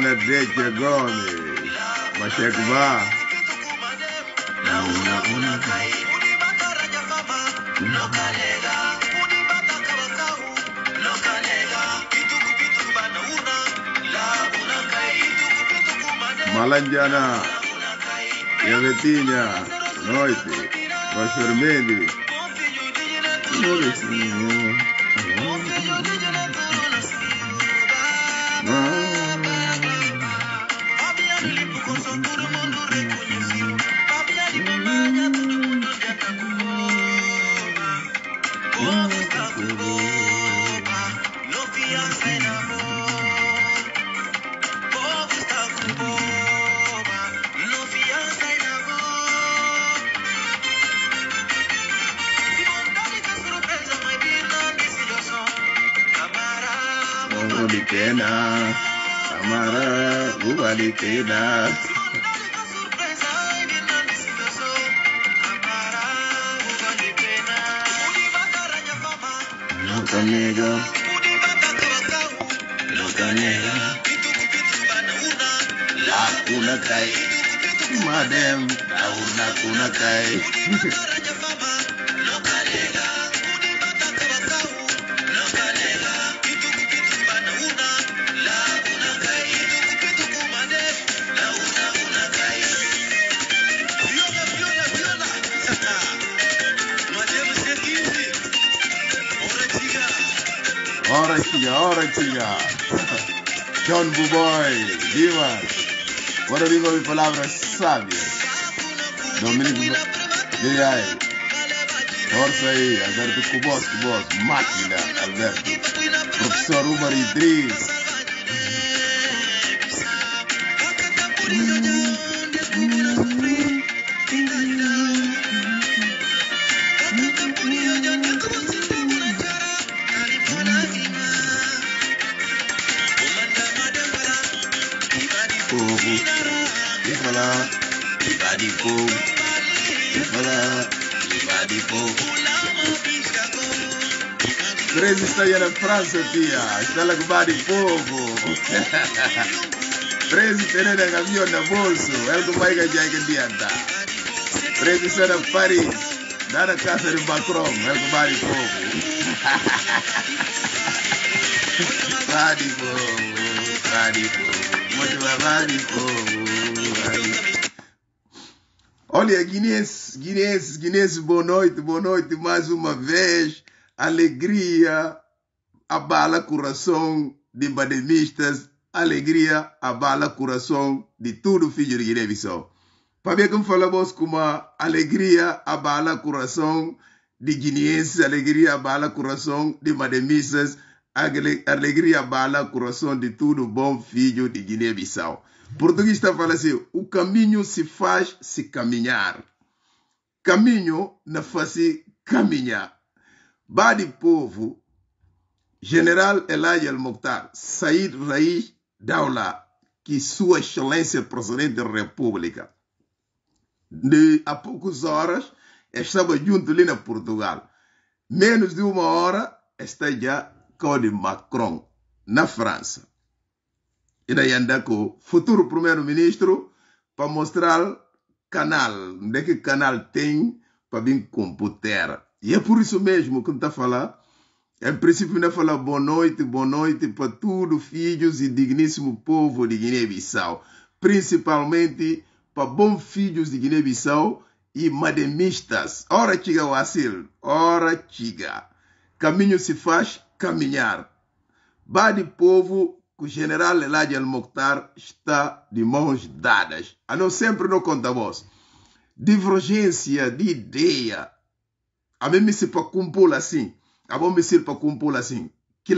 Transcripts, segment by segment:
Mana Deja Gomes. Machego Bar. Malanjana. Yavetinha. Noite. Pastor Mendes. John Buboy, Dimas. Bora digo mi palabras sabias. Dominic Diay. Força aí, Alberto Cubos, Cubos, máquina, Alberto. Professor Umar Idris. Três está aí na França, tia. Está lá com Ibadi Fogo. Três tem na caminhão na bolso. Ela que vai ganhar que adianta. Três está na Paris. Dá na casa de Macron. Ela que vai fogo. Badi Fogo. Badi Fogo. Muito Badi Fogo. Olha, Guinense, Guinense, Guinense, boa noite, boa noite mais uma vez. Alegria abala coração de bademistas, alegria abala coração de todo filho de Guiné-Bissau. Para ver como falamos como alegria abala coração de guineenses, alegria abala coração de bademistas, ale- alegria abala coração de todo bom filho de Guiné-Bissau. Português está falando assim, o caminho se faz se caminhar. Caminho não faz se caminhar. Badi povo, General Elijah Al-Mokhtar, Said Raiz Daula, que Sua Excelência Presidente da República, de há poucas horas, estava junto ali na Portugal. Menos de uma hora, está já de Macron, na França. E daí anda com o futuro primeiro-ministro para mostrar canal, onde é que canal tem para vir computer. E é por isso mesmo que está falando. Em princípio, não falar boa noite, boa noite para todos filhos e digníssimo povo de Guiné-Bissau. Principalmente para bons filhos de Guiné-Bissau e mademistas. Ora chiga o ora chiga. Caminho se faz caminhar. Bade povo que o general Elijah Al-Mokhtar está de mãos dadas. A não sempre não conta voz. divergência de ideia. A mim me se para compor assim. A mim me se para compor assim. Que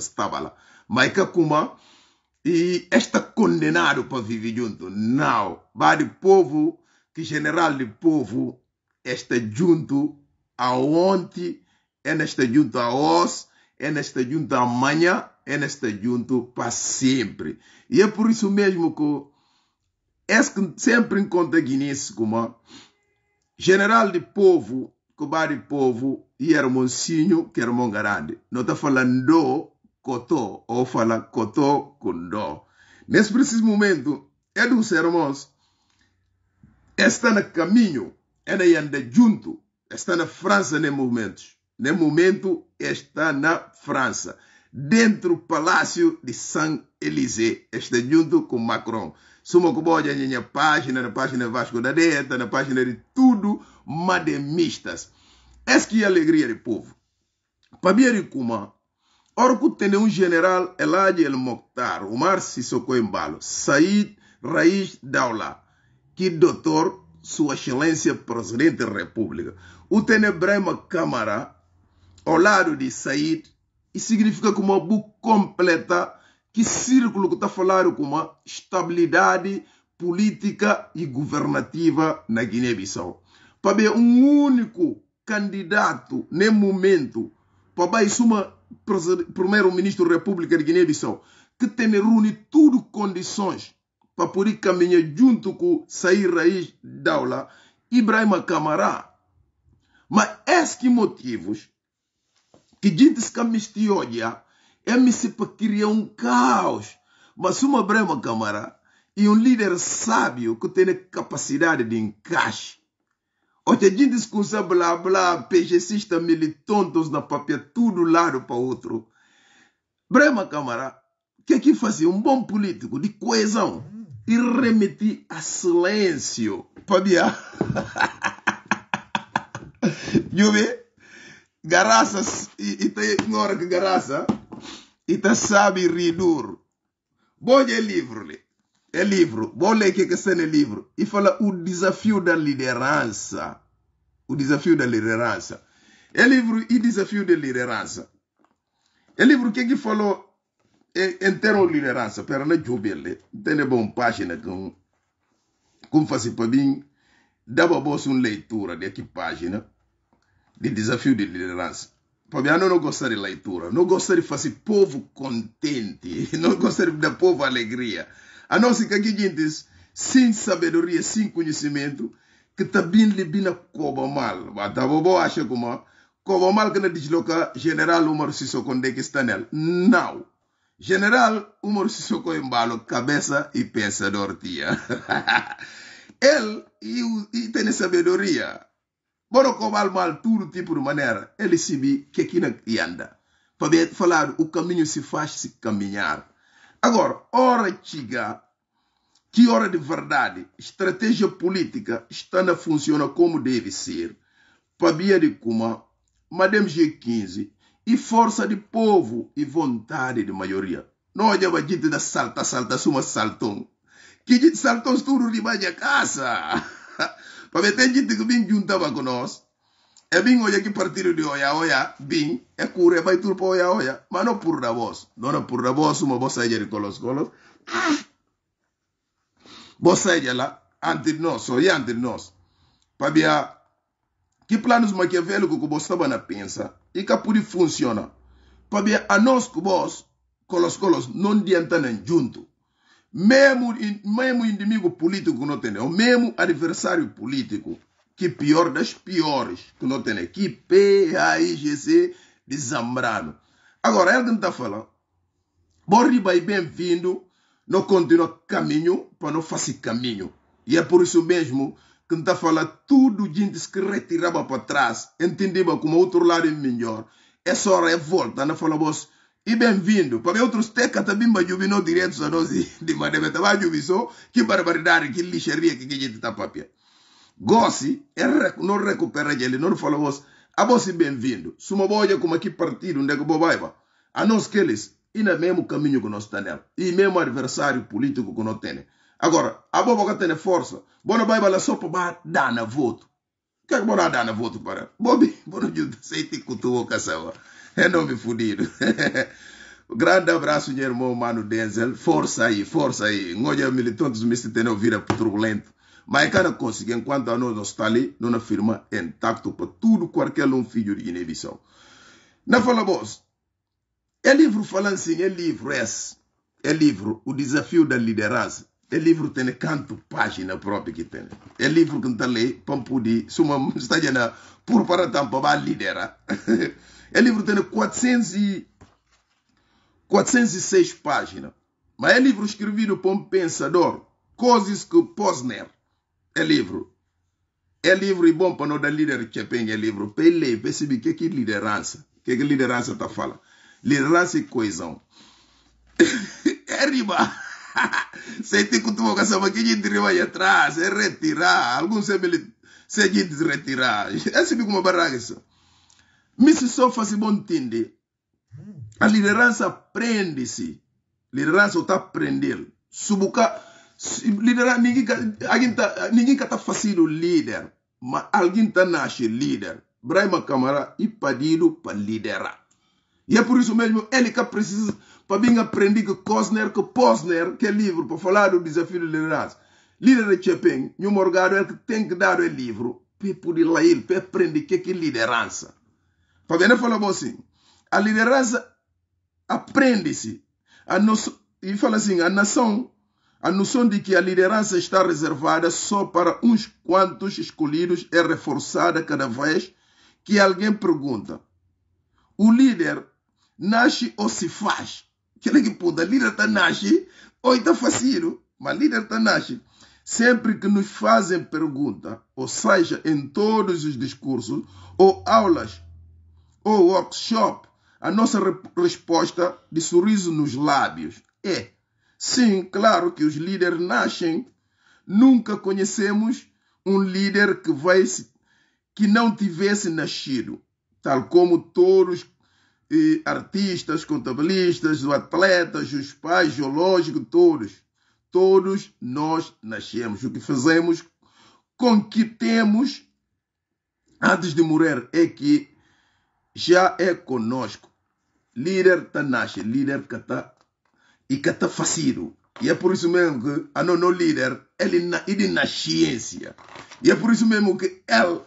estava lá. Mas que como e está condenado para viver junto. Não. Vai de povo, que general de povo está junto aonde, é nesta junto a é nesta junto amanhã, é nesta junto para sempre. E é por isso mesmo que é sempre encontra guinense como general de povo, de povo, e era monsinho, que era mongarande. Não está falando cotó, ou fala cotó com dó. Nesse preciso momento, é dos irmãos, está no caminho, é anda junto, está na França nesse momento. Nesse momento, está na França, dentro do Palácio de Saint-Élysée, está junto com Macron. Suma que boa na página, na página Vasco da Deta, na página de tudo, mademistas. Essa que é a alegria do povo. Como Ora que tem um general Eladi El Mokhtar, Omar Sissoko Embalo, Said Raiz Daula, que doutor Sua Excelência Presidente da República. O tem Brema Câmara, ao lado de Said, e significa que uma book completa que círculo que está falando com uma estabilidade política e governativa na Guiné-Bissau. Para ver um único candidato, no momento, para isso uma primeiro-ministro da República de Guiné-Bissau, que tem tudo condições para poder caminhar junto com Sair Raiz Daula, Ibrahim Camará. Mas esses motivos que gente se hoje é me se para criar um caos. Mas uma Ibrahim Camará e um líder sábio que tem capacidade de encaixe Hoje discursa blá blá, PGCista militantes na papel, tudo lado para outro. Brema Câmara, que aqui fazia um bom político de coesão e remeter a silêncio. Fabia. Juve, garaças, e tem ignora que garaça, e tá sabe ridur. Bom é livro, le é livro. Vou ler o que está no livro. E fala o desafio da liderança. O desafio da liderança. É livro e desafio da liderança. É livro que que falou em termos de liderança. Para não jubile. Tem uma página com como fazer para mim. Dava boa uma leitura de que página de desafio de liderança. Para eu não gosto de leitura. Não gosto de fazer povo contente. Não gosto de dar povo alegria. A não ser que aqui gente sem sabedoria, sem conhecimento, que também lhe bina coba mal. Bata bobo acha como coba mal que na desloca general Umar Sissoko que está nele. Não. General Umar Sissoko embalo cabeça e pensador tia. ele e, tem sabedoria. Bora cobal mal todo tipo de maneira. Ele se vi que aqui na anda. Para falar o caminho se faz se caminhar. Agora, hora chega que hora de verdade, estratégia política está a funcionar como deve ser. Pabia de Kuma, Madame G15 e força de povo e vontade de maioria. Não olha a gente da salta, salta, suma saltão. Que gente saltão tudo de casa. Para ter gente que vem juntava nós. É bem olha que partido oia oia, bem, é cura, vai tudo para oia oia. Mas não por da. Não é por da uma voz aí de colos colos. Você lá, entre nós, ou entre nós. Para que planos maquiavélicos que você estava na pensa e que pode funcionar. Para a nós que vós, colos colos, não adianta nem junto. Mesmo, mesmo inimigo político que não tem, o mesmo adversário político, que pior das piores que não tem, que PAIGC de Zambrano. Agora, ele está falando, Borriba e bem-vindo não continua caminho para não fazer caminho. E é por isso mesmo que está falando tudo gente que retirava para trás, entendia como outro lado é melhor. Essa hora é volta, não fala vos e bem-vindo. Para outros teca também vai jubilar não direto a nós de madebeta, vai jubilar só, que barbaridade, que lixeria que a gente está papia. Gosse, é não recupera ele, não fala vos, a você bem-vindo. Suma boia como aqui partido, onde é que vai, a nós que eles, e no mesmo caminho que nós temos, e mesmo adversário político que nós temos. Agora, a boba que tem força. Bona vai bala só para dar na voto. O que é que bona dar na voto para? Bobi, bona ajuda, sei que cutuou caçava. É nome fudido. Grande abraço, meu irmão, mano Denzel. Força aí, força aí. Ngoja militantes me se tem vira turbulento. Mas cada consegue, enquanto a nós está ali, não afirma intacto para tudo, qualquer um filho de Guiné-Bissau. Na fala, boss, é livro falando assim, é livro esse. É livro, o desafio da liderança. É livro tem canto página própria que tem. É livro que está ali, para poder, suma, está na por para tampa, vai liderar. É livro tem 400 e 406 páginas. Mas é livro escrevido por um pensador, coisas que Posner. É livro. É livro e bom para não dar líder que é livro. Para ele perceber que é liderança. Que é que liderança está falando. Liderança e coesão. é riba. Você tem que tomar essa maquinha de riba atrás. É retirar. Alguns sempre se gente retirar. É assim uma barraga isso. Mas se só faz bom entender. A liderança aprende-se. Liderança está aprendendo. Subuca, liderar, ninguém está ninguém está fazendo líder, mas alguém está nasce líder. Brahma Camara e pedido para liderar. E é por isso mesmo ele que precisa para vir aprender que Cosner, que Posner, que é livro para falar do desafio de liderança. Líder de Chepeng, o Morgado, é que tem que dar o livro para poder ler, para aprender o que é liderança. Fabiana falou assim, a liderança aprende-se. E fala assim, a nação, a noção de que a liderança está reservada só para uns quantos escolhidos é reforçada cada vez que alguém pergunta. O líder nasce ou se faz? Aquele que puta, líder está nasce ou está fazendo, mas líder está nasce. Sempre que nos fazem pergunta, ou seja, em todos os discursos ou aulas ou workshop, a nossa resposta de sorriso nos lábios é: sim, claro que os líderes nascem. Nunca conhecemos um líder que, vai, que não tivesse nascido, tal como todos e artistas, contabilistas, atletas, os pais geológicos, todos. Todos nós nascemos. O que fazemos com que temos antes de morrer é que já é conosco. Líder está nasce, líder que está e que. E é por isso mesmo que a nono líder, ele, ele na ciência. E é por isso mesmo que ele,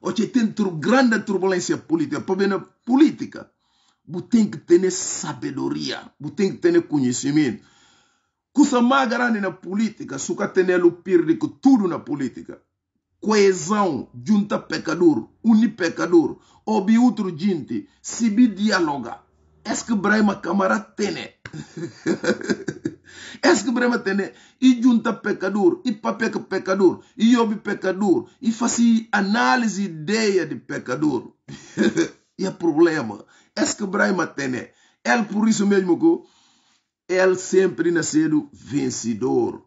hoje tem grande turbulência política, problema política. Você tem que ter sabedoria, você tem que ter conhecimento. Coisa mais grande na política, suca tem o perde tudo na política coesão junta pecador, uni pecador, obi outro gente, se bi dialoga. Est-ce que Brahma Camara tem? Est-ce que Brahma tem? E junta pecador, e papeca pecador, e obi pecador, e faz análise ideia de pecador. e é problema. Que Brahma tem? Ele por isso mesmo que ele sempre nasceu vencedor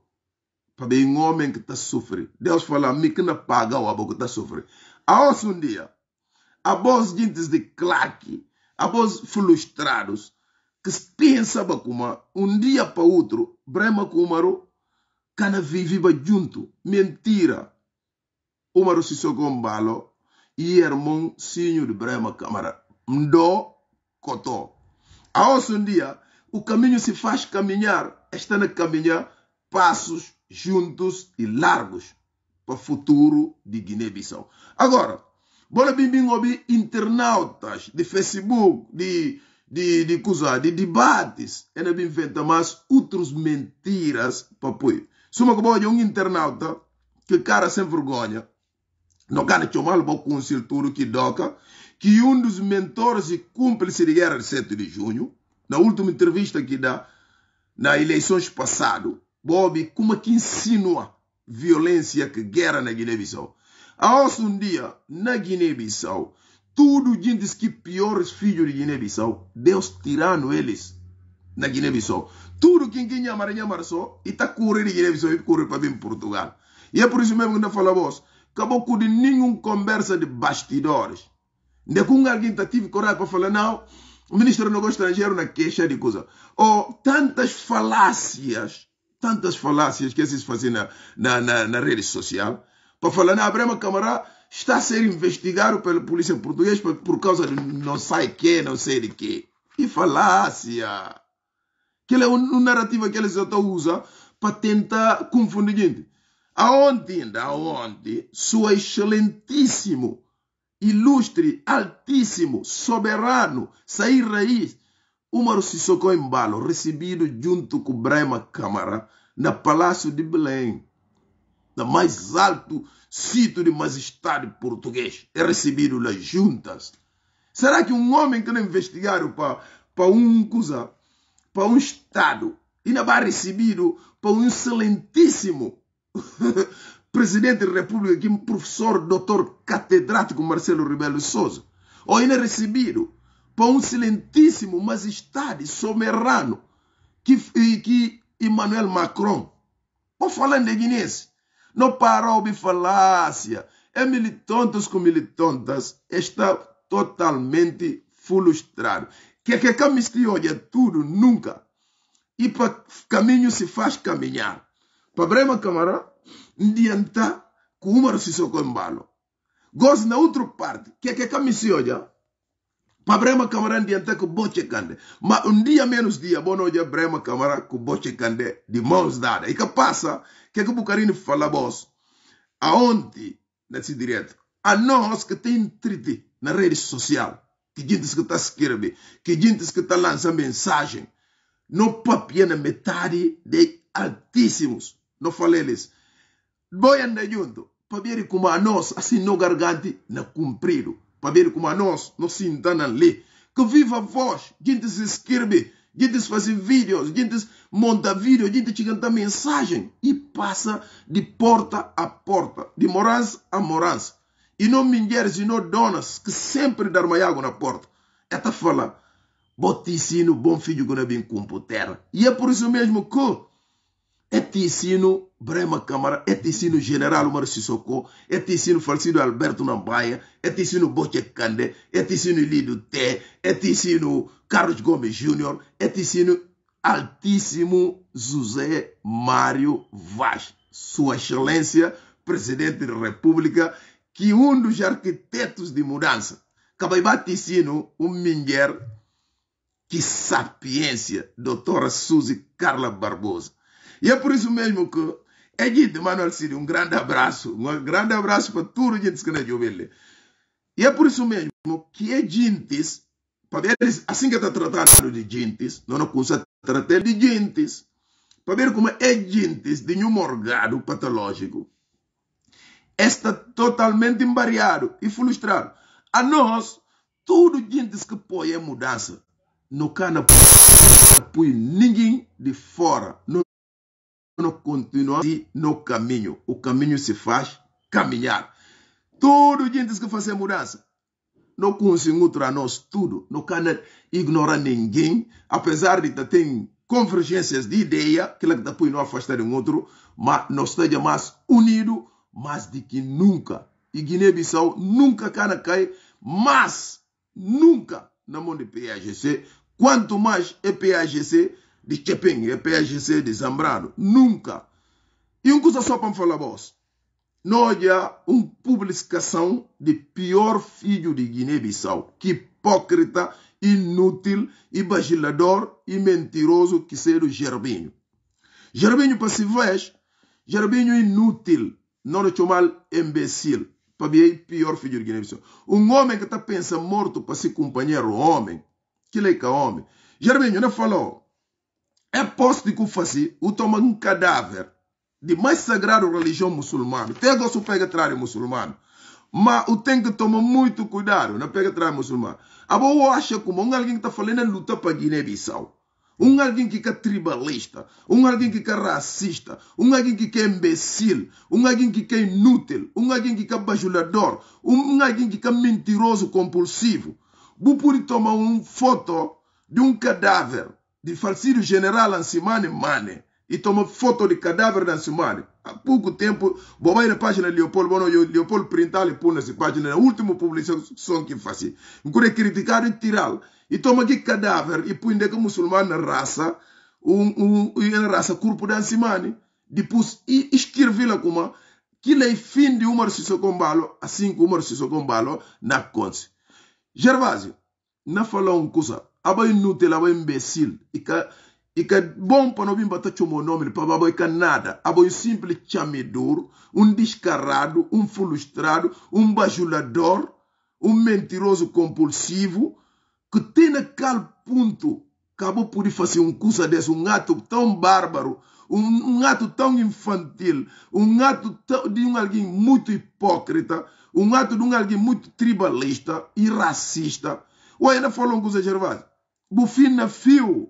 para um homem que está sofrendo. Deus fala, me que não paga o abo que está sofrendo. A um dia, a voz gente de claque, a voz frustrados, que pensava como um dia para outro, Brahma Kumaro, cana vive junto. Mentira. Umaru Sisogombalo, e irmão senhor de Brahma Câmara. Mdo Kotó. A um dia, o caminho se faz caminhar, está na caminhar passos juntos e largos para o futuro de Guiné-Bissau. Agora, bora bem ouvir internautas de Facebook, de de de coisa, de debates, ainda bem feita mais outras mentiras para apoio. Suma que boa um internauta que cara sem vergonha, não cara chamar para consultor que doca, que um dos mentores e cúmplices de guerra de 7 de junho, na última entrevista que dá na eleições passado, Bob, como que insinua violência que guerra na Guiné-Bissau. Há um dia, na Guiné-Bissau, tudo gente que piores filhos de Guiné-Bissau, Deus tirando eles na Guiné-Bissau. Tudo quem quem nyamara nyamara só, e tá correndo de Guiné-Bissau e corre para vir Portugal. E é por isso mesmo que nós falamos, acabou com de nenhuma conversa de bastidores. De com alguém tá tive coragem para falar, não, o ministro do Negócio Estrangeiro na queixa de coisa. Ou tantas falácias tantas falácias que eles fazem na, na, na, na rede social para falar, na Brema Camará está a ser investigado pela polícia portuguesa por, causa de não sei que, não sei de que. E falácia. Que é uma narrativa que eles usam para tentar confundir gente. Aonde aonde, sua excelentíssimo, ilustre, altíssimo, soberano, sair raiz, Umaru Sissoko Embalo, recebido junto com Brahma Câmara, na Palácio de Belém, no mais alto sítio de majestade português, é recebido nas juntas. Será que um homem que não investigaram para, para um coisa, para um Estado, não vai recebido para um excelentíssimo presidente da República, que é um professor, doutor catedrático Marcelo Rebelo Souza, ou ainda recebido para um excelentíssimo majestade soberano que, que Emmanuel Macron. Vou falando de Guinness. Não parou de falácia. É militantes com militantes. Está totalmente frustrado. Que é que caminho olha tudo, nunca. E para caminho se faz caminhar. Para Brema Camará, adianta com uma se socou embalo. Gosto na outra parte. Que é que caminho olha Pa Brema Kamara ndiante ku boche kande. Ma um dia menos dia, bono ja Brema Kamara ku boche kande. De mãos dadas. E que passa, que que Bucarini fala boss, aonde, nesse direto, a nós que tem trite na rede social, que gente que está escrevendo, que gente que está lançando mensagem, não papia na metade de altíssimos, não falei eles. Boi anda junto, ver como a nós, assim no gargante, na cumprido ver como a nós, nós sintamos ali. Que viva a voz, gente se escreve, gente faz vídeos, gente monta vídeo, gente canta mensagem e passa de porta a porta, de morança a morança. E não mulheres e não donas que sempre dão água na porta. Esta fala, boticino, bom filho que não vem com terra. E é por isso mesmo que é ensino Brema Câmara, é ensino General Umar Sissoko, é ensino falecido Alberto Nambaia, é ensino Boche Kande, é ensino Lido Té, é ensino Carlos Gomes Júnior, é ensino Altíssimo José Mário Vaz, Sua Excelência, Presidente da República, que um dos arquitetos de mudança. Acabei ensino um mulher que sapiência, doutora Suzy Carla Barbosa. E é por isso mesmo que é Manuel Cid, um grande abraço, um grande abraço para tudo a gente que não é E é por isso mesmo que é para ver assim que está tratando de gentes, não acusa tratar de gentes, para ver como é gentes de um morgado patológico, está totalmente embariado e frustrado. A nós, tudo gentes que põe em mudança, não cana põe ninguém de fora, não não continua no caminho. O caminho se faz caminhar. Tudo gente que faz mudança. Não conseguimos a nós tudo. Não quer ignorar ninguém, apesar de ter convergências de ideia, que ela depois não afastar um outro, mas nós estamos mais unidos, mais do que nunca. E Guiné-Bissau nunca cana cai, mas nunca na mão de PAGC. Quanto mais é PAGC, de Chepeng e PSGC de Zambrano. Nunca. E um coisa só para falar, boss. Não há uma publicação de pior filho de Guiné-Bissau. Que hipócrita, inútil, e bagilador e mentiroso que ser o Gerbinho. Gerbinho se ver, Gerbinho inútil, não é chamar imbecil. Para ver pior filho de Guiné-Bissau. Um homem que está pensando morto para ser companheiro homem. Que leica homem. Gerbinho não falou. É posto que fazer o tomar um cadáver de mais sagrado religião muçulmana. Tem gosto pega muçulmano. Mas o tem que tomar muito cuidado na pega muçulmano. A boa acha como um alguém que está falando em luta para Guiné-Bissau. Um alguém que é tribalista, um alguém que é racista, um alguém que é imbecil, um alguém que é inútil, um alguém que é bajulador, um alguém que é mentiroso compulsivo. Poder tomar uma foto de um cadáver de falecido general Ansimane Mane e tomou foto de cadáver de Ansimane. Há pouco tempo, bobei na página Leopoldo, bom, Leopoldo printar e pôr nessa página, na última publicação que fazia. Inclusive criticar e tirá-lo. E toma aqui cadáver e põe que muçulmano na raça, um, um, uma raça corpo da simani, depois escrevê-la como que lei fim de Umar Sissoko Mbalo, assim como Umar Sissoko Mbalo na conse. Gervásio, na falou um coisa, aba inútil, aba imbecil, e que e bom para não vir bater o nome para babai que nada, aba um simples chamedor, um descarado, um frustrado, um bajulador, um mentiroso compulsivo, que tem naquele ponto acabou por fazer um coisa desse, um ato tão bárbaro, um, um ato tão infantil, um ato tão, de um alguém muito hipócrita, um ato de um alguém muito tribalista e racista. O ainda falou uma coisa, Gervásio. Bufim na fio,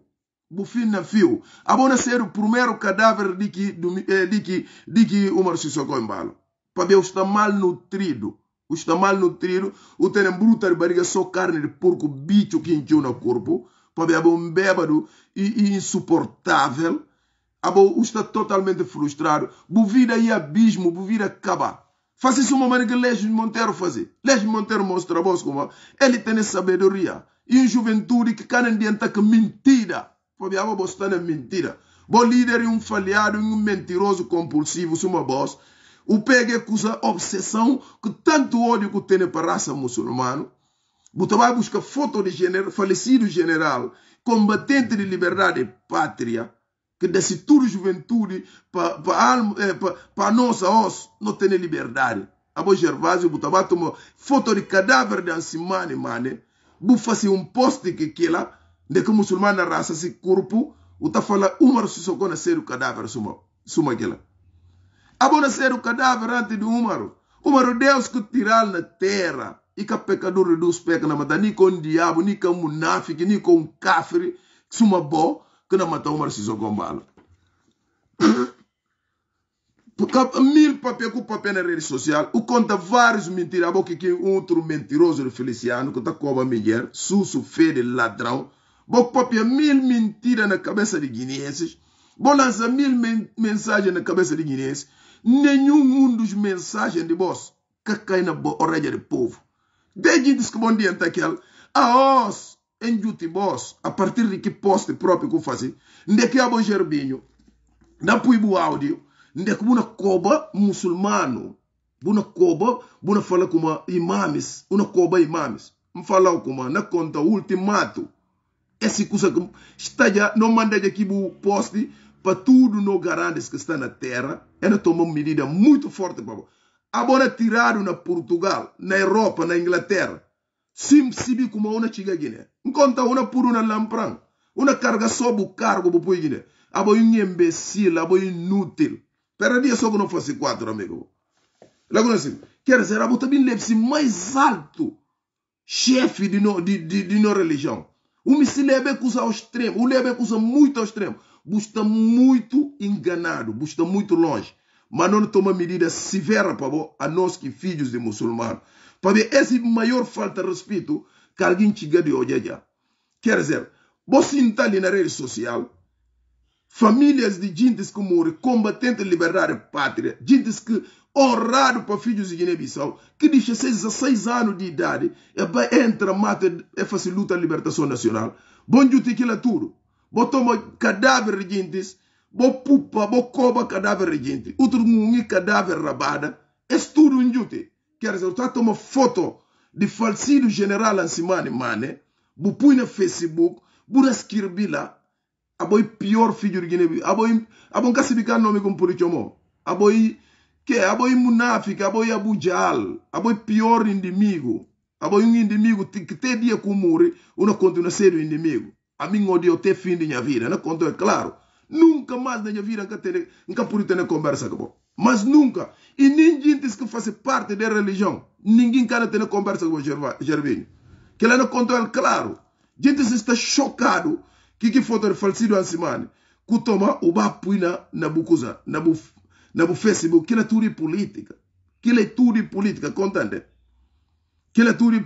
bufim na fio. Abona ser o primeiro cadáver de que, de que, de que Sissoko embalo. Para ver, está malnutrido. Está malnutrido, o tem bruta de barriga, só carne de porco, bicho que encheu no corpo pode haver um bêbado e, e insuportável, abo está totalmente frustrado, bovida e abismo, bovida acaba. Faça isso uma maneira que Légio Monteiro fazer. Légio Monteiro mostra a voz como ele tem sabedoria e juventude que cada adianta que mentira. Pode haver você na mentira. Bom líder e um falhado um mentiroso compulsivo, suma voz. O pega acusa obsessão que tanto ódio que tem para a raça muçulmana Butawai busca foto de general, falecido general, combatente de liberdade e pátria, que desse tudo juventude para pa, eh, pa, pa nossa os não tem liberdade. Abo Gervásio Butawai tomou foto de cadáver de Ansimane, mane, bufasi um poste que aquela, de que muçulmana raça se corpo, o tá fala Umar Sissoko na ser o cadáver suma, suma aquela. Abo na ser o cadáver antes de Umar. Umar Deus que tirar na terra e que pecador reduz peca na mata ni com diabo ni com munafik ni com kafiri suma bo que na mata umar si zogombalo mil papel com papel na rede social o conta vários mentiras. Bo que que outro mentiroso de Feliciano que tá cobra mulher susso fede ladrão. Bo papel mil mentiras na cabeça de guineenses. Bo lança mil men mensagens na cabeça de guineenses. Nenhum um dos mensagens de boss que cai na orelha do povo. Desde descobrir aquele, a os em boss, a partir de que poste próprio que fazer, onde que abo gerbinho, na puibu áudio, onde buna koba musulmanu buna koba buna fala kuma imamis una koba imamis me kuma na konta ultimatu esse coisa que não manda aqui o poste, para tudo no garantes que está na terra, ela toma uma medida muito forte para abona tirado na Portugal, na Europa, na Inglaterra. Sim, sibi como uma chiga guiné. Encontra uma por uma lampran. Uma carga sob o cargo do povo guiné. Abo um imbecil, abo inútil. Pera dia só que não fosse quatro, amigo. Logo assim, quer dizer, também leve-se mais alto. Chefe de, no, de, de, de no religião. O leve coisa ao extremo. O leve coisa muito ao extremo. Busta muito enganado. Busta muito longe mas não toma medida severa para a nós que filhos de muçulmanos. Para ver esse maior falta de respeito que alguém chega de hoje. Quer dizer, você está ali na rede social, famílias de gente que morrem, combatentes de liberdade e pátria, gente que honrado para filhos de Guiné-Bissau, que deixa 16 anos de idade, e entra, mata, e faz luta a libertação nacional. Bom dia, aquilo tudo. Botou cadáver de gente bo pupa bo koba cadáver regente outro ngungi cadáver rabada estudo njute quer dizer tá toma foto de falsido general ansimane mane bu pui na facebook bu na skirbila aboy pior filho de Guiné aboy abon kasibika nome com purichomo aboy que aboy munafik aboy abujal aboy pior inimigo aboy um inimigo que te dia kumuri una continua ser o inimigo a mim odio te fim de minha vida na conto é claro Nunca mais na minha vida nunca, ter, nunca pude ter conversa com Mas nunca. E ninguém diz que faz parte da religião. Ninguém quer ter conversa com o Gervinho. Que ele não controla claro. Gente está chocado que foto falsido ansimane. Que toma o bapui na na bucusa, na bu na bu Facebook, que é tudo política. Que é tudo política, contente? Que é tudo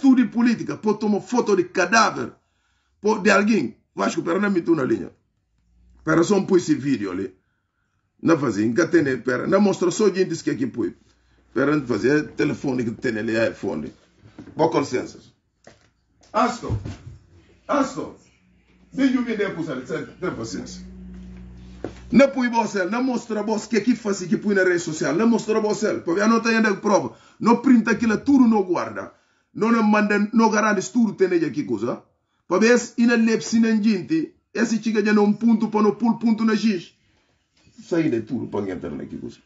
tudo política. Pode tomar foto de cadáver de alguém Vasco, pera, não me tu na linha. Pera, só um pus esse vídeo ali. Não fazia, nunca pera, não mostra só gente que aqui pui. Pera, não fazia, telefone que tem ali, iPhone. Boa com licença. Asco, Asco, Bem vende acusar, tem paciência. Não põe você, não mostra você que que faz que põe na rede social, não mostra você, porque não tem ainda prova, não printa aquilo tudo não guarda, não manda, não garante tudo tem aqui coisa, porque esse ina lepsi na gente, esse chica já não ponto para não pôr ponto na giz, sai de tudo para entrar aqui coisa,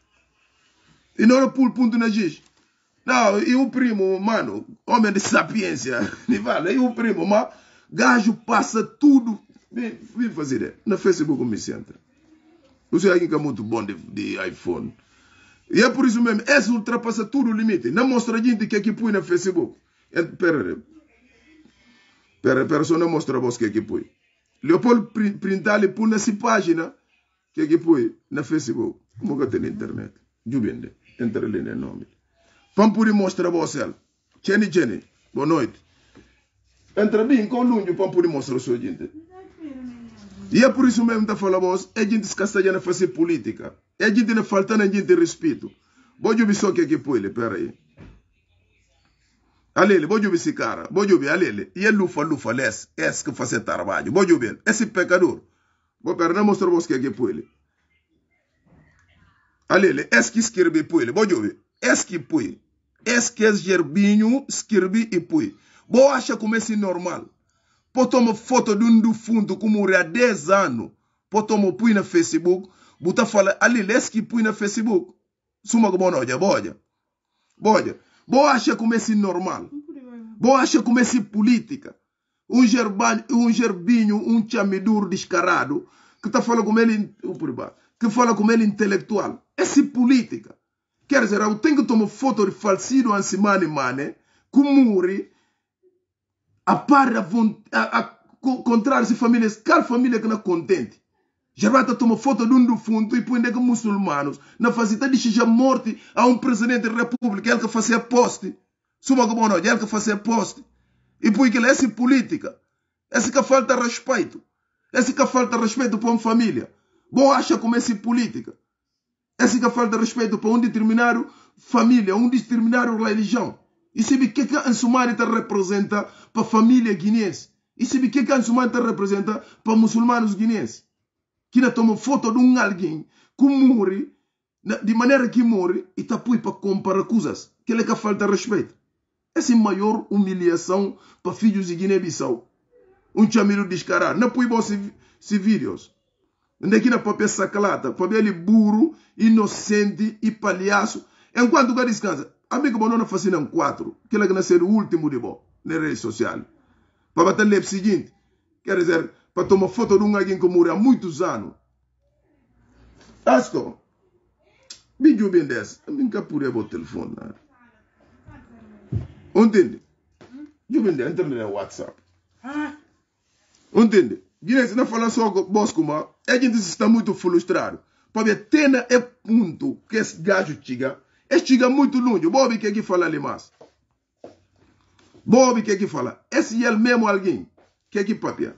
e não pôr ponto na giz. Não, e o primo, mano, homem de sapiência, me vale, e o primo, mas gajo passa tudo, vem, vem fazer, no Facebook me senta. Você aí que é muito bom de, de, iPhone. E é por isso mesmo, esse ultrapassa tudo o limite. Não mostra a gente que aqui põe no Facebook. É, pera, pera, pera, só não mostra você que aqui põe. Leopoldo printar e põe nessa página que aqui põe no Facebook. Como que tem na internet? Jubende, entra ali no nome. Vamos por mostrar você. Jenny, Jenny, boa noite. Entra bem com o lunho para por mostrar a sua gente. E é por isso mesmo que eu falo, a gente escassalha fazer política. A gente não falta a gente respeito. Ver só que aqui põe ele, peraí. Alele, ver esse cara. Vou ver, alele. E ele lufa, lufa, les. Esse que faz trabalho. Vou ver. Esse pecador. Vou pera, não mostrar você que aqui põe ele. Alele, esse que põe ele. Vou ver. Esse que põe. Esse que é gerbinho, escreve e põe. Vou achar como é normal. Potomo foto dun du fundo como há 10 anos potomo pui na facebook. Buta fala ali leski pui na facebook. Suma ko bono ja boja. Boja. Bo acha como esse normal. Bo acha como esse política. Um gerbanho um gerbinho um chamidur descarado que tá falando com ele que fala com ele intelectual. Esse política. Quer dizer eu tenho que tomar foto de falsido ansimane mane kumuri a a, a, a contrário famílias, qual família que não é contente? Vai tomar foto de um do fundo e põe nega muçulmanos na fazenda de já morte a um presidente da república, ele que fazia poste. Suma como não, ele que fazia poste. E põe que essa política, essa que falta respeito, essa que falta respeito para uma família. Bom acha como essa política. Essa que falta respeito para um determinado família, um determinado religião. E sabe o que a Ansumari representa para a família guinense? E sabe o que a Ansumari representa para muçulmanos guinenses? Que não toma foto de um alguém que morre, de maneira que morre, e está para comparar coisas. Que é que falta respeito. Essa é a maior humilhação para filhos de Guiné-Bissau. Um chamiro descarado. Não põe se vídeos. Onde é que na papel sacalata, ele burro, inocente e palhaço. Enquanto o cara descansa, amigo bom não fascinam quatro que ele nascer o último de bom na rede social para bater o seguinte quer dizer para tomar foto de um alguém que morreu há muitos anos Asto, vídeo bem eu nunca pude o telefone. Entende? Eu bem desse, entra no WhatsApp. Entende? Guinness não fala só Bosco, mas a gente está muito frustrado. Porque tem é ponto que esse gajo chega Estiga muito longe. Bobi que que fala ali mais. Bobi que que fala. Esse é o mesmo alguém. Que que papia.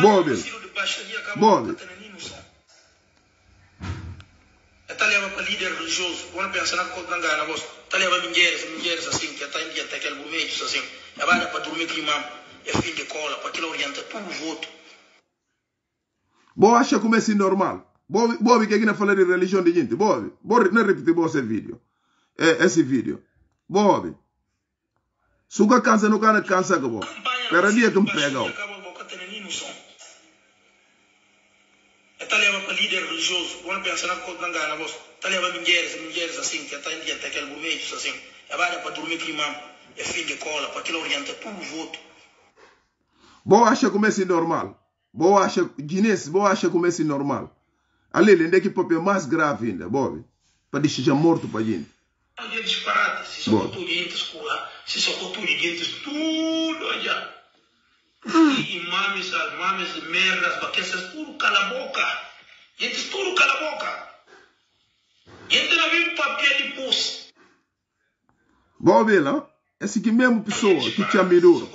Bobi. Bobi. Esta leva para líder religioso. Quando pensa na conta na gana, vos. Esta leva minheiras, minheiras assim, que está em dia, aquele momento assim. É para dormir com o imam. É fim de cola, para aquilo orienta tudo o voto. Boa acha como é assim normal. Bobi que aqui falar de religião de gente. Bobi, Bobi não repetir esse vídeo. É, esse vídeo. Bobi. Suga cansa no cara cansa que bobi. Pera dia que me pega. Esta leva para líder religioso. Quando pensa na conta na gana. Esta leva mulheres, mulheres assim, que está em dia, aquele momento assim. É para dormir com o imam. É fim de cola, para aquilo orienta tudo o voto. Boa acha como é normal. Boa acha, Guinness, boa acha como é normal. Ali, ele que papel mais grave ainda, Bob. Para deixar morto para a gente. É disparate. Se só de escola, se só cultura de tudo já. E imames, mames, merdas, baqueças, tudo cala a boca. Gente, tudo cala a boca. Gente não viu papel de pus. Bob, não? Esse que mesmo pessoa que te amirou.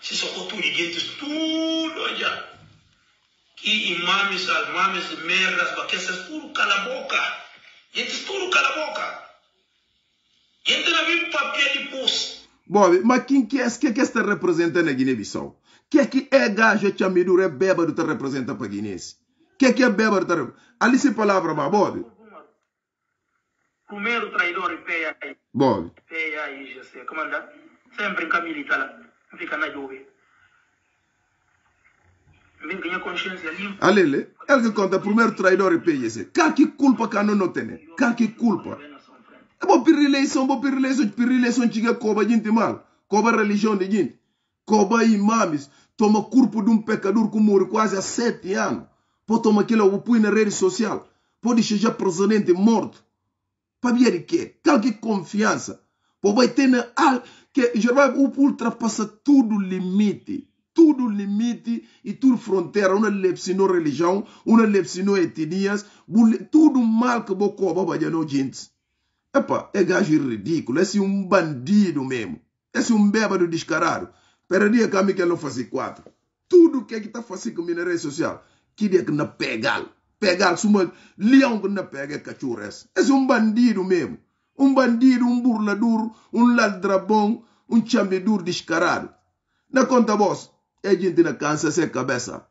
Se só cultura de tudo já e imames, almames, merdas, baqueças, tudo cala a boca. Gente, tudo cala a boca. Gente não viu papel de pus. Bobe, mas quem que é que, que está representando a Guiné-Bissau? Que é que é gajo que chamado é bêbado está representando para Guiné? Que é que é bêbado está Ali se palavra, mas Bobe. Primeiro traidor e PA. Bobe. PA e GC. Comandante, sempre em caminho de tala. Fica na dúvida. Vem ganhar consciência limpa. Alele, ele que conta primeiro traidor e PIC. Que culpa que não tem? Cá que culpa? É bom per eleição, bom per eleição, per eleição chega coba gente mal. Coba religião de gente. Coba imames. Toma corpo de um pecador que morre quase há sete anos. Pô toma aquilo, o põe na rede social. Pode chegar presidente morto. Para ver o que confiança? Pô vai ter na... Que já vai ultrapassa tudo limite tudo limite e tudo fronteira, uma lepsino religião, uma lepsino etnias, tudo mal que bocó baba já gente. Epa, é gajo ridículo, esse é um bandido mesmo. Esse é um bêbado descarado. A caminho que ele não faz quatro. Tudo que é que está fazendo com minério social, que dia que não pegar. Pegar, suma leão que não pega cachorras. Esse é um bandido mesmo. Um bandido, um burlador, um ladrabão, um chamedor descarado. Na conta, boss, é gente na cansa sem cabeça.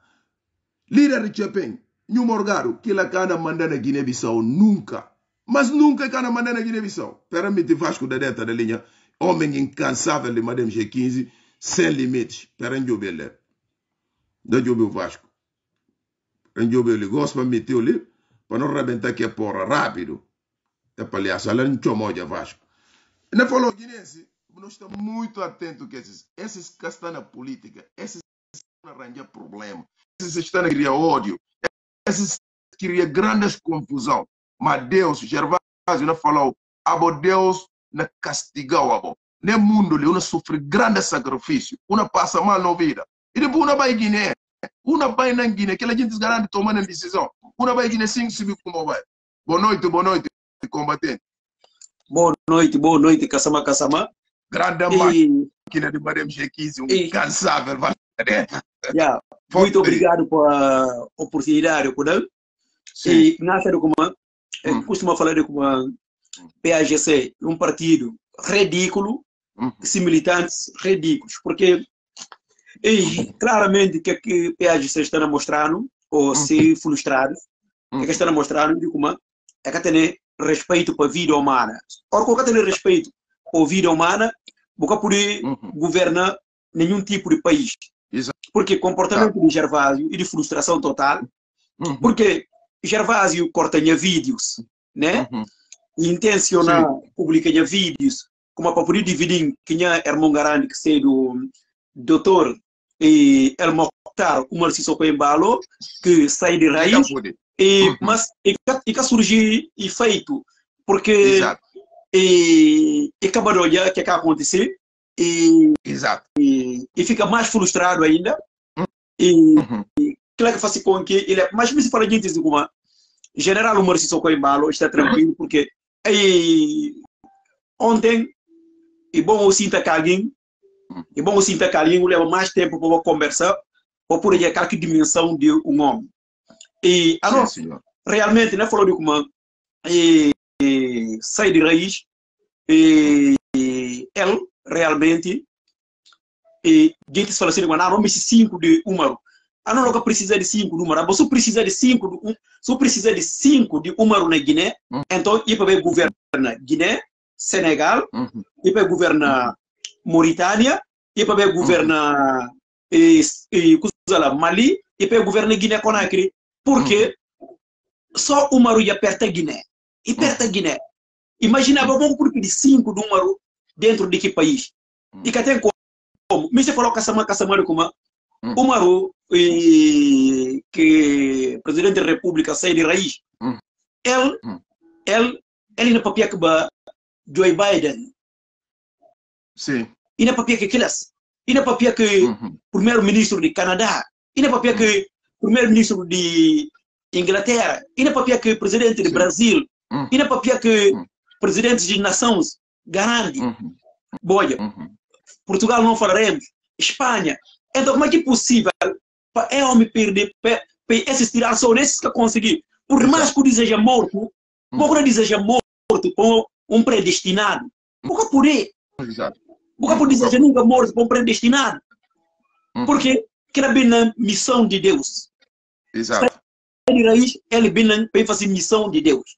Líder de Chepeng, New Morgaro, que lá cana manda na Guiné-Bissau nunca. Mas nunca cana manda na Guiné-Bissau. Permite Vasco da dentro da linha. Homem incansável de Madame G15, sem limites. Para Njobe ler. Da Njobe Vasco. Njobe ele gosta para meter ali, para não rebentar que é porra rápido. É palhaço, ela não chama o Vasco. Não falou guinense, nós estamos muito atentos que esses, esses que estão na política, esses arranjar problema, esses que estão a criar ódio, esses criam grandes confusão. Mas Deus, Gervásio não falou, abo Deus não castigou abo. Nem mundo ele, sofre grande sacrifício, uma passa mal na vida. E depois uma vai Guiné, uma vai na Guiné, que a gente garante tomando decisão. Uma vai Guiné, sim, subir como vai. Boa noite, boa noite, combatente. Boa noite, boa noite, Kassama Kassama. Grande máquina de Madame G15, um incansável. Yeah. Muito obrigado pela oportunidade, Kudal. E nessa como hum. costuma falar de como PAGC, um partido ridículo, hum. se militantes ridículos, porque e, claramente que que PAGC está mostrando, ou hum. se frustrado, que está mostrando de como é que tem respeito para a vida humana. Ora, que tem respeito para a vida humana, nunca poder uhum. governar nenhum tipo de país. Exato. Porque comportamento de Gervásio e de frustração total, uhum. porque Gervásio corta vídeos, né? Uhum. Intenciona publicar vídeos, como para poder dividir quem é irmão garante que seja do doutor e El Mokhtar Umar Sissoko Embalo, que sai de raiz, e, uhum. mas e, e que surgir efeito, porque Exato e, e acaba de olhar o que, é que aconteceu e, Exato. E, e fica mais frustrado ainda. Uhum. E, uhum. e claro que faz com que ele é mais mesmo para a gente dizer como General Umar Sissoko Embalo está tranquilo porque e, ontem e bom o Sinta Kalim e bom o Sinta Kalim leva mais tempo para conversar ou por aí aquela dimensão de um homem. E a nós, realmente, né, falou de como e, sai de raiz e, ele realmente e gente fala assim, não, não me cinco de número. Ah, não, não precisa de cinco números. Se precisa de cinco, de, se precisa de cinco de número na Guiné, uhum. então ele vai governar Guiné, Senegal, uhum. ele vai governar Mauritânia, ele vai governar uhum. e, e, Mali, ele vai governar Guiné-Conakry. Porque uhum. só o número ia perto da Guiné e perto da Guiné. Imaginava um grupo de cinco números dentro de que país? E que até como? Me você falou Caçamã, Caçamã, como o Maru, que presidente da República sai de raiz, ele, ele, ele não papia que Joe Biden. Sim. E não papia que aquelas. E não papia que primeiro-ministro de Canadá. E não papia que primeiro-ministro de Inglaterra. E não papia que presidente de Brasil. Uhum. E na papia que uhum. presidentes de nações garantem. Uhum. Boia. Uhum. Portugal não falaremos. Espanha. Então, como é que é possível para eu me perder para esses tirar só nesses que conseguir? Por mais que deseja morto, uhum. que deseja morto para um predestinado? Por que por aí? Exato. Porque por que nunca morre para um predestinado. Uhum. Porque que era bem na missão de Deus. Exato. Ele raiz, ele bem na bem fazer missão de Deus.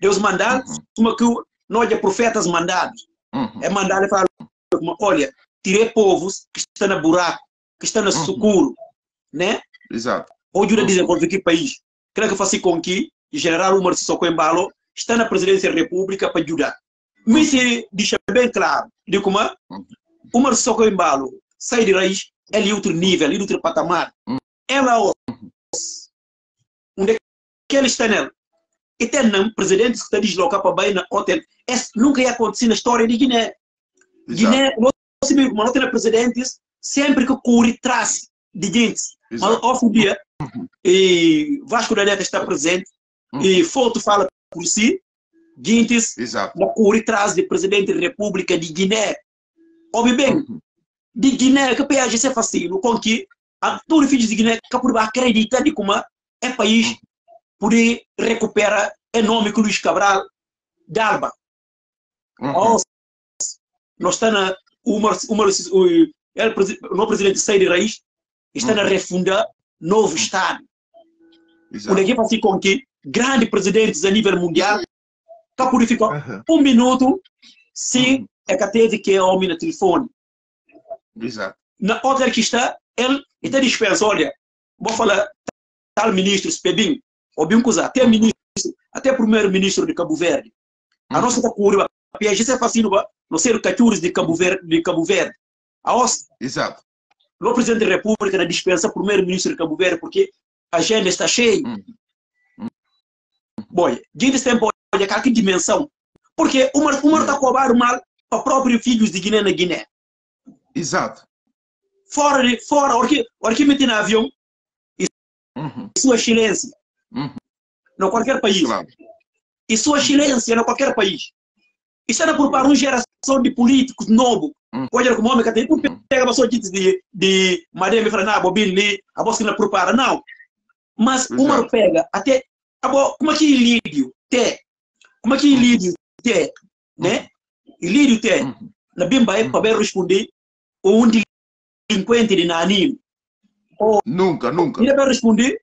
Deus mandar, Uhum. como que o- nós é profetas mandados. Uhum. É mandar ele falar, como, olha, tirei povos que estão no buraco, que estão no Uhum. socorro, né? Exato. Ajuda a Uhum. desenvolver que país. Creio que faça com que o general Umar Sissoko Embalo está na presidência da República para ajudar. Mas se deixa bem claro, de como Uhum. Umar Sissoko Embalo sai de raiz, ele é outro nível, ele é outro patamar. Uhum. Ela, ó, onde é que ele está nela? E tem um presidente que está deslocado para na hotel. Isso nunca ia acontecer na história de Guiné. Exato. Guiné, nós sabemos, mas não tem presidentes sempre que corre atrás de gente. Mas fim do dia, e Vasco da Gama está presente, Uhum. e foto fala por si, Exato. na corre atrás do presidente da República de Guiné. Ouve bem, Uhum. de Guiné, que PAG se facilo, com que a todos os filhos de Guiné que por acreditar de como é país poder recuperar o nome que Luís Cabral Dalba. Uhum. Nós está na o, Mar- o, Mar- o, o novo presidente sai de raiz, está a Uhum. refundar novo Estado. Exato. Por aqui faz com que grandes presidentes a nível mundial que purificam Uhum. um minuto se é que teve que é homem no telefone. Exato. Na outra que está, ele está dispensa, olha, vou falar tal ministro, Spebin, coisa, até ministro, até primeiro-ministro de Cabo Verde. A nossa está curva, a se fascina, não ser cachorros de Cabo Verde, de Cabo Verde. A OS, Exato. o presidente da República na dispensa primeiro-ministro de Cabo Verde, porque a agenda está cheia. Hum. Bom, gente tem olha cá que dimensão. Porque uma uma está cobrando mal para próprios filhos de Guiné na Guiné. Exato. Fora de fora, porque porque mete no avião Uhum. sua excelência. Uhum. Não qualquer país. Claro. E sua excelência não qualquer país. Isso era por para uma geração de políticos novos. Hum. Olha como homem que tem, pega uma só de de de Madame Franá, Bobin ali, a voz que não prepara não. Mas uma pega até como é que Lídio tem? Como é que Lídio tem, né? E Lídio tem Uhum. na bimba é para responder um delinquente de Naninho. Nunca, nunca. Ele vai responder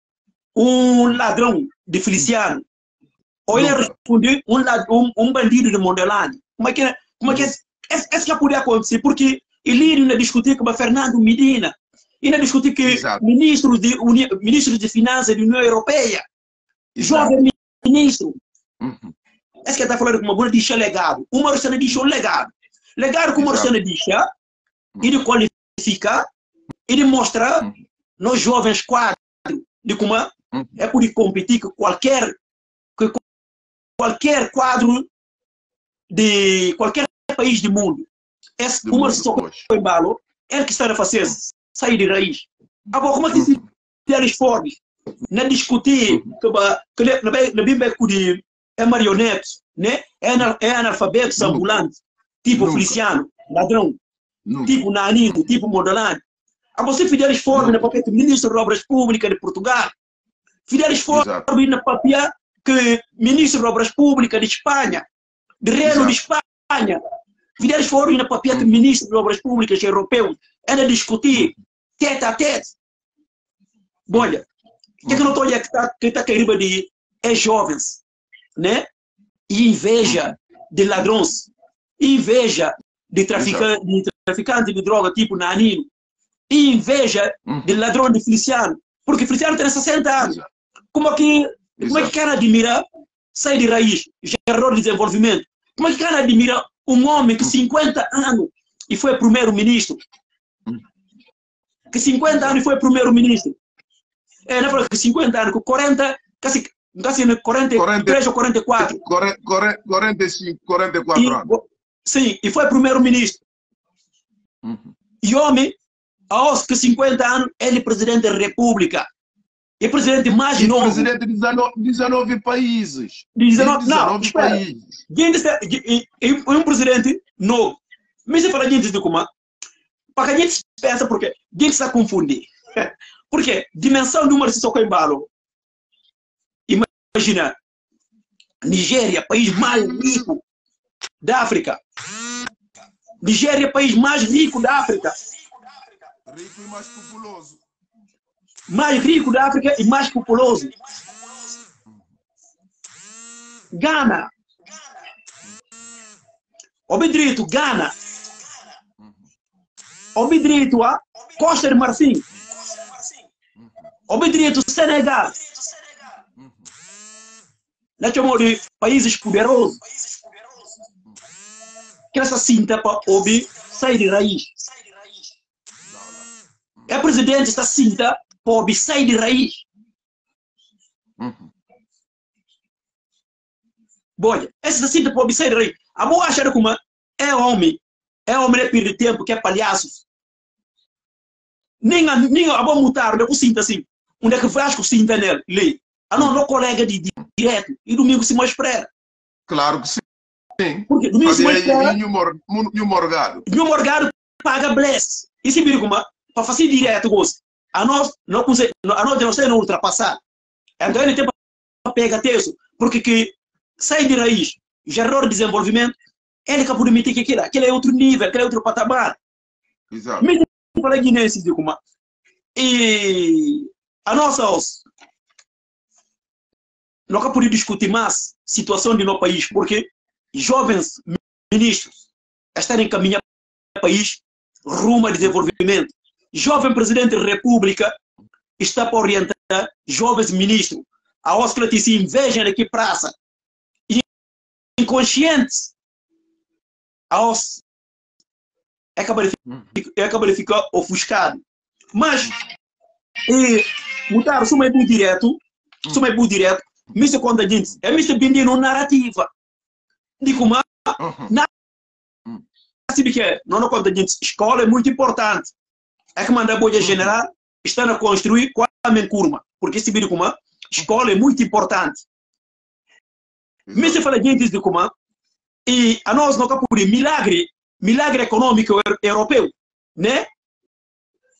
um ladrão de Feliciano. Ou ele responder um, um, um bandido de Mondelane. Como é que, é- como é que é, é, é que poderia acontecer? Porque ele ainda discutir com o Fernando Medina. Ainda discutir que Exato. ministros de, uni, ministros de Finanças da União Europeia, Exato. jovem ministro, Uhum. é que está falando com uma boa deixa legado. Uma Marciana deixa um legado. Legado que uma deixa, ele qualifica, ele mostra Uhum. nos jovens quadros de como é Uhum. é por competir com qualquer com qualquer quadro de qualquer país do mundo. Esse Do uma só pois. foi balo, é que está a fazer sair de raiz. Agora, como é que se Uhum. eles formas? Não discutir que ba- que na que de- é marionete, né? É é analfabeto ambulante, tipo Nunca. Feliciano, ladrão, Nunca. tipo Nanito, tipo Modelane. A você Fidel Forme, na papel do ministro de Obras Públicas de Portugal. Fidel Forme Exato. na papel que ministro de Obras Públicas de Espanha, de Reino de Espanha. Fidel Forme na papel que Hum. ministro de Obras Públicas europeu. Era discutir tete a tete. Olha, o que, é que eu não estou olhando que está que tá querendo de é jovens, né? E inveja de ladrões, inveja de traficante, de traficante de droga tipo Nanino, e inveja Uhum. de ladrão de Feliciano, porque Feliciano tem 60 anos. Exato. Como é que, como é que Exato. cara admira sai de raiz, gerou desenvolvimento? Como é que cara admira um homem que 50 anos e foi primeiro-ministro? Hum. Que 50 anos e foi primeiro-ministro. É, não fala que 50 anos, com 40, quase, quase 43 ou 44. Corre- corre- 45, 44 E, anos. sim, e foi primeiro-ministro. Uhum. E homem, aos que 50 anos, ele é presidente da República. E presidente mais E novo. presidente de 19, 19 países. de 19, não, 19 espera. países. Gente, e- e- um presidente novo. Mas você fala gente de como? Para que a gente pensa porque a gente está confundindo. Porque dimensão do número de socorro em balo. Imagina, Nigéria, país mais rico da África. Nigéria é país mais rico da África. Rico e mais populoso. Mais rico da África e mais populoso. Gana. Obedrito, Gana. Obedrito a Costa de Marfim. Obedrito, Senegal. Nós chamamos de países poderosos. Que essa cinta para ouvir sair de raiz. É presidente esta cinta ouvir sair de raiz. Uhum. Bolha, essa cinta para ouvir sair de raiz. A boa achar como é homem. É homem que perde tempo, que é palhaços. Nem a, nem a boa mutar, né? O cinta assim. Onde é que faz com o cinta nele? Lê. Ah, não, não colega de direto. E domingo se mais espera. Claro que sim. Sim. Porque domingo se mais espera. e o morgado. meu morgado paga bless. E se vira como para fazer direto, gosto. A nós não consegue, a nós não ultrapassar. Então ele tem para pegar texto, porque que sai de raiz, gerar desenvolvimento, ele acabou de meter que aquilo, aquele é outro nível, aquele é outro patamar. Exato. Mesmo para guinenses de como e a nossa os nunca pude discutir mais situação de nosso país, porque jovens ministros estão para o país rumo a desenvolvimento. Jovem presidente da República está para orientar jovens ministros. A Oscar te se inveja de que praça. Inconscientes. A Os é acaba de, é acaba de ficar ofuscado. Mas, e, mudar, sou mais direto, sou mais direto, me se conta gente, é se vendendo narrativa. Digo, mas, Uhum. sabe que é? Não conta gente, escola é muito importante. É que manda boa general, está a construir quase curva, porque se vira como escola é muito importante. Me se fala gente de como e a nós não capuri milagre, milagre econômico eu- europeu, né?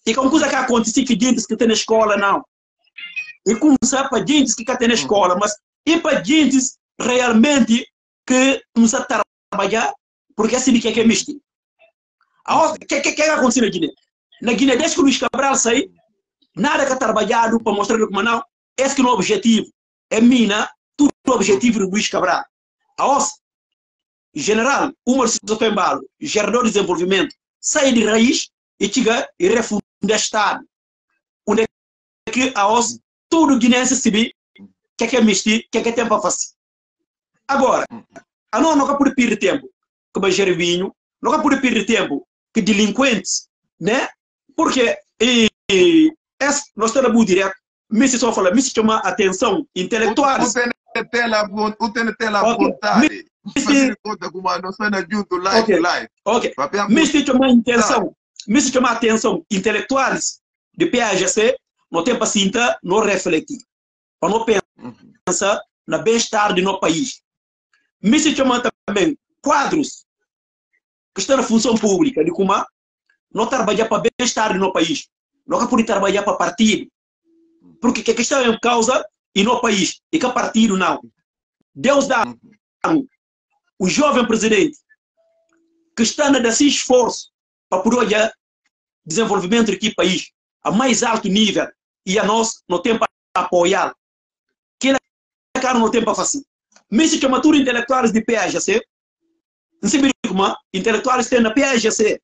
E como coisa que acontece que gente que tem na escola não. E como sabe para gente que tem na escola, mas e para gente realmente que não sabe trabalhar, porque assim que é que é misto. O que que que aconteceu na Guiné? Na Guiné, desde que o Luís Cabral saiu, nada que trabalhado para mostrar como não, esse que é o objetivo. É mina, tudo o objetivo do Luís Cabral. A os general Umar Sissoko Embalo, gerador de desenvolvimento, sai de raiz e chega e refunda o Estado. Onde é que a os tudo guinense se vê que é que é misti, que é que é tempo para fazer. Agora, a nós nunca pode perder tempo, como é Gervinho, nunca pode perder tempo que delinquentes, né? Porque e, e, nós estamos muito direto, me se só fala, me se chama atenção intelectuais. O TNT lá, vontade. Fazer conta com uma noção junto live Ok. live. Ok, Papel me se chama atenção, me se chama atenção intelectuais de PAGC, não tem paciência, não refletir, para não Uhum. pensar na bem-estar do nosso país. Me se chama também quadros que estão na função pública, de como não trabalhar para bem-estar do nosso país, não pode trabalhar para partido, porque que a questão é causa e no país, e que partido não. Deus dá o jovem presidente que está a dar esforço para poder olhar desenvolvimento aqui país a mais alto nível e a nós não tem para apoiar. Que ele cara não tem para fazer. Mesmo que a matura intelectuais de PAGC, não se vê como intelectuais têm na PAGC,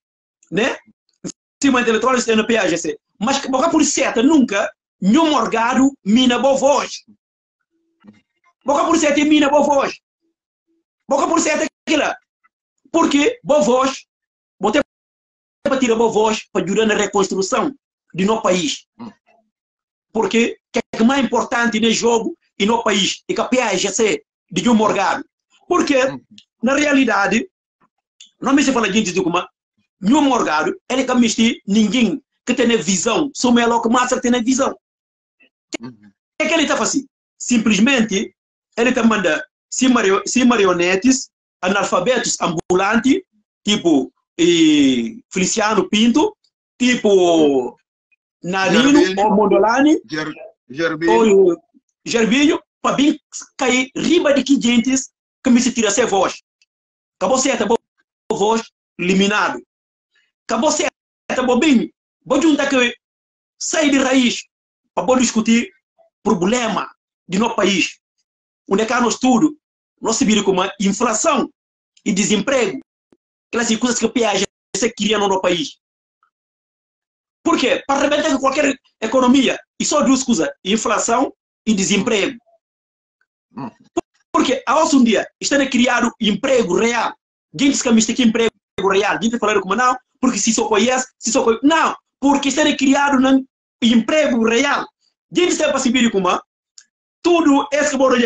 né? Intelectuais têm na PAGC. Mas boca por certa nunca nenhum morgado mina boa voz. Boca por certa mina boa voz. Boca por certa aquilo. Porque boa voz, botei para tirar boa voz para ajudar na reconstrução de nosso país. Porque o que é mais importante no jogo e no país é que a PAGC de um morgado. Porque, na realidade, não me se fala gente de como nenhum morgado, ele que mistura ninguém que tem visão, só o elo que mais tem visão. O que é que ele está fazendo? Simplesmente, ele está mandando se, mario, se marionetes, analfabetos ambulantes, tipo e Feliciano Pinto, tipo Narino Gervinho. ou Mondolani, Ger- ou Gervinho, para bem cair riba de que gentes que me se tira sem voz. Acabou certo, boa voz, eliminado. Acabou certo, acabou bem. Vou juntar que sair de raiz para discutir problema de nosso país. Onde é que nós tudo, nós vimos como inflação e desemprego, aquelas coisas que o PAG queria no nosso país. Por quê? Para arrebentar qualquer economia. E só duas coisas, inflação e desemprego. Porque a um dia está criado emprego real. Gente que me aqui emprego real. Gente falando como não, porque se só conhece, se conhece. Não, porque está criado um emprego real. Gente para saber como tudo esse que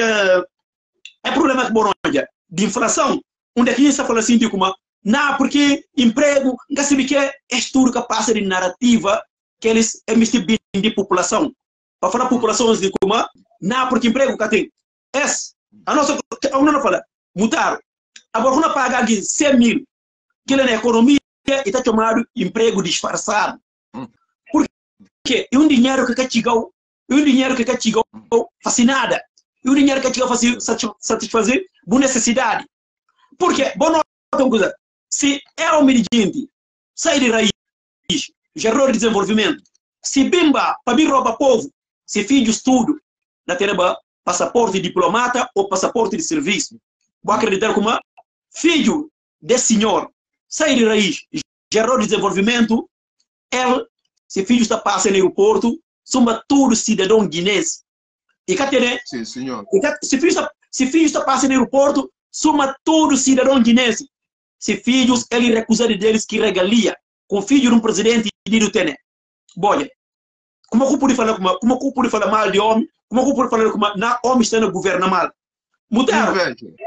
é problema que de inflação. Onde a gente está falando assim de como não, porque emprego, nunca se que é tudo que passa de narrativa que eles emitem de população. Para falar população de como, não, porque emprego que tem. Esse, a nossa, a não fala, mudar. Agora, quando paga aqui 100 mil, que ele na economia e está chamado emprego disfarçado. Porque é um dinheiro que chegou, é um dinheiro que chegou fascinada. É um dinheiro que chegou a satisfazer boa necessidade. Porque, bom, não, coisa, se é um dirigente, sai de raiz, gerou desenvolvimento. Se bimba, para mim rouba povo, se filho estudo, na tereba passaporte de diplomata ou passaporte de serviço. Vou acreditar como filho desse senhor, sai de raiz, gerou desenvolvimento, ele, se filho está passando no aeroporto, soma todo cidadão guinense. E cá tem, Sim, senhor. se filho está, se filho está passando no aeroporto, soma todo cidadão guinense se filhos, ele recusar deles que regalia com filho de um presidente e do Tene. Bolha, como eu pude falar, como, como eu pude falar mal de homem, como eu pude falar como na homem está no governo mal. Mudar,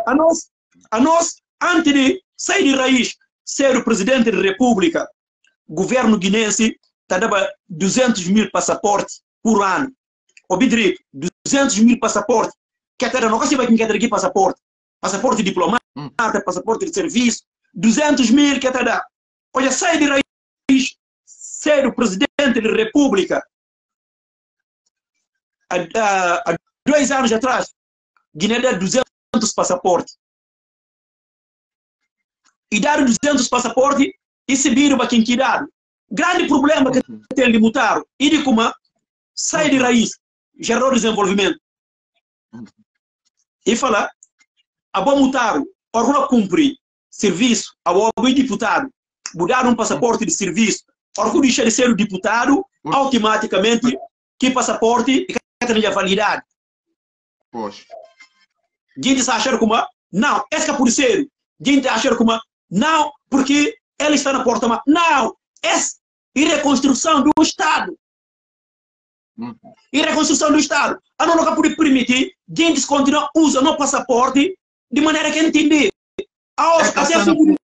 a nós, a nós, antes de sair de raiz, ser o presidente da república, governo guinense, está dando 200 mil passaportes por ano. Obedrico, 200 mil passaportes. Que até não consigo quem quer aqui passaporte. Passaporte diplomata, hum. passaporte de serviço, 200 mil que até dá. Olha, sai de raiz, ser o presidente da República. Há, há, há dois anos atrás, Guiné deu 200 passaportes. E dar 200 passaportes e viram para quem quer Grande problema que tem de mutar. E de como sai de raiz, gerou desenvolvimento. E falar, a bom mutar, ora cumprir serviço ao deputado, mudar um passaporte de serviço, que deixar de ser o deputado, automaticamente, que passaporte tem a validade. Poxa. Gente acha como, não, esse é por ser. Gente acha como, não, porque ele está na porta, mas não, essa é reconstrução do Estado. Uhum. E reconstrução do Estado. A não pode permitir gente continuar usando o passaporte de maneira que entender. Ah, é até filhos...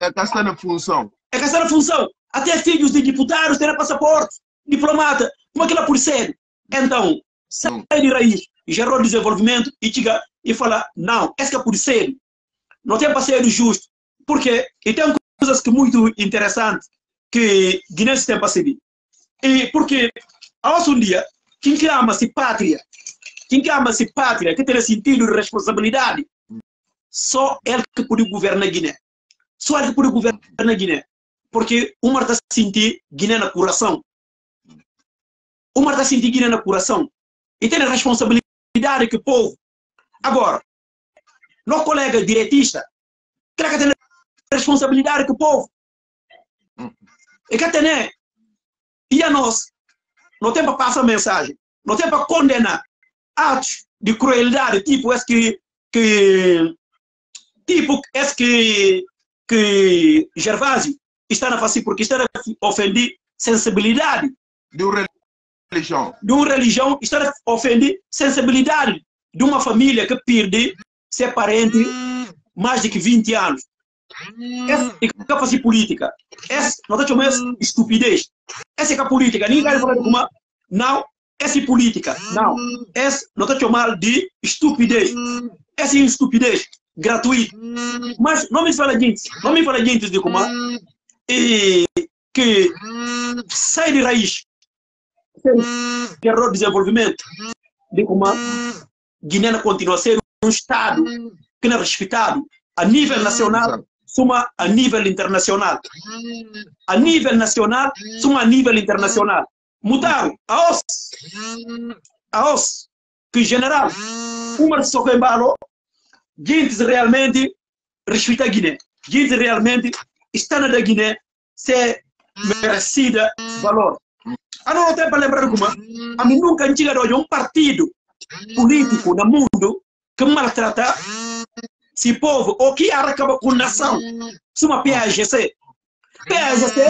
É que está na função. É que está na função. Até filhos de deputados terem passaporte, diplomata. Como é que ela por ser? Então, sai de raiz, gerou desenvolvimento e chega e fala, não, essa é por ser. Não tem parceiro justo. Porque e tem coisas que muito interessantes que Guiné tem servir. E porque, ao um dia, quem que ama-se pátria, quem que ama-se pátria, que tem sentido de responsabilidade, só ele que pode governar Guiné. Só ele que pode governar Guiné. Porque o mar está sentir Guiné na coração. O mar está sentir Guiné na coração. E tem a responsabilidade que o povo. Agora, nosso colega direitista, tem que ter a responsabilidade que o povo. E que tem, e a nós, não tem para passar mensagem, não tem para condenar atos de crueldade, tipo esse que, que Tipo, é que, que Gervásio está a fazer porque está a ofender sensibilidade. De uma religião. De uma religião, está a ofender sensibilidade de uma família que perde ser parente mais de que 20 anos. Essa é a fazer política. Essa, não está chamando estupidez. Essa é a política. Ninguém vai falar de uma. Não, essa é política. Não. Essa não está chamando de estupidez. Essa é estupidez. Gratuito. Mas não me fala gente, não me fala gente de como e que sai de raiz, erro de desenvolvimento, de como Guiné continua a ser um Estado que não é respeitado a nível nacional, suma a nível internacional. A nível nacional, suma a nível internacional. Mudaram. A os, a os, que general, uma Soquembalo, gente realmente respeita a Guiné. Gente realmente está na Guiné, se merecida valor. A não tem para lembrar como a mim nunca tinha um partido político no mundo que maltrata esse povo ou que acaba com nação. Se uma PAGC. PAGC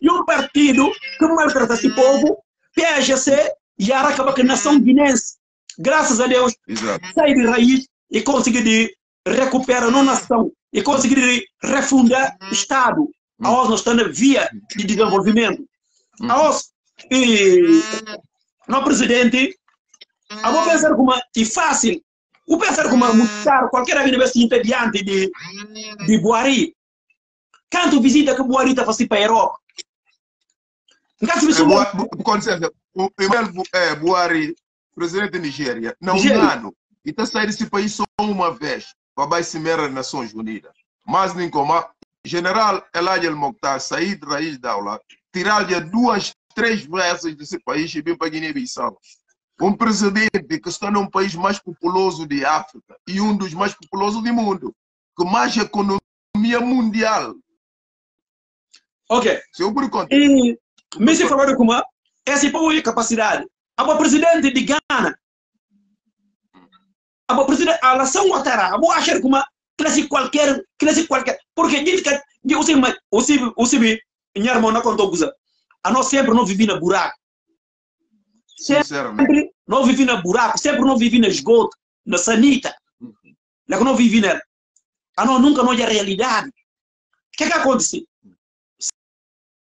e um partido que maltrata esse povo, PAGC e acaba com nação guinense. Graças a Deus, sai de raiz e conseguir recuperar a nação e conseguir refundar o Estado. A nós não está na via de desenvolvimento. A nós, e, no presidente, a vou pensar como é fácil o pensar como mudar qualquer universidade diante de, de Buari. Quanto visita que Buari está fazendo para a Europa? É, com licença, o Emmanuel é, Buari, presidente da Nigéria, não um ano, e está saindo desse país só uma vez, para a Cimeira das Nações Unidas. Mas, nem como, general Elijah El-Mokhtar sair da raiz da aula, tirar duas, três vezes desse país e vir para Guiné-Bissau um presidente que está num país mais populoso de África e um dos mais populosos do mundo, com mais economia mundial. Ok. Se eu por conta. E, me se falou como essa povo de capacidade. A presidente de Ghana, a presidente, a nação Ouattara, a boa achar como classe qualquer, classe qualquer, porque diz que o Sibi, o Sibi, o Sibi, minha irmã não contou a nós sempre não vivi na buraco. Sempre não vivi na buraco, sempre não vivi na esgoto, na sanita. Não, não vivi nela. A não, nunca não é realidade. O que é que acontece?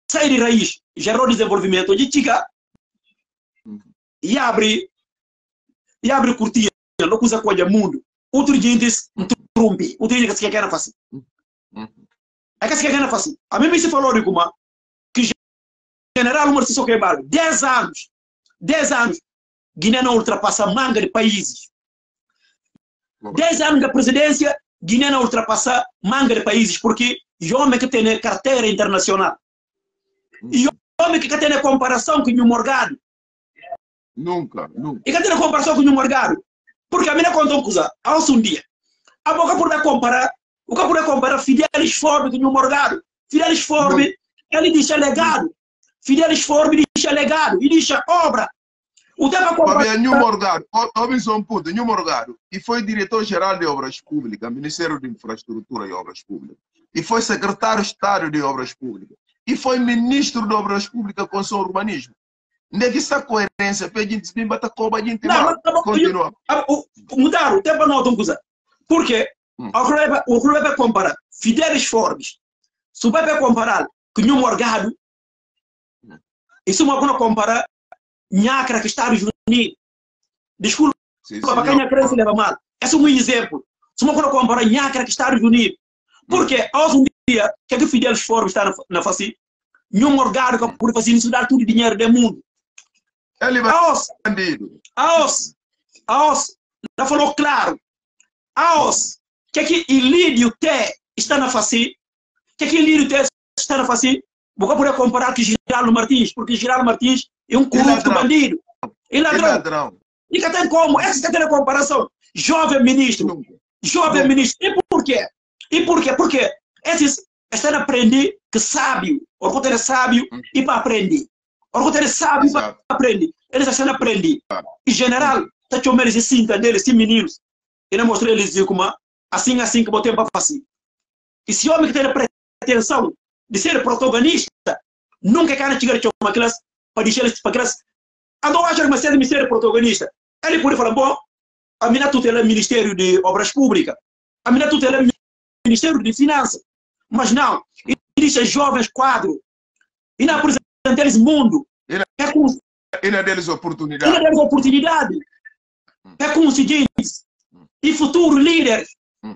Sai de raiz, gerou desenvolvimento de chica e abre e abre cortina, não usa coisa mundo. Outro dia diz trumbi, outro dia que quer fazer. É que se quer fazer. A mim se falou de como que general Marciso Quebaro, 10 anos 10 anos, Guiné não ultrapassa manga de países. 10 anos da presidência, Guiné não ultrapassa manga de países, porque homem que tem carteira internacional. E homem que tem comparação com o Morgado. Nunca, nunca. E que tem comparação com o Morgado. Porque a minha conta uma coisa, há um dia. A boca por comparar, o que por comparar Fidelis Forme com o Morgado. Fidelis Forme, ele diz é legado. Fidelis Forme diz é legado, e diz é obra. O tema Fabia New Morgado, Robinson Puto, New Morgado, e foi diretor-geral de Obras Públicas, Ministério de Infraestrutura e Obras Públicas, e foi secretário de Estado de Obras Públicas, e foi ministro de Obras Públicas com seu urbanismo. Onde é que está a coerência? Para a gente vir bater coba, a gente não, mas, continua. Mudaram, o tempo não, coisa. Porque hum. o Rulebe compara Fidelis Forbes, se o Pepe comparar com New Morgado, isso é uma comparar Nhacra, que está Unidos. Desculpa, para quem a se leva mal. Esse é um exemplo. Se uma coisa compara Nhacra, que está Unidos. Porque, aos um dia, que é que Fidel Forbes está na, na face, nenhum que pode fazer isso, dar tudo dinheiro do mundo. Ele vai aos, aos, aos, já falou claro, aos, que é que Ilídio T está na face, que é que Ilídio T está na face, vou poder comparar com Giraldo Martins, porque Giraldo Martins é um corrupto bandido. E ladrão. E ladrão. E que tem como? Essa que tem a comparação. Jovem ministro. Jovem ministro. E por quê? E por quê? Porque esses estão a aprender que sábio. O é sábio e para aprender. O é sábio para aprender. Eles estão a aprender. E general, está chamando esses cinco deles, esses meninos. E não mostrei eles como assim, assim que botei para fazer. E se homem que tem a pretensão de ser protagonista, nunca quer chegar a uma classe para dizer para aquelas. Andou a achar que ser ministério protagonista. Ele pode falar, bom, a minha tutela é Ministério de Obras Públicas, a minha tutela é Ministério de Finanças. Mas não, ele diz jovens quadros, e não apresenta eles mundo. É com, e não deles oportunidade. E não deles oportunidade. É com o seguinte, e futuro líderes, hum.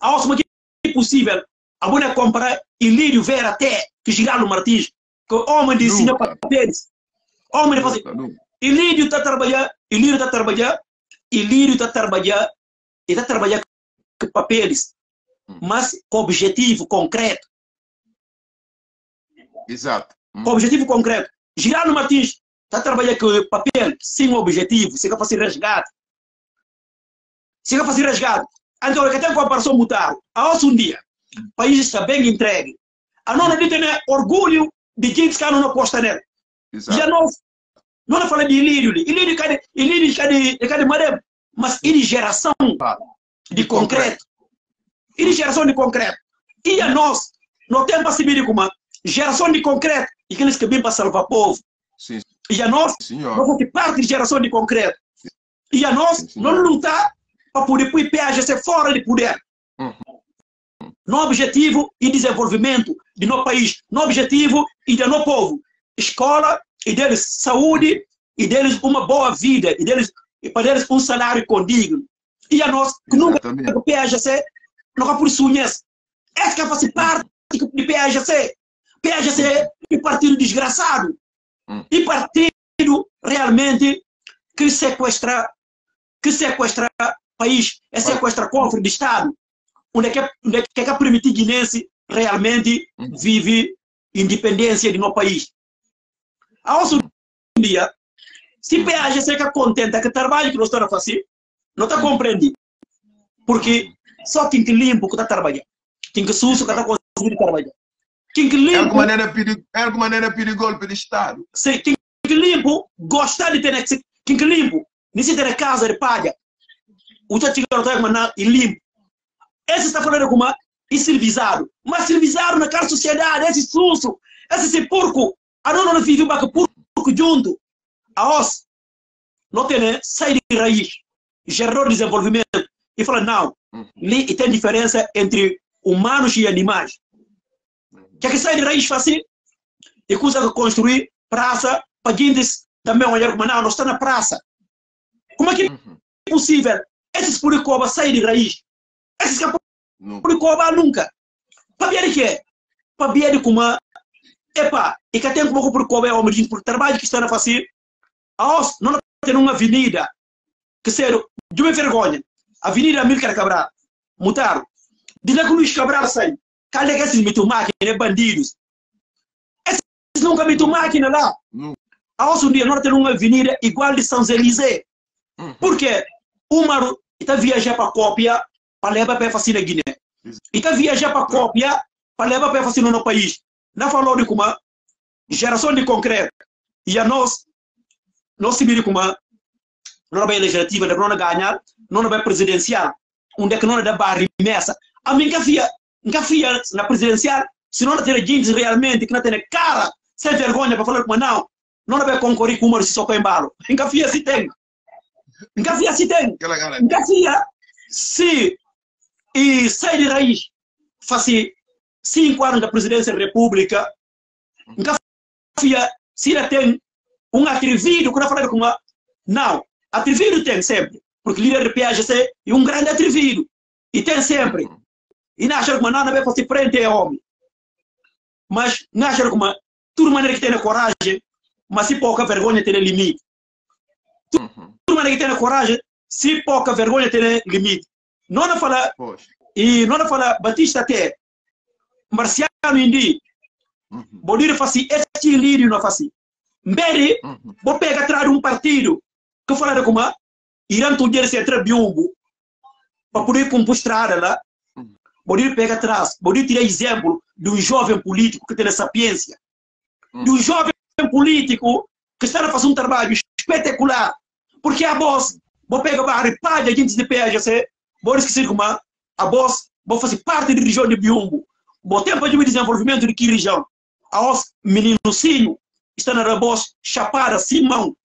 a última que é possível, a boa comparar Ilírio Vera até que Giraldo Martins, que homem de ensino papéis. Homem de fazer. Ilírio está a trabalhar, Ilírio está a trabalhar, Ilírio está a trabalhar, e está a trabalhar com papéis. mas com objetivo concreto. Exato. Com objetivo concreto. Girano Martins está a trabalhar com papel sem objetivo, sem fazer resgate. Sem fazer resgate. Então, que tem a comparação mudar. A um dia, o país está bem entregue. A nona de ter orgulho de gente que não aposta nele. Exato. Já não, não fala de Ilírio. Ilírio cadê? Ilírio cadê? Cadê Maré? Mas ele geração de concreto. Ele geração de concreto. E a nós, não temos para se como geração de concreto. E aqueles que vêm para salvar o povo. Sim, E a nós, senhor. nós somos parte de geração de concreto. E a nós, Sim, não lutar para poder pôr PAGC fora de poder. No objetivo e desenvolvimento de nosso país. No objetivo e de nosso povo. Escola e deles saúde e deles uma boa vida e deles e para eles um salário condigno. E a nós, que nunca Exatamente. o PAGC, nunca por sonhas. Essa que faz parte de PAGC. PAGC é um partido desgraçado. Hum. E partido realmente que sequestra, que sequestra país, é sequestra cofre de Estado. Onde é que, onde é que é que permitir guinense realmente Hum. vive independência de nosso país. A um dia, se PAGC que contenta que trabalho que nós estamos a fazer, não está compreendido. Porque só quem que limpo que está trabalhando. Quem que sujo que está conseguindo trabalhar. Quem que É limpo, alguma maneira pedir, é alguma maneira pedir golpe de Estado. se, quem que limpo, gostar de ter, esse- quem que limpo, necessita de casa de palha. O já tinha que e limpo. Esse está falando como e civilizado. Mas civilizado naquela sociedade, esse sujo, esse se porco, a não não vive um porco junto. A os, não tem, né? Sai de raiz, gerou desenvolvimento. E fala, não, Uhum. e tem diferença entre humanos e animais. Quer que sai de raiz fácil? E consegue construir praça para gente também olhar como, não, nós estamos na praça. Como é que Uhum. é possível? Esses puricoba saem de raiz. Não. nunca. Para ver que é? Para ver como Epa, e que tem como puricoba é homem, por trabalho que está a fazer. Aos, não tem uma avenida que ser de uma vergonha. Avenida Amílcar Cabral. Mutaram. De lá que o Luiz Cabral sai. Cadê que esses metem máquina, é bandidos? Esses nunca metem máquina lá. Não. Aos um dia nós temos uma avenida igual de São Elysée. Uhum. Porque o Maru está viajando para cópia para levar para fazer na Guiné. E está viajando para cópia para levar para fazer no país. Não falou de como geração de concreto. E a nós, nós se vira como não vai legislativa, não vai ganhar, não vai presidencial. Onde é que não é da barra imensa. A mim, nunca fia, nunca fia na presidencial, se não tem gente realmente que não tem cara, sem vergonha para falar como não, não vai concorrer com o Maurício Soco embalo. Nunca fia se tem. Nunca fia se tem. Cara. Garcia, se e sai de raiz, faz cinco anos da presidência da República, se ele tem um atrevido, quando eu falo com não, atrevido tem sempre, porque líder do PAGC é um grande atrevido, e tem sempre. E não acha que uma não vai fazer frente é homem. Mas não acha que tudo maneira que tem coragem, mas se pouca vergonha tem limite tudo maneira que tem coragem, se pouca vergonha tem limite. Não na fala, Poxa. e não na fala Batista até, Marciano Indi, Uhum. Bolir faci, este lírio não faci. Mberi, Uhum. vou pegar atrás de um partido que fala como irão tu dinheiro se entrar biumbo para poder compor estrada lá. Uhum. Bolir pega atrás, Bolir tirar exemplo de um jovem político que tem a sapiência, de um jovem político que está a fazer um trabalho espetacular, porque a voz, vou pegar a ripada gente de PAGC, vou esquecer como a voz, vou fazer parte da região de Biumbo, vou ter para o desenvolvimento de que região, a voz, meninocinho, está na voz chapada, Simão,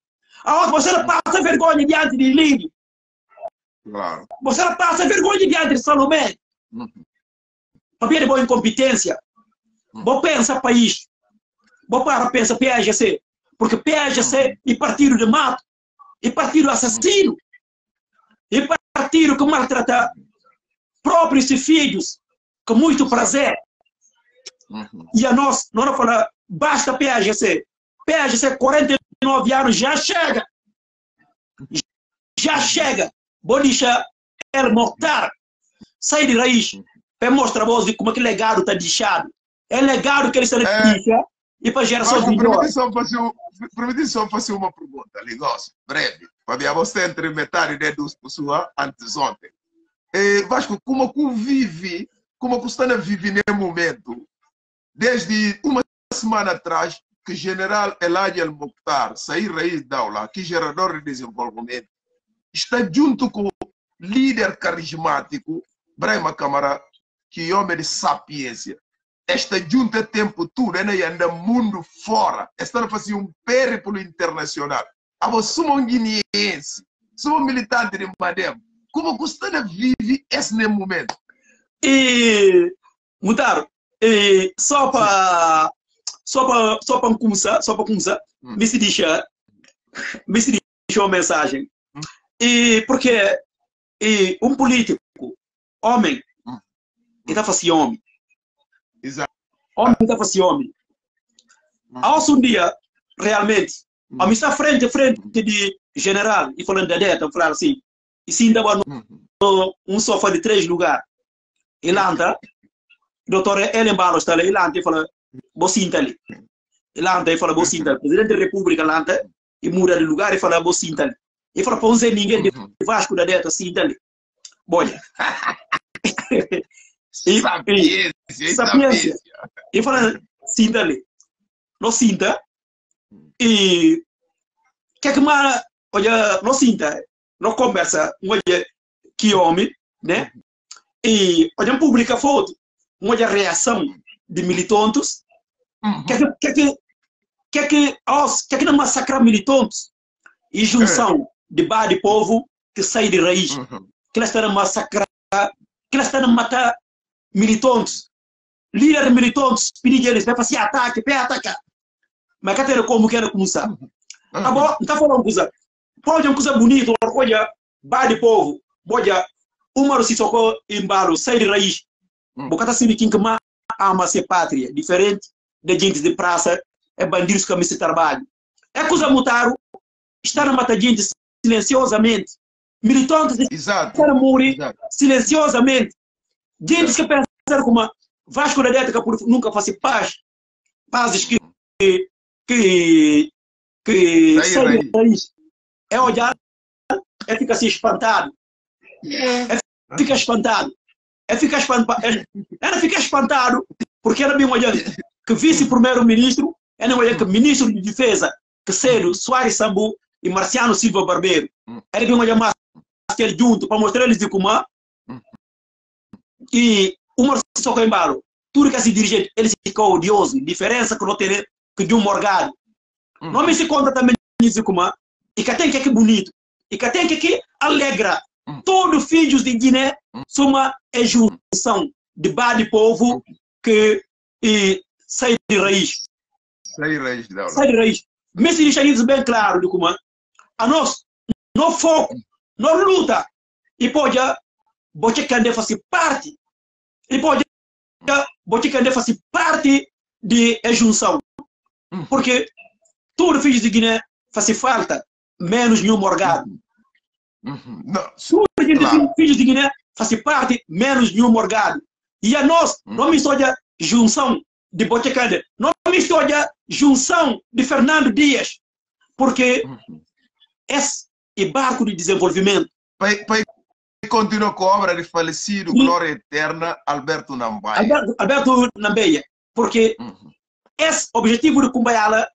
a voz, você não passa vergonha diante de Lírio, Claro. você não passa vergonha diante de Salomé, Uhum. para ver boa incompetência, vou pensar país, vou para pensar PAGC, porque PAGC e partido de mato, e partido assassino, e partido que maltrata próprios filhos com muito prazer. Uhum. E a nós, nós não falamos, basta PAGC. PAGC, 49 anos, já chega. Já chega. Vou deixar ele mortar. Sai de raiz. para mostrar a voz de como é que legado está deixado. É legado que ele está É. deixa e para geração Marco, melhor. permite só fazer, um- permite só fazer uma pergunta, Ligos, breve. Você entre metade de duas pessoas antes ontem. Eh, Vasco, como que vive, como que está vive nesse momento, desde uma semana atrás, que General Eladia El Mokhtar, sair raiz da aula, que gerador de desenvolvimento, está junto com o líder carismático, Brahma Camara, que homem de sapiência esta junta tempo tudo né, e mundo fora. Está fazer um périplo internacional a você somos um guineense somos militante de Madem como você vive esse momento E, Mutaro, e só para só para só para começar, só para começar, Hum. me se deixa me se deixa uma mensagem. Hum. E porque e um político, homem, Hum. ele está fazendo homem, exato homem está fazendo homem. Hum. Ao um dia, realmente, A mim está frente a frente de general e falando da deta, falar assim, e sim dava Uhum. um sofá de três lugares. Ele anda, doutor Ellen Barros está ali, ele anda e fala, você sinta ali. Ele anda e fala, você sinta ali. Presidente da República lá anda e muda de lugar e fala, você sinta ali. E fala, dizer ninguém de Uhum. Vasco da Deta, sinta ali. Bolha. E- sapiência sapiência. sapiência E fala, sinta ali. Não sinta. E que é que mais, olha, não sinta, não conversa, olha, que homem, né? E olha, publica foto, olha a reação de militantes, Uhum. que é que, que, que, é que, aos- que é que não massacrar militantes e junção de bar de povo que sai de raiz, Uhum. que elas estão a massacrar, que elas estão a matar militantes, líder militantes, pedir eles, vai fazer ataque, vai atacar. Ter como quer começar? Ah, bom, não está falando coisa. Pode uma coisa de povo, olha, uma se socou embalo, sai de raiz. Se que mais ama ser pátria, diferente de gente de praça, é bandidos que se trabalho. É coisa mutaram, está a matar gente silenciosamente. Militantes exato estão a morrer exato silenciosamente. Gente que pensaram como Vasco da Gama nunca faz paz. Pazes que que que daí. do país. É olhar, é ficar assim espantado. É ficar espantado. É ficar espantado. É, ela fica espantado porque ela bem olhando que vice-primeiro-ministro é não olhar que ministro de defesa que Célio Soares Sambu e Marciano Silva Barbeiro. Ela bem olhar mais que ele junto para mostrar eles de como e o Marcelo Socoembalo, tudo que esse dirigente, ele ficou odioso, diferença que não tem que de um morgado. Uhum. Não me se conta também nisso como e que tem que que bonito, e que tem que que alegra. Uhum. Todos os filhos de Guiné são uma junção de bar de povo que e, sai de raiz sair raiz da aula sai de raiz. Mas se deixa isso bem claro de como a nós, no foco, no luta, e pode, você quer fazer parte, e pode, você quer fazer parte de junção. Uhum. Porque os filhos de Guiné fazem falta, menos nenhum morgado. Uhum. os Claro. filhos de Guiné fazem parte, menos nenhum morgado. E a nós, Uhum. não me soja junção de Botecande, não me soja junção de Fernando Dias, porque Uhum. esse é barco de desenvolvimento. Pai, pai continua com a obra de falecido Sim. Glória Eterna Alberto Nambaia. Alberto, Alberto Nambeia, porque Uhum. Esse objetivo de Cumbayala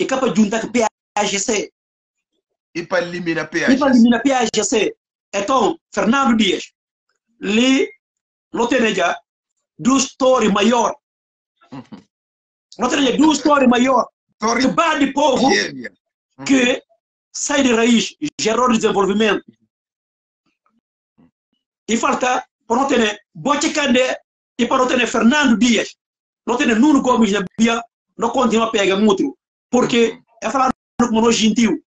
é capaz de juntar com PAGC, E para eliminar e PH. para eliminar PAGC. Então, Fernando Dias, lhe já duas histórias maior, Uhum. já duas histórias maior, Torre que bar de povo gêmea. que sai de raiz, gerou desenvolvimento. E falta, para não ter Bote Candé e para não ter Fernando Dias, não ter Nuno Gomes da Bia, não continua a pegar muito. Porque é falar como não gentil,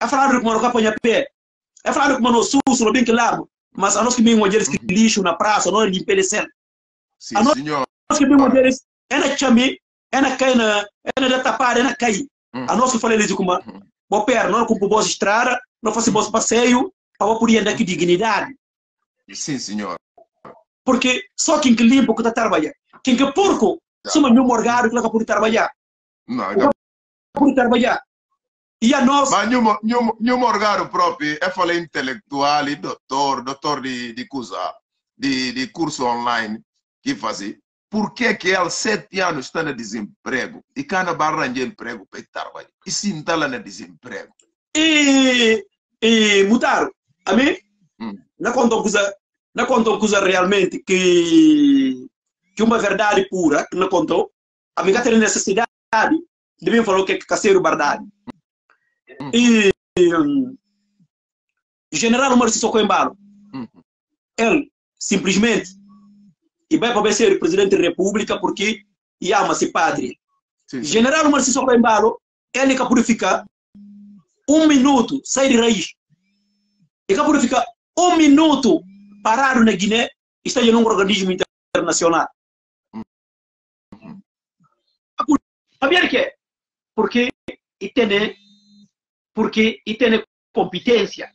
é falar como não apanha pé, é falar como não susto, não bem que largo. Mas a nós que vem eles que lixo na praça, não limpar ele certo. Sim, Ah, não. senhor. Nós que vem eles, é na chame, é na cai, é na tapar, é na cai. Uhum. A nós que falei eles como Uhum. Vou pera, não com boas estrada, não fazer bons passeio, para poder andar com dignidade. Sim, senhor. Porque só quem que limpa que está trabalhando. Quem que porco, soma meu morgado que não pode trabalhar. Não, não. Pode trabalhar. E a nós. Mas nenhum, organo próprio é falei intelectual e doutor, doutor de, de coisa, de, de curso online que fazia. Por que que ele sete anos está no desemprego e cada de emprego para trabalhar? E se está lá no desemprego? E, e mudaram. A mim, Hum. não contam coisa, não contam coisa realmente que que uma verdade pura, que não contou. A mim tem necessidade de mim falou que é caseiro verdade. E um, General Márcio Socoembalo, Uhum. ele simplesmente e vai para ser presidente da república porque ama-se pátria. Sim. General Márcio Socoembalo, ele que purifica um minuto, sai de raiz. E que purifica um minuto parado na Guiné, está em um organismo internacional. Sabia que? Porque e tem porque e tem competência.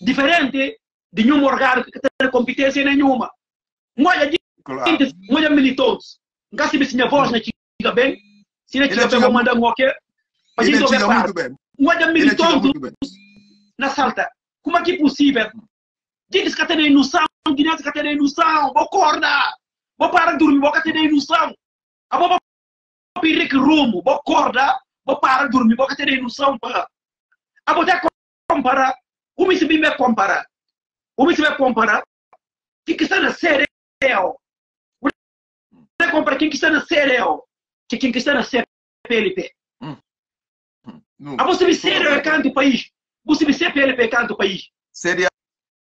Diferente de nenhum órgão que tem competência nenhuma. Olha, Claro. gente, olha militantes. Nunca se minha voz na chica bem. Se não chega bem, mandar um ok. Mas isso é muito bem. Olha, militantes na salta. Como é que é possível? Diz que tem noção, Guiné que tem noção, vou corda, vou parar de dormir, vou ter noção. A vou pedir que rumo, vou corda, vou parar de dormir, vou ter noção. pá. A vou ter comparar, o me se me comparar, o me se me comparar, que que está na série, você compara quem que está na série, que quem que está na CPLP. Nunca. A você me sério é canto o país, você me CPLP canto o país. Seria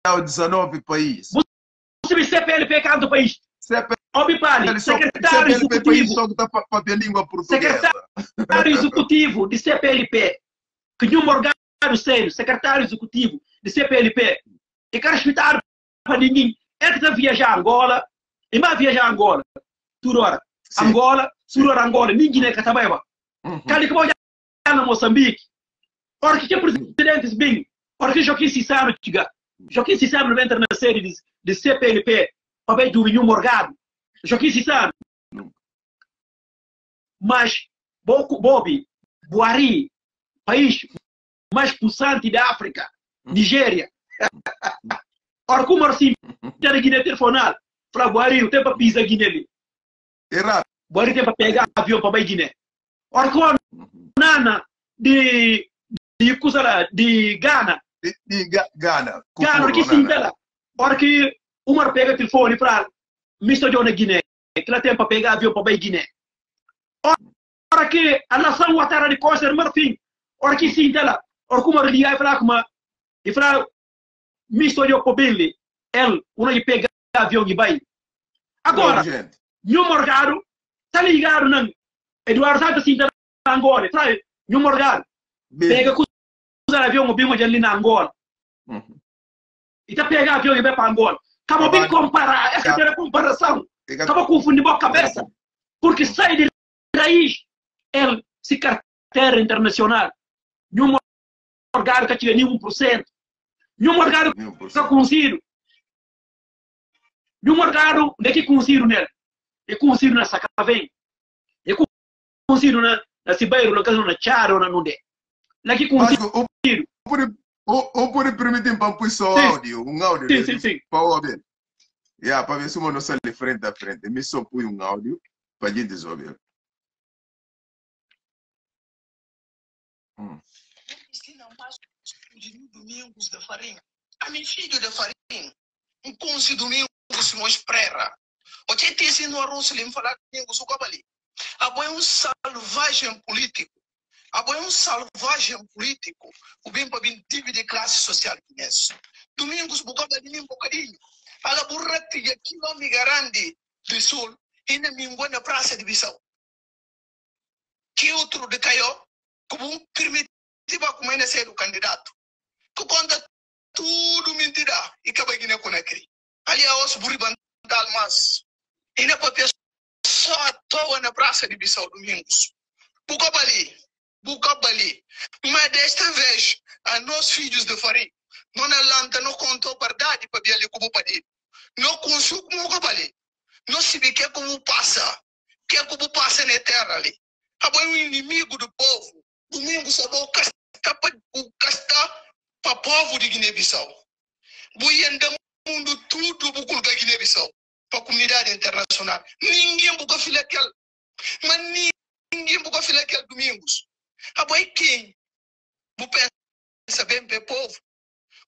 o 19 país. Você me CPLP canto o país. CPLP Obi Pali, só- secretário país executivo, só que está para a língua portuguesa. secretário executivo de CPLP, que nenhum órgão sério, secretário executivo de CPLP, e quer respeitar para ninguém, é que está viajar a Angola, e vai viajar a Angola, Sim. Angola, tudo hora Angola, ninguém é Catabaiba, Uhum. Cali que vai na Moçambique, ora que tem presidentes bem, ora que Joaquim Cissano, Joaquim Cissano não entra na série de, de CPLP, para ver do nenhum órgão, Joaquim Cissano, mas Bobi, Buari, país mais pulsante da África, Nigéria. Ora, como assim, na Guiné telefonal, para Buari, o tempo pisa Guiné. Errado. Buari tem para pegar avião para Guiné. Ora, com a nana de, de, Kusala, de Ghana, De, de Ghana. Ghana, que sim. Ora que Umar pega telefone para Mr. John na Guiné, que ela tem para pegar avião para Guiné. Ora que a nação Ouattara de de Marfim, ora que sim dela. Ora liga e fala como e fala Mr. John Pobili, ele, uma de pegar avião e vai. Agora, Não, Morgado, tá ligado não? Eduardo Santos assim da Angola, sabe? Nho Morgado, Bem. pega com os aviões, o bimo ali na Angola. Uhum. E tá pega avião e vai para Angola. Acaba bem comparar, essa é a comparação. Acaba confundindo a cabeça. Porque sai de raiz, ele se carteira internacional. Nho Morgado que tinha nenhum por cento. Nenhum só cento. consigo. Nho Morgado, onde é que consigo nele? Eu consigo na Sacavém. Eu consigo na, na Cibeiro, na casa na Charo, na Nunde. Lá que consigo. O- o pode- o- o pode permitir para pôr só Sim. áudio, um áudio. Sim, sim, sim. Para ouvir. Yeah, para ver se uma não sai de frente a frente. Me só põe um áudio para a gente ouvir. Hum. Domingos da farinha. A meu filho da farinha. Um conce domingos não espera. O que te ensina a Rosalém falar domingos o cabali. A boa é um salvagem político. A boa é um salvagem político. O bem para bem de classe social guinense. Domingos o cabali nem um bocadinho. Ala burrati e aqui não me garante de sul. E na minha na praça de Bissau. Que outro de Caió? Como permitiva como ainda ser o candidato. Que conta tudo mentira e acaba Guiné Conakry. Aliás, Buribantal mas ainda para pessoa à toa na praça de Bissau Domingos. Buca Bali, Buca Bali. Mas desta vez, a nós filhos de Farim, non é lanta não contou verdade para ver como pode não consumo como vale não se vê que é como passa que é como passa na terra ali é um inimigo do povo domingo sabou o casta o para povo de Guiné-Bissau buienda mundo tudo bucul da Guiné-Bissau para a comunidade internacional ninguém buca filha aquela mas ninguém buca filha aquela domingos abo é quem? Bu pensa bem o povo?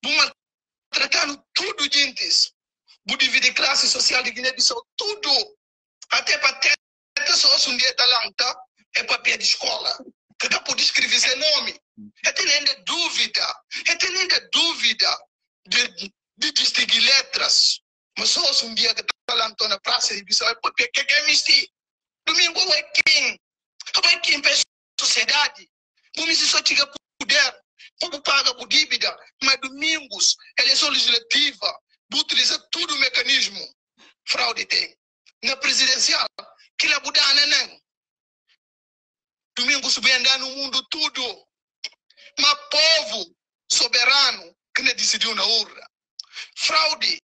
Bu maltratando tudo gentes. Bu dividir classe social de Guiné-Bissau tudo. Até para ter só um dia talanta é papel de escola. Que tá por escrever seu nome. É tem ainda dúvida. É tem ainda dúvida de, de distinguir letras. Mas só um dia que talanta na praça de Bissau. É papel que é misti domingo é quem? É quem para sociedade poder como paga por dívida, mas domingos, eleição legislativa, utiliza tudo o mecanismo. Fraude tem. Na presidencial, que lá mudar não. Domingos vem andar no mundo tudo. Mas povo soberano que não decidiu na urna. Fraude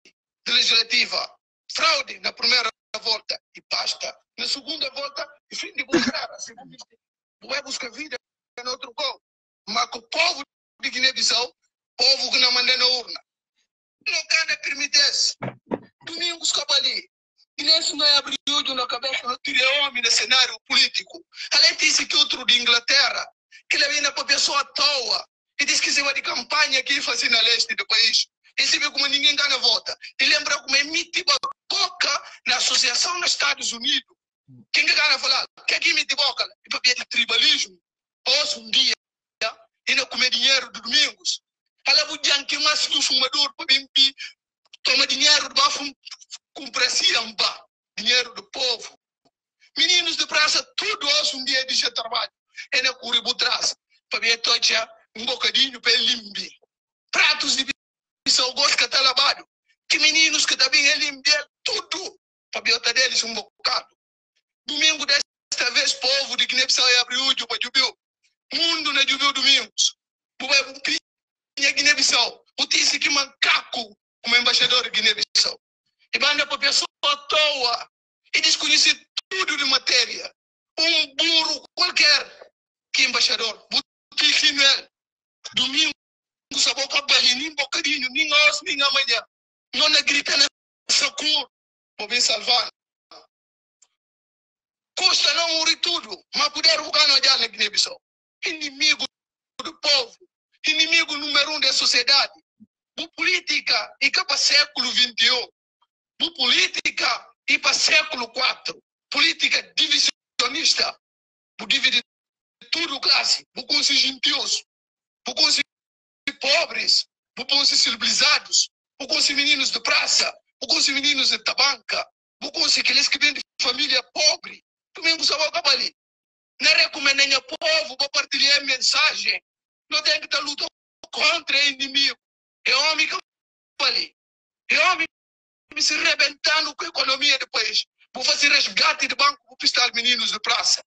legislativa, fraude na primeira volta e basta. Na segunda volta, e fim de buscar. Vai buscar vida em outro gol. Mas o povo de Guiné-Bissau, povo que não manda na urna. Não cada permitece. Domingos Cabali. Inês não é abriu na cabeça, não tira homem no cenário político. Além disse que outro de Inglaterra, que ele vem para pessoa à toa, e diz que se vai de campanha aqui fazer na leste do país. E se vê como ninguém ganha volta. E lembra como emite boca na associação nos Estados Unidos. Quem que emite boca? E para de tribalismo. Ouça um dia, não comer dinheiro do domingos. Ela dizer que mais do fumador para bimpi toma dinheiro do bafo com pressão, dinheiro do povo. Meninos de praça, tudo hoje um dia de trabalho. É na curibu traz, para ver tocha um bocadinho para limbi. Pratos de são gosto que está lavado. Que meninos que também é limber tudo para ver deles um bocado. Domingo desta vez, povo de Guiné-Bissau e abriu o para Jubil. Mundo na Jubil domingos. Pinha Guiné-Bissau. O disse que macaco como embaixador de Guiné-Bissau. E manda para pessoa à toa e desconhece tudo de matéria. Um burro qualquer que embaixador. Butique Noel. Domingo, essa boca bem, nem bocadinho, nem hoje, nem amanhã. Não é grita nessa cor. Vou bem salvar. Custa não morrer tudo, mas poder jogar no na Guiné-Bissau. Inimigo do povo, inimigo número um da sociedade. Bu política e para século XXI. Bu política e para século IV. Política divisionista. Bu dividir tudo classe. Bu conseguir gentioso. Bu conseguir pobres. Bu conseguir civilizados. Bu conseguir meninos de praça. Bu conseguir meninos de tabanca. Bu conseguir aqueles que vêm de família pobre. Também bu sabor ali. Não recomendo o povo para partilhar mensagem. Não tem que estar lutando contra o inimigo. É homem que ali. É homem que se rebentando com a economia do país. Vou fazer resgate de banco para pistar meninos de praça.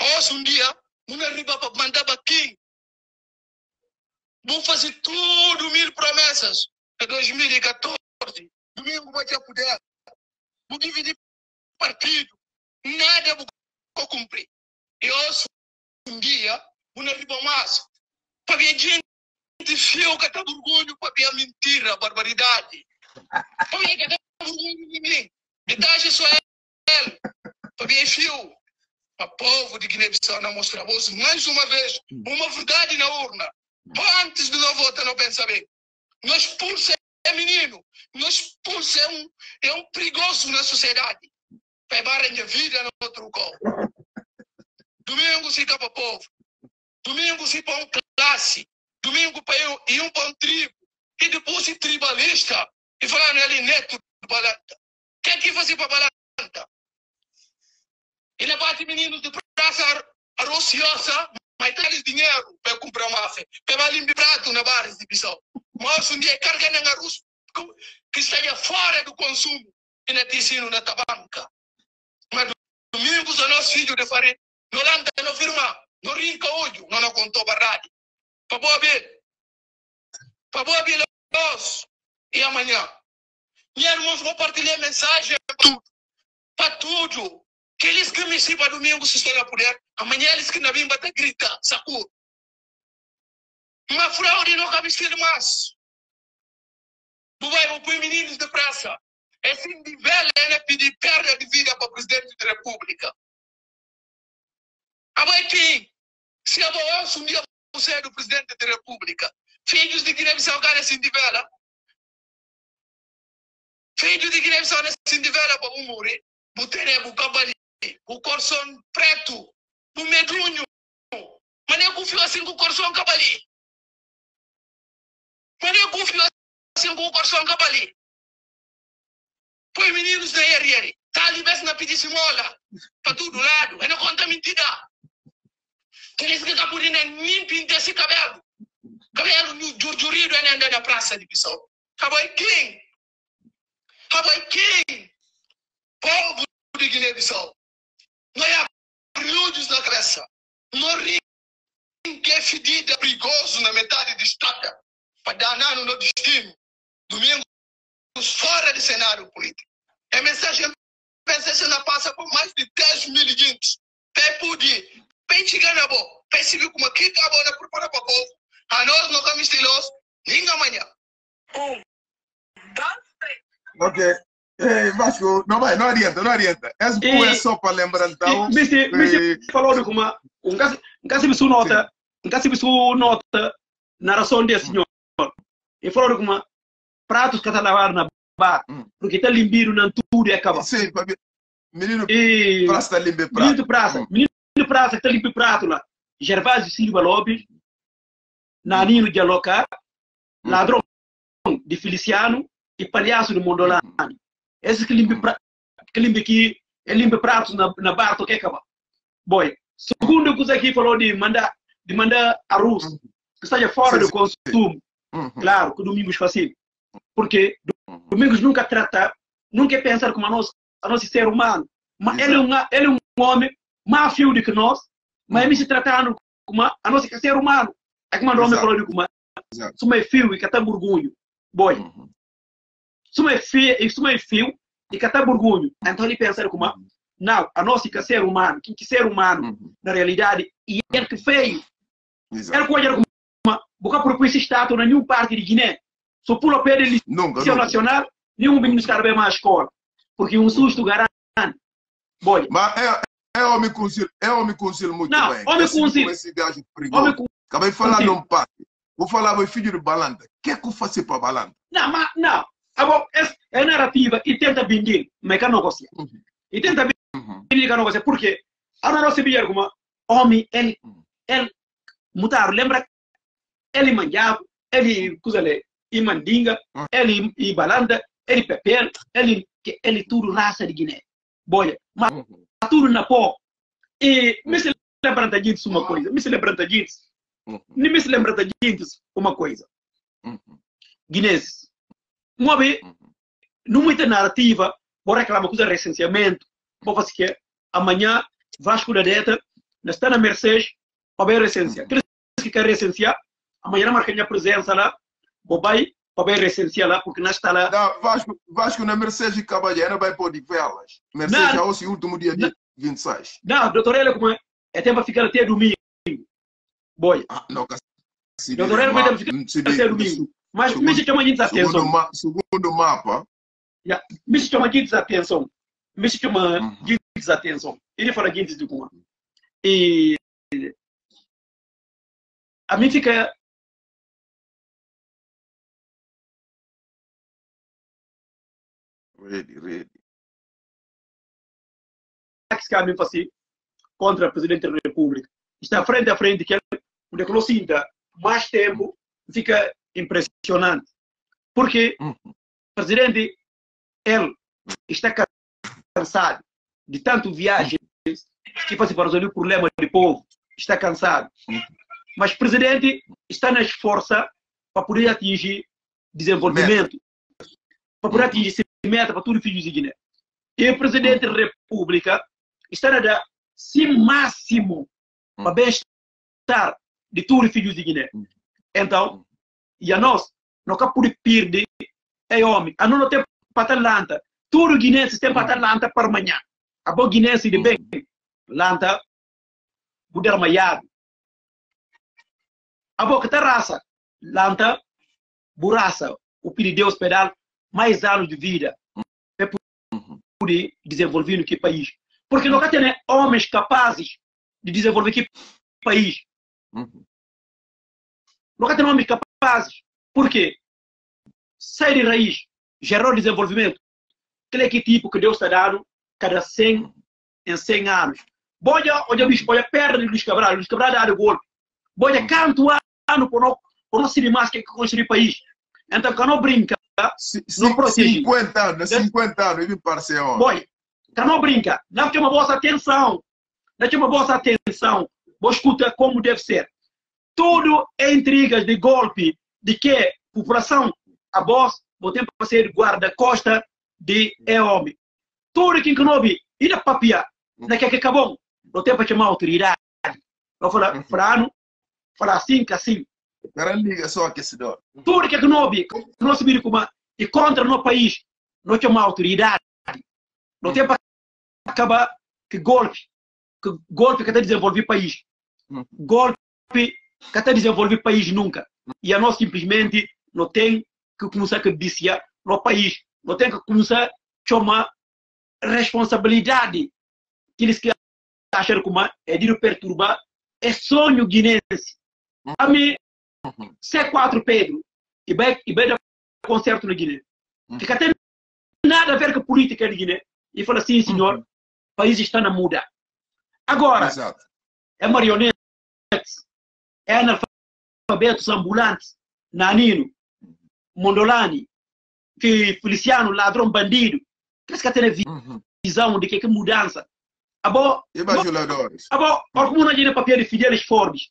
Hoje um dia, não arriba para mandar aqui. Vou fazer tudo mil promessas. Em 2014, domingo vai ter poder. Vou dividir partido. Nada vou cumprir. E hoje um dia, não arriba mais. Para ver gente fio que está orgulho para ver mentira, barbaridade. Para ver que está orgulho de mim. Detalhe Israel, para ver fio. O povo de Guiné-Bissau não mostra voz mais uma vez uma verdade na urna. Antes de não votar, não pensa bem. Nós pulsa é menino. Nós pulsa é um, é um perigoso na sociedade. Pegarem a vida no outro gol. Domingo fica para o povo. Domingo se para um classe. Domingo para eu e um para um tribo. E depois se tribalista. E falando ali neto do balanta. Quem que fazia para balanta? E levante meninos de praça arrociosa, mas dá-lhes dinheiro para comprar uma fé. Para limpar prato na barra de Bissau. Mas um dia carga na arroz que esteja fora do consumo. E te ensino na tabanca. Domingo o nosso filho de farinha. Não landa, não firma. Não contou barrado. Para boa ver. para boa hoje e amanhã. Minha irmãos, vou partilhar mensagem para tudo. Que eles que me para domingo se estão a poder, amanhã eles que não vêm bater grita, sacu. Uma fraude não cabe ser mais. Dubai, vou pôr meninos de praça. Esse nível é pedir perda de vida para o presidente da República. Agora quem? Se a boa um dia você é do presidente da República, filhos de Guiné-Bissau se nivela. Filhos de Guiné-Bissau se nivela para o morrer. O terebo, o cabali, o coração preto, o medunho. Mas eu confio assim com o coração cabali. Mas eu confio assim com o coração cabali. Pois meninos da tá ali mesmo na pedicimola, para todo lado, e não conta mentira. Eles que capurina nem pinta esse cabelo. Cabelo jurjurido é na praça de Bissau. Acabou quem? Acabou quem? Povo de Guiné-Bissau. Não é brilhos na cabeça. Não que é fedida, perigoso na metade de estrada. Para danar no destino. Domingo fora do cenário político. A mensagem, a mensagem não passa por mais de 10 mil gente. Pé chegar na boa, pé civil como aqui acabou na prepara para o povo. A nós não caminhos estilos, nem amanhã. Um, Ok. Ei, Vasco, não vai, não adianta, não adianta. Essa e, é só para lembrar então. Mr. Mr. falou de como um caso, um caso de sua nota, um caso de sua nota, narração desse senhor. E falou de como pratos que está lavar na bar, hum. porque está limpiro na tudo e acaba. Sim, menino e... praça está limpo prato. Menino praça, hum. menino praça está limpo prato lá. Gervásio Silva Lopes, Nanino de Aloca, hum. ladrão de Feliciano e palhaço de Mondolani. Hum. Esse que prato, que limpa aqui, é limpa pratos na, na bar, que acaba. Boy, segundo coisa aqui falou de mandar, de mandar arroz, hum. que esteja fora sim, do consumo. Uhum. Claro, que domingos fácil. Porque Domingos nunca trata, nunca pensar como a nós, a nós ser humano. Mas ele é, um, ele é um homem mais fio do que nós, mas ele se tratando como a nós ser humano. É como o homem falou de como Suma é fio e que está burgunho. Boy. Uhum. Suma é fio e suma é fio e que está burgunho. Então ele pensa como uhum. não, a nós que ser humano, que ser humano, uhum. na realidade, e ele que feio. Ele pode como boca por esse status na nenhuma parte de Guiné. Só pula pé de Liceu Nacional, nenhum menino escreve mais escola. Porque um susto garante. Boy. Mas é, é homem conselho, é homem conselho muito não, bem. Homem conselho. Esse gajo perigoso. Acabei de falar num parque. Vou falar meu filho de Balanda. O que é que eu faço para Balanda? Não, mas não. Ah, é, é narrativa e tenta vender, mas que não. Uhum. E tenta vender uhum. que não negocia. Por quê? A não se via como homem, ele, ele, mudar, lembra? Ele manjava, ele, coisa ali, e Mandinga, ah. ele e Balanda, ele Pepel, ele, ele tudo raça de Guiné. Boia, mas uhum. tudo na pó. E me se lembra gente uma coisa, me se lembra gente, uhum. me se lembra gente uma coisa. Uhum. Guinenses, uma vez, uhum. não muita narrativa, vou reclamar coisa de recenseamento, vou fazer que amanhã, Vasco da Deta, está na Mercedes, para ver recensear. Aqueles que querem recensear, amanhã marca minha presença lá, Bobai, Bobai recensia lá, porque nós está lá. Não, Vasco, Vasco na Mercedes Caballera vai poder vê-las. Mercedes já é o último dia de 26. Não, doutor, ele como é, é tempo para ficar até domingo. Boy. Ah, não, doutor, ele vai ficar até domingo. Mas me chama de desatenção. Segundo, segundo mapa. Yeah. Me chama de desatenção. Me chama uhum. de desatenção. Ele fala de desatenção. E a mim fica Ready, ready. que assim contra o presidente da República. Está frente a frente, que ele sinta mais tempo, fica impressionante. Porque o uhum. presidente, ele está cansado de tanto viagens que faz para resolver o problema do povo. Está cansado. Uhum. Mas o presidente está na esforça para poder atingir desenvolvimento, para poder uhum. atingir meta para tudo filhos de Guiné. E o presidente da República está a dar sim máximo para bem-estar de tudo filhos de Guiné. Então, e a nós, nunca pude perder é homem. A não tem para Atlanta. Tudo guinense tem para Atlanta para amanhã. A boa guinense de bem. Atlanta, poder maiado. A boa que raça. Atlanta, buraça. O pedido de hospital, mais anos de vida. É poder desenvolver no que país. Porque nunca tem homens capazes de desenvolver que país. Nunca tem homens capazes. Por quê? Sai de raiz, gerou desenvolvimento. Aquele que tipo que Deus está dando cada 100 em 100 anos. Boia, olha, bicho, olha, perna de Luiz Cabral, Luiz Cabral dá de golpe. Boia, canto ano por não, por mais que construir país. Então, quando não brinca, não protege. 50 anos, 50 anos, ele parceiro. Boia, quando não brinca, não tem uma boa atenção. Não tem uma boa atenção. Vou escutar como deve ser. Tudo é intrigas de golpe, de que população, a voz, vou ter para ser guarda-costa de é homem. Tudo que não vi, e da papia, na que acabou, não tem para chamar autoridade. Vou falar, frano, falar assim, que assim. Cara, liga só aquecedor. Tudo que não vi, não se vira como, e contra no país, não chamar autoridade. Não tem para acabar que golpe, que golpe que está desenvolver país. Golpe que está desenvolver país nunca. E a nós simplesmente não tem que começar a viciar no país. Não tem que começar a chamar responsabilidade. Aqueles que acham que é de perturbar é sonho guinense. A mim, C4 Pedro, e vai, e vai dar concerto na Guiné. Que tem nada a ver com a política de Guiné. E fala assim, senhor, o país está na muda. Agora, Exato. é marionetes, é analfabetos ambulantes, Nanino, Mondolani, que Feliciano, ladrão bandido, que eles têm visão de que é mudança. Abo, E bajuladores. abo, orgulho na papel de Fidelis Forbes,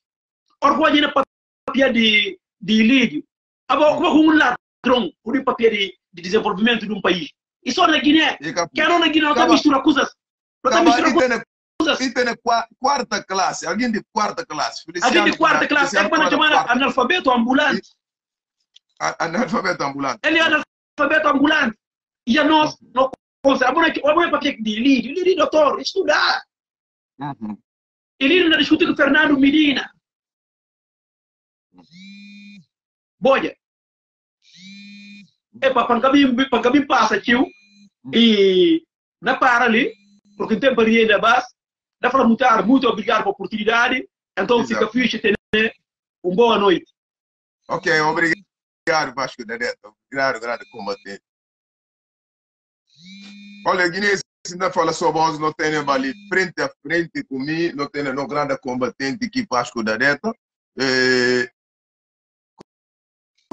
orgulho na gente papel de de Lídio, abo, como um ladrão, por papel de, de desenvolvimento de um país. E só na Guiné, que na Guiné não está mistura coisas, não está mistura coisas. E tem qua- quarta classe, alguém de quarta classe. Alguém de quarta classe, é Feliciano para chamar analfabeto ambulante. Analfabeto ambulante. ele é analfabeto ambulante. E a nós, não conseguimos. Vamos para que de líder, líder doutor, estudar. Uhum. Ele ainda discute com Fernando Medina. Boia. É para para para caminho passa aqui e na para ali, porque tem para ir da base, dá para mutar, muito obrigado pela oportunidade. Então fica Exato. fixe ter uma boa noite. Ok, obrigado, Vasco da Neto. Obrigado, grande combatente. Olha, Guinness ainda fala sobre nós, não tem ali frente a frente comigo, não tem no grande combatente que Vasco da Neto.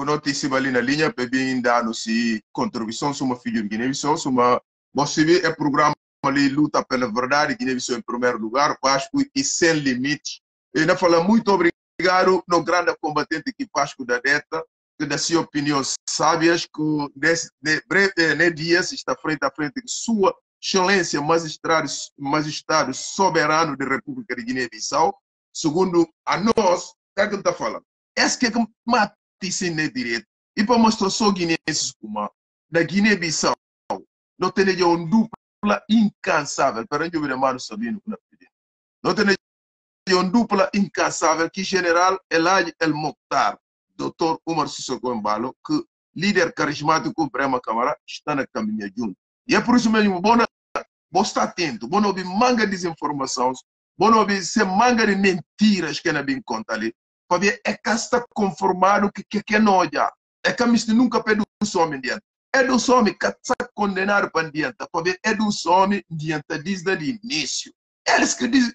Notícia ali na linha, para bem dar se contribuição uma filha de Guiné-Bissau, sobre uma, você é programa ali, luta pela verdade, Guiné-Bissau em primeiro lugar, Vasco e sem limite. E ainda fala muito obrigado no grande combatente que Vasco da Neta, que dá sua opinião sábias, que nesse, ne, eh, ne dias está frente a frente com sua excelência magistrado, magistrado soberano da República de Guiné-Bissau, segundo a nós, é que está falando. Esse que é sem direito. E para mostrar só guineenses como da Guiné-Bissau, não tem uma dupla incansável, para onde eu sabendo que não pedindo. Não tem uma dupla incansável que general Elad El Mokhtar, Dr. Umar Sissoko Embalo, que líder carismático Brema Camara está na caminha junto. E é por isso mesmo, bom, bom estar atento, bom ouvir manga de desinformações, bom ouvir se manga de mentiras que não bem conta ali. Para ver, é que está conformado que que que não já. É que a mista nunca pede o some diante. É do some que está condenado para diante. Para ver, é do some diante desde o início. Eles que dizem,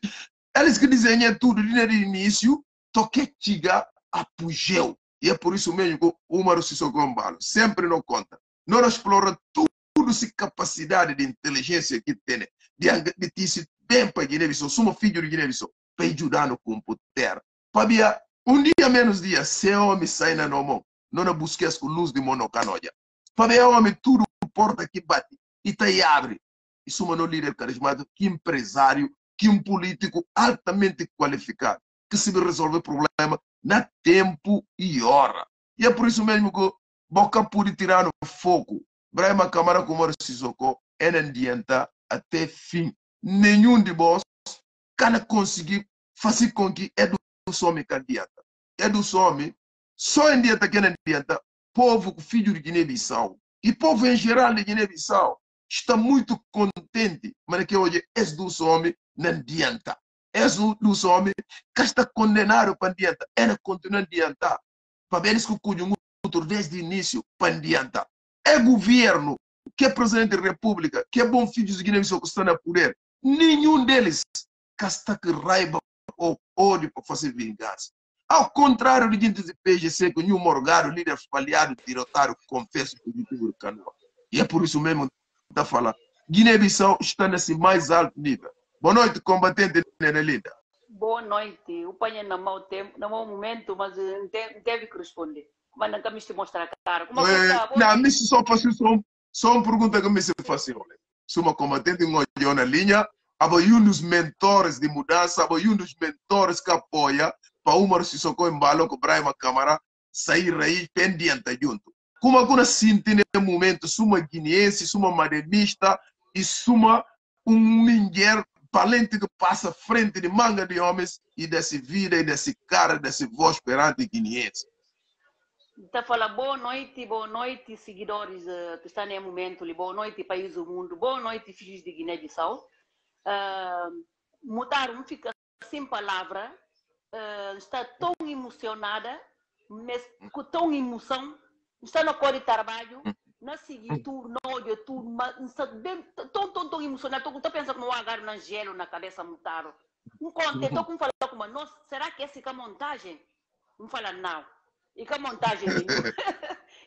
eles que desenham tudo desde o início, toque chega apogeu. E é por isso mesmo que o Umar Sissoko Embalo sempre não conta. Não explora tudo essa capacidade de inteligência que tem, de, de ter bem para Guiné-Bissau, somos filhos de Guiné-Bissau, para ajudar no computer. Para um dia menos dia, se o homem sai na mão, não na busca com luz de monocanoia. O homem tudo porta que bate e tá e abre. E somos um líder carismático, que empresário, que um político altamente qualificado, que se resolve problema na tempo e hora. E é por isso mesmo que boca puri tirar no fogo. Brahma Câmara Kumar Sissoko, é adianta até fim. Nenhum de vós can conseguir fazer com que é do some candiata. É do some, só adianta que não adianta povo filho de Guiné-Bissau. E povo em geral de Guiné-Bissau está muito contente, mas que hoje é do some, não adianta. É do some, que está condenado para adianta, ela continua a adiantar. Para ver que o cunho desde o início para adiantar. É governo, que é presidente da república, que é bom filho de Guiné-Bissau que está no poder. Nenhum deles que está que raiva ou ódio para fazer vingança. Ao contrário de gente de PGC, que o Morgado, líder falhado, tirotário, confesso positivo do Canoa. E é por isso mesmo que está falando. Guiné-Bissau está nesse mais alto nível. Boa noite, combatente Nenelinda. Boa noite. O pai não mau tempo, não mau momento, mas teve que responder. Mas não me mostrar a cara. Como é, não, me só faço só, só uma pergunta que me se faz. Sou uma combatente em na linha, um dos mentores de mudança, um dos mentores que apoia para Umar Sissoko embalo com Brahma Câmara sair aí pendente junto. Como alguma sinta nesse momento, suma guineense, suma madenista e suma um mulher valente que passa frente de manga de homens e desse vida e desse cara, desse voz perante guineense. Está falando boa noite, boa noite, seguidores uh, que estão nesse momento, boa noite, país do mundo, boa noite, filhos de Guiné-Bissau. Uh, mudaram, fica sem palavra, uh, está tão emocionada, mas com tão emoção, está no cor de trabalho, na seguinte turno, olha tudo, mas está bem, tão, tão, tão emocionada, estou pensando como um agarro na gelo na cabeça mutaram. Um conte, estou com falar com uma, será que essa é a montagem? Não fala não. E que montagem nenhuma.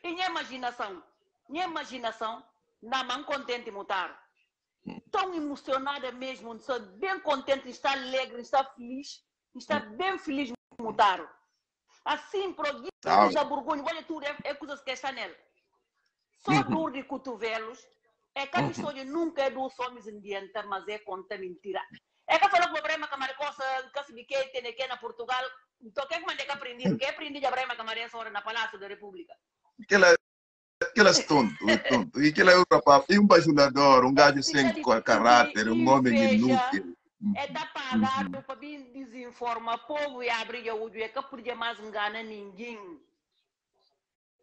e minha imaginação, minha imaginação, na mão contente mutar. Tão emocionada mesmo, estou bem contente, está alegre, está feliz está bem feliz mudaram. Assim, proguinhos da Burgônia, olha tudo, é, é coisas que está nele. Só uhum. dor de cotovelos, é que a uhum. história nunca é dos homens em diante, mas é conta mentira. É que falou que o Brema Camaricosa, que se biquei, tem aqui na Portugal, então quem mandei que aprendi? Quem aprendi de Brema Camaricosa na Palácio da República? Aquela aquela é tonto, tonto. E aquela é outra papo. E um bajulador, um gajo sem caráter, um homem inútil é da uhum. para o povo e abrir o é que podia mais engana ninguém.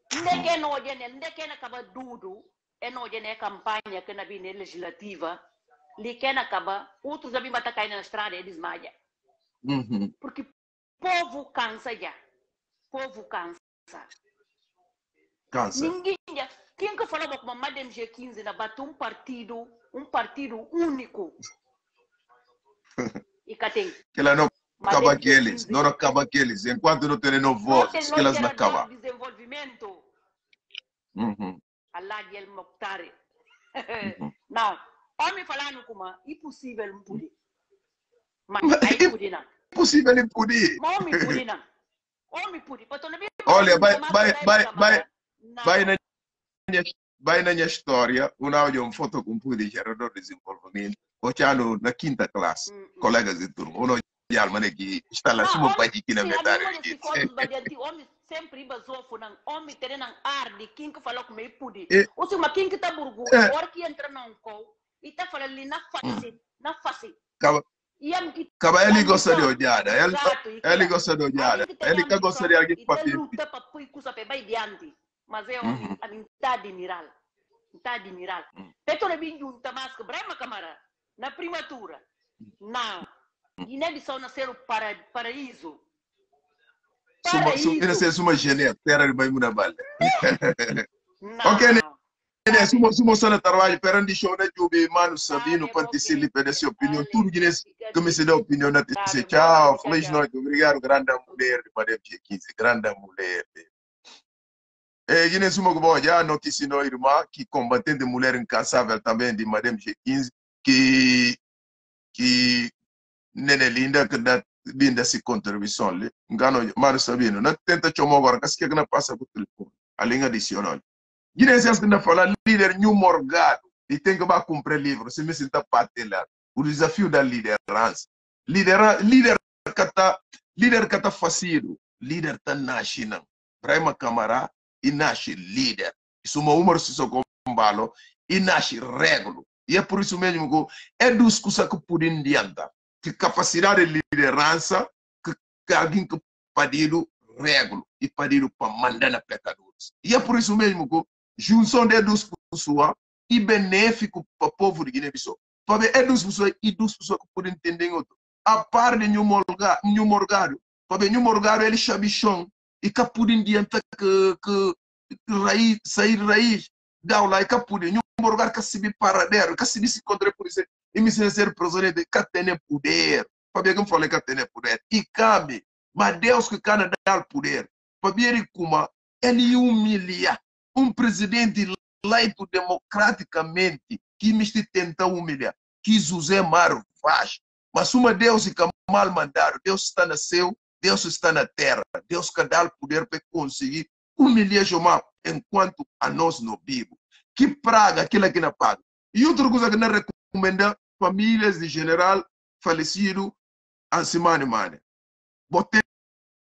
Que não olha, onde que não acaba tudo, é na campanha que na bine legislativa, li que não acaba, outros abim bata cair na estrada e desmaia. Uhum. Porque povo cansa já. Povo cansa. Cansa. Ninguém. Quem que falava com a Madame G15 na bate um partido, um partido único. E tem. Que ela não acaba aqueles, não acaba aqueles, enquanto não tem novo que elas não acabam. desenvolvimento. Uhum. Allah el Moktari. Uhum. Não, homem falando como impossível não poder. Mas aí não. Impossível não poder. Homem não. Homem poder. Olha, vai, vai, vai, vai, vai na minha, vai na minha história, um áudio, uma foto com poder gerador de desenvolvimento Oceano na quinta classe, mm. colegas de turma. Uno yal mane ki instalação mo pa na metade. Homem sempre basofo homem tere nang ardi king que falou com meio pudi. O se uma king que tá burgu, or que entra nang ko, e tá falando ali na face, na face. Kaba ele gosta de odiada, ele ele gosta de odiada. Ele que gosta de alguém para ter. Luta para pui cusa pe vai diante. Mas é a minha admiral. Tá admiral. Teto le bin junta mas que brema camara na primatura. Não. Guiné-Bissau nasceu para paraíso. Paraíso. Suma, suma, suma gene, terra de Maimuna Bale. Ok, né? Sumo, sumo sana trabalho, perante show da Jube, mano, Sabino, Panticili, pedesse opinião, tudo Guinness, que me se dá opinião, na disse, tchau, feliz noite, obrigado, grande mulher de Madame G15, grande mulher. É, Guinness, boa, já notícia no irmã, que combatente mulher incansável também de Madame G15, que que nene linda que dá linda se contribuição ali ngano maro sabino na tenta chomo agora que que na passa por telefone a linha adicional. Guinness que na fala líder new morgado e tem que cumprir livro se me sinta parte lá o desafio da liderança líder líder kata líder kata facido líder tá nascendo Brahma Camara e nasce líder. Isso é uma Umar Sissoko Mbalo e nasce regulo. E é por isso mesmo que é dos coisas que podem adiantar. Que capacidade de liderança que, alguém que pedido regulo e pedido para mandar na pecadores. E é por isso mesmo que junção de duas pessoas e benéfico para o povo de Guiné-Bissau. Para é duas pessoas e duas pessoas que podem entender outro. A par de nenhum morgário. Para nenhum morgário ele chabichão que podem adiantar que, que, que raiz, sair raiz da lá e que podem nenhum morgário que se be paradeiro, que se encontrar por isso e me ser prisioneiro de que tem poder. Para ver que eu falei que tem poder. E cabe, mas Deus que quer dar poder. Para ver como ele humilia um presidente eleito democraticamente que me tenta humilhar, que José Mário faz. Mas uma Deus que mal mandado, Deus está no céu, Deus está na terra, Deus quer dar poder para conseguir humilhar Jomar enquanto a nós não vivo. Que praga aquilo que não paga. E outra coisa que não recomenda, famílias de general falecido, Ansimane Mane. Botem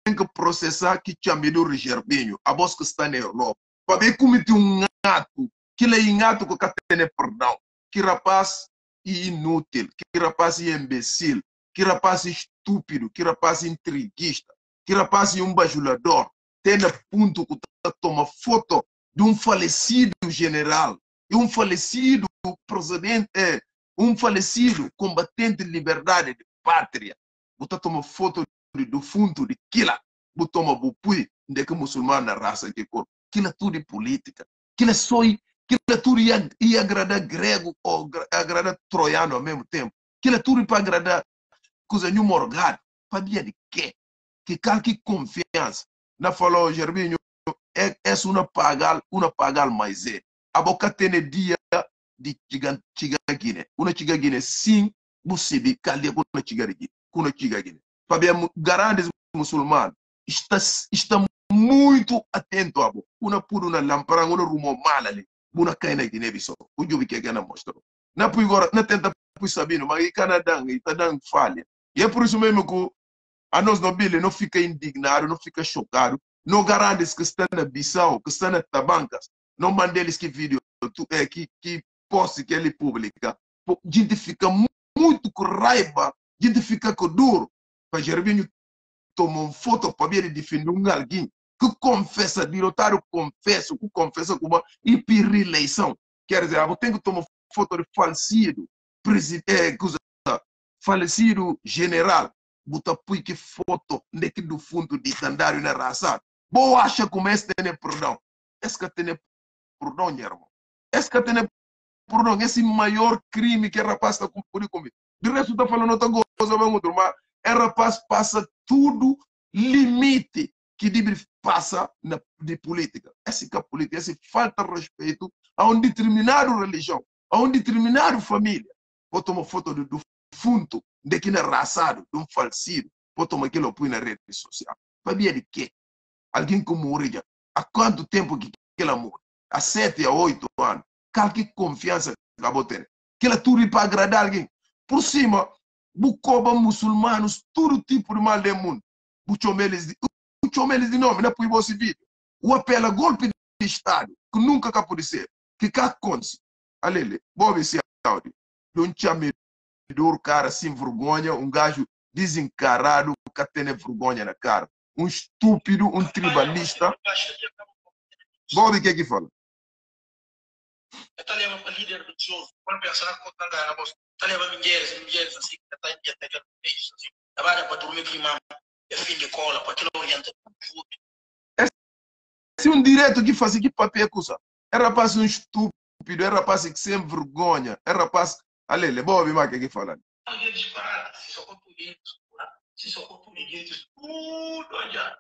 que processar que chame do Gervinho, a voz que está na Europa. Para ver como tem um ato, que é um ato que tem perdão. Que rapaz inútil, que rapaz imbecil, que rapaz estúpido, que rapaz intriguista, que rapaz um bajulador. Tem a ponto que toma foto de um falecido general e um falecido presidente, é, um falecido combatente de liberdade de pátria. Você toma foto do fundo de Kila, você toma bupui de que muçulmano na raça que corpo. Kila tudo é política. Kila só Kila tudo ia, ia agradar grego ou agradar troiano ao mesmo tempo. Kila tudo para agradar coisa nenhuma. Para dia de quê? Que cara que confiança. Na falou Germinho, é, é uma pagal, uma pagal mais é. A boca tem dia de chiga Guiné. Uma chiga Guiné sim, calha com uma. Com uma. Para ver grandes muçulmanos está está muito atento a Una pura uma lamparã, uma rumo mal ali. Una caina Guiné Bissau. O jubi que gana mostrou. Na pui agora, na tenta pui sabino, mas Canadá, está dando falha. E é por isso mesmo que a nós não bile não fica indignado, não fica chocado. Não garantes que estão na Bissau, que estão na Tabancas. Não manda eles que vídeo que, que poste que ele publica. A gente fica muito com raiva, a gente fica com duro. Para Gervinho tomar uma foto para ver defender um alguém que confessa, diretário confessa, que confessa como e eleição. Quer dizer, eu tenho que tomar foto de falecido, presidente, falecido general, que foto daqui do fundo de sandário na raça. Boa acha como esse tem perdão. Esse que tem perdão, meu irmão. Esse que tem perdão, esse maior crime que o rapaz está cumprindo comigo. De resto, está falando outra coisa, vamos mas o rapaz passa tudo limite que deve passa na, de política. Essa que é política, essa falta de respeito a uma determinada religião, a uma determinada família. Vou tomar foto do, do fundo de quem é raçado, de um falecido, vou tomar aquilo põe na rede social. Sabia de quê? Alguém que morreu há quanto tempo que ela morre? Há sete a oito anos. Qual que confiança acabou? Que ela tudo para agradar alguém. Por cima, bucoba muçulmanos, todo tipo de mal do mundo. Buchomeles de, buchomeles de nome, não é por você vídeo. O apelo a golpe de Estado, que nunca acabou de ser. Que cá acontece? Alele, vou ver se áudio. Não chame do cara sem vergonha, um gajo desencarado que tem vergonha na cara. Um estúpido, um tribalista. Ver o que é que fala. Está levando para líder do show, quando pensar na conta da moça, está levando mulheres, mulheres assim, que está em dia, está em assim. Trabalha para dormir com imam, é fim de cola, para aquilo orienta tudo. Esse é um direito que faz que papel coisa. É rapaz um estúpido, é rapaz que sem vergonha, é rapaz. Alele, boa ouvir mais o que que fala. Alguém disparado, se só portugueses, se só portugueses, tudo já.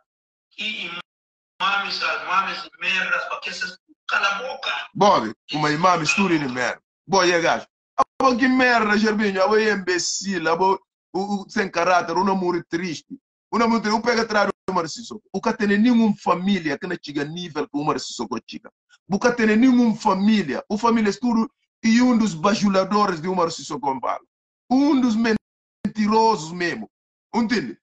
E imames, mames, merdas, que essas cala a boca. Bob, uma imam mistura de merda. Boa, e gajo. Abo que merda, Gervinho, abo é imbecil, abo sem caráter, uma muri triste. Uma muri triste, o pega atrás do Umar Sissoko. O que tem nenhuma família que não chega nível que o Sissoko chega. O que tem nenhuma família, o família é tudo e um dos bajuladores de Umar Sissoko. Um dos mentirosos mesmo. Entende?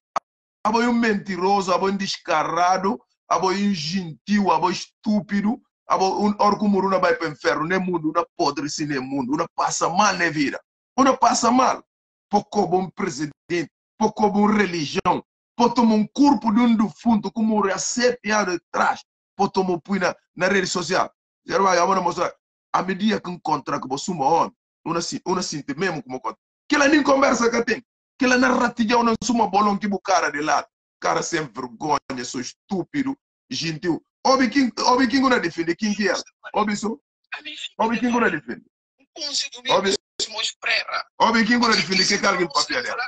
Abo é um mentiroso, abo é um descarado, abo ingentil, abo estúpido, abo un orcumur una vai para inferno, ne mundo, una podre se ne mundo, una passa mal ne vida. Una passa mal. Pouco bom presidente, pouco bom religião, tomar um corpo de um do fundo, como sete anos atrás, pode tomar um na, na rede social. Zero vai, eu mostrar. A medida que encontra que você uma homem, uma uma sinta mesmo como conta. Que ela nem conversa que tem. Que ela narrativa uma suma bolão que o cara de lado. Cara sem vergonha, sou estúpido, gentil. Obi quem, obi quem não defende, quem que é? Obi isso? Obi quem não defende? Obi Obi quem não defende, que carga em papel dela?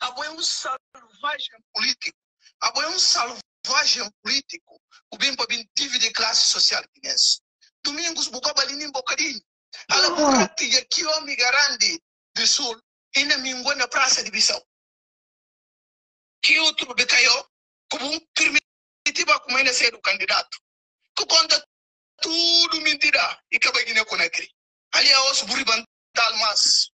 Abo é um salvagem político. Abo é um salvagem político. O bem para de classe social guinense. Domingos bukabali ni bocadinho. Ala bukati ya kiomi garandi do sul. Ina mingona praça de Bissau. Que outro becaio, como permitiva como ainda ser o candidato. Que conta tudo mentira. E que vai Guiné Conakry. Ali é os buribantal mas.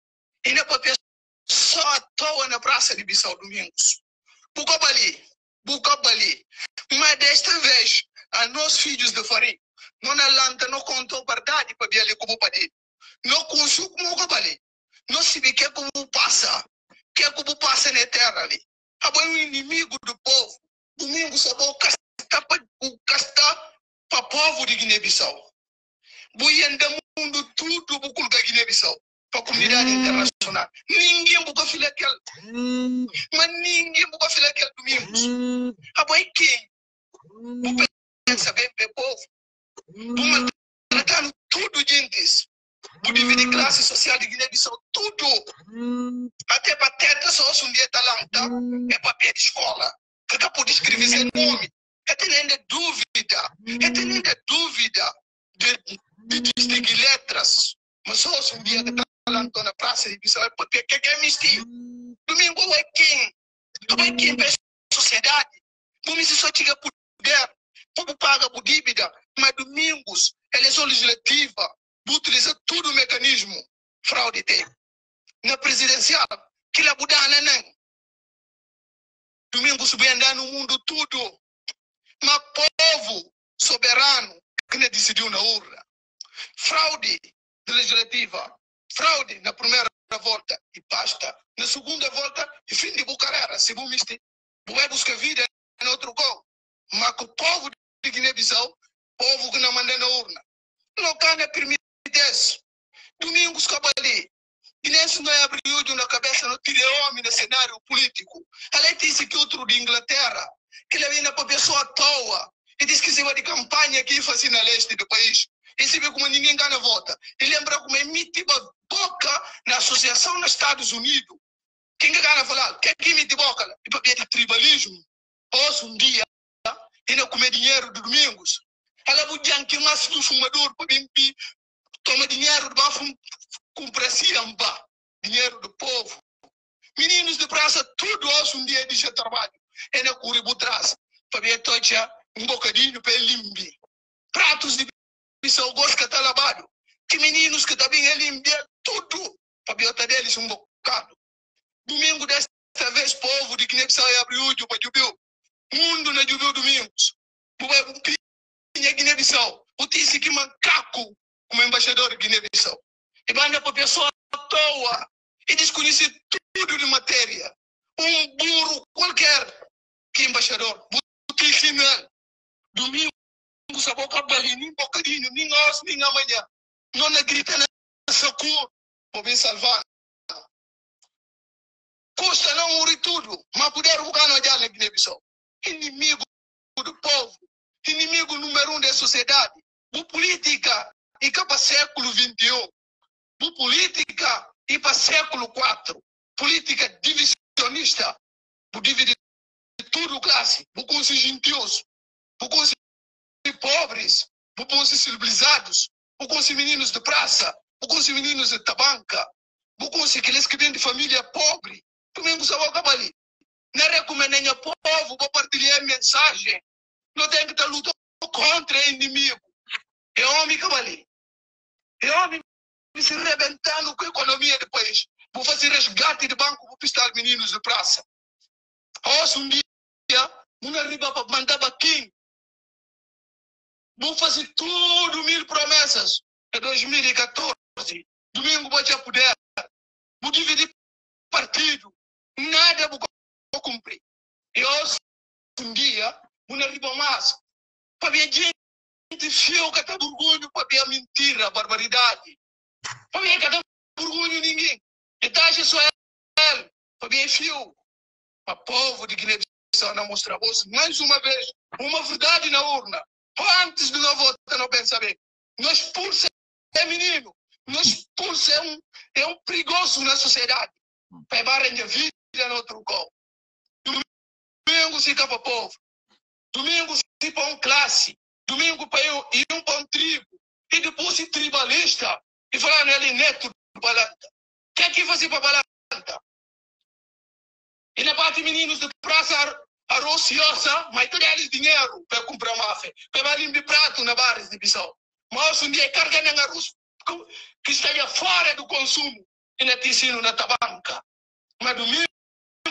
Só à toa na Praça de Bissau Domingos. Bucabali, Bucabali. Mas desta vez, a nós filhos de Farim, não lanta não contou verdade para ver como pode. Não consigo como Bucabali. Não se vê que como passa. Que como passa na terra ali. Abo é um inimigo do povo. Domingos, abo casta para o povo de Guiné-Bissau. Buianda mundo tudo buculga Guiné-Bissau para a comunidade internacional. Ninguém buga filha aquele. Mas ninguém buga filha aquele domingos. A boa quem? O pensa bem para o povo. O maltratando tudo, gente. O dividir classe social de Guiné-Bissau, tudo. Até para teta só um dia talanta é papel de escola. Que pode escrever seu nome. É tem ainda dúvida. É tem ainda dúvida de, de distinguir letras. Mas só um dia que falando na praça de Bissau, porque que é mistério. Domingo é quem? É quem para a sociedade. Como se só tinha poder, como paga por dívida, mas domingos, eleição legislativa, utiliza todo o mecanismo fraude tem. Na presidencial, que lá mudar não. Domingos vem andar no mundo tudo. Mas povo soberano que não decidiu na urna. Fraude legislativa, fraude na primeira volta e basta. Na segunda volta, e fim de Bucarera, se bom mister, vai buscar vida em outro gol. Mas o povo de Guiné-Bissau, povo que não manda na urna, não canha permite isso. Domingos Cabali, Guiné não é abriu na cabeça, não tira homem no cenário político. Além disso, que outro de Inglaterra, que ele vem para pessoa à toa, e diz que se vai de campanha aqui faz na leste do país. E se vê como ninguém ganha vota. E lembra como emite boca na associação nos Estados Unidos. Quem que ganha falar? Quem que emite boca? E para de tribalismo. Posso um dia não comer dinheiro de domingos. Ela budian que mais do fumador para bimpi toma dinheiro de com amba dinheiro do povo. Meninos de praça, tudo osso um dia de trabalho. E não cura trás. Para ver tocha um bocadinho para limbi. Pratos de missão gosto que está lavado. Que meninos que também tá ele envia tudo para biota deles um bocado. Domingo desta vez, povo de Guiné-Bissau e para Mundo na domingos. Tinha Guiné-Bissau. O disse que macaco como embaixador de Guiné-Bissau. E manda para pessoa à toa. E desconhece tudo de matéria. Um burro qualquer que embaixador. Butichinel. Domingo sa boca bali ni bocadinho, nem nós, nem amanhã. Não na grita nessa cor, para me salvar. Custa não morrer tudo, mas poder bucar no dia na Guiné-Bissau. Inimigo do povo, inimigo número um da sociedade. Bu política e para século XXI. Bu política e para século IV. Política divisionista. Bu dividir tudo classe. Bu conseguir gentios. Bu conseguir pobres, com os civilizados, com os meninos de praça, com os meninos de tabanca, com os aqueles que vêm de família pobre. Também vai acabar ali. Não recomendo ao povo para partilhar a mensagem. Não tem que estar lutando contra o inimigo. É homem que ali. É homem se rebentando com a economia do país. Vou fazer resgate de banco para pistar meninos de praça. Hoje um dia, Muna riba para mandar para quem? Vou fazer tudo mil promessas. Em 2014, domingo vou te poder. Vou dividir partido. Nada vou cumprir. E hoje, um dia, muna riba mais. Para ver gente fio que está vergonha para ver a mentira, a barbaridade. Para ver que está vergonha ninguém. E tá só ele. Para ver fio. Para povo de Guiné-Bissau não mostrar mais uma vez uma verdade na urna. Antes de não votar, não pensa bem. Nós expulsa é menino. Nós expulsa é um, é um perigoso na sociedade. Para a vida no outro gol. Domingo fica para povo. Domingo fica para um classe. Domingo para eu ir um para um tribo. E depois se tribalista. E falar nele neto do Balanta. O que é fazer para Balanta? E na parte meninos de praça arrociosa, mas tem eles dinheiro para comprar máfia. Para de prato na bares de Bissau. Mas um dia carga na arroz que esteja fora do consumo. E na ensino na tabanca. Mas domingo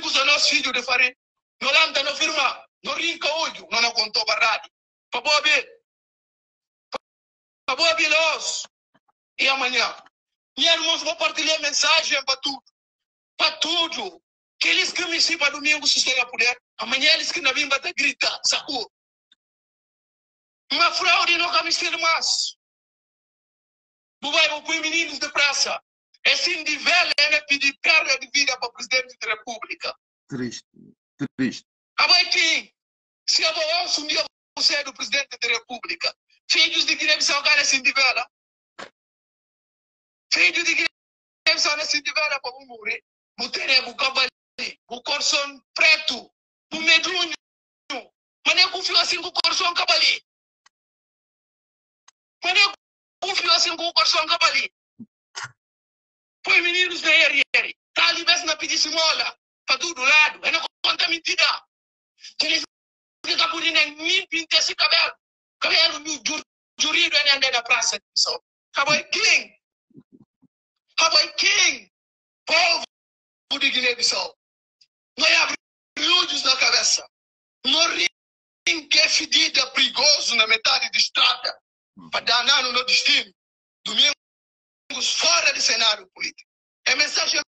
os nossos filhos de farinha. Não lanta, não firma. Não rinca olho. Não contou barrado. Para boa. Para boa ver nós. E amanhã. Minha irmãos, vou partilhar mensagem para tudo. Para tudo. Que eles que me para domingo se estão a poder. Amanhã eles que não vêm bater grita, sacou? Uma fraude não cabe ser mais. Vai para os meninos de praça. Esse indivíduo é pedir carga de vida para o presidente da República. Triste, triste. Agora quem? Se eu vou um dia você do presidente da República, filhos de Guiné-Bissau cara esse indivíduo. Filhos de Guiné-Bissau nesse indivíduo para morrer. Mutere o coração preto, o medrunho. Mas eu confio assim com o coração cabali. Mas eu confio assim com o coração cabali. Foi meninos da RR. Tá ali mesmo na pedir esmola. Para todo lado. É não mentira. Eles ficam por nem nem pintar esse cabelo. Cabelo jurido é andar na praça. Acabou quem? Acabou quem? Povo de Guiné-Bissau. Não é abrir olhos na cabeça. Não que é fedida, perigoso na metade da estrada. Para danar no destino. Domingo fora do cenário político. É mensagem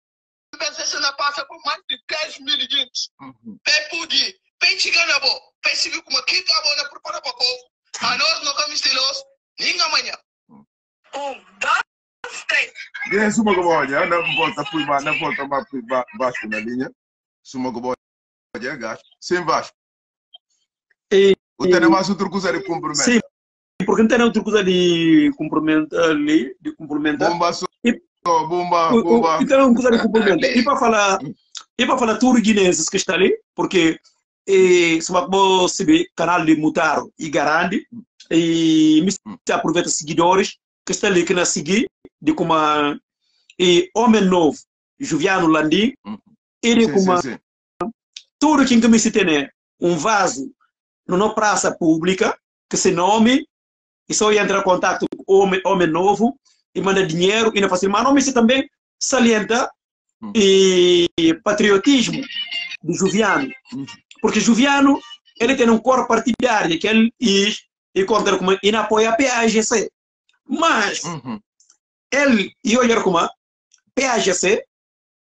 que na passa por mais de 10 mil gente. Uhum. Pé pude, pé chegando bom, pé civil como aqui tá bom, na prepara para o povo. A nós não vamos ter los, nem amanhã. Um, dois, três. Guiné suma ko boja, na volta fui ba, na volta ba fui ba, Vasco na linha. Suma ko boja, gato. Sem Vasco. E, O tem mais outra coisa de cumprimento. Sim, porque não tem outra coisa de cumprimento ali, de cumprimentar. Bomba só, E- bomba, bomba. Então, uma coisa de cumprimento. E para falar, e para falar tudo guinenses que está ali, porque e, se você ver canal de Mutaro e Garandi, e me aproveita seguidores que estão ali que na seguir, de como e Homem Novo, Juviano Landim, ele Sim, como tudo que me se tem um vaso numa praça pública que se nome e só entra em contato com homem, homem novo e manda dinheiro e não faz mas se também salienta Hum. e patriotismo de Juviano Hum. porque Juviano ele tem um corpo partidário que ele e, e conta como e não apoia a PAGC mas Uhum. ele e olhar como a PAGC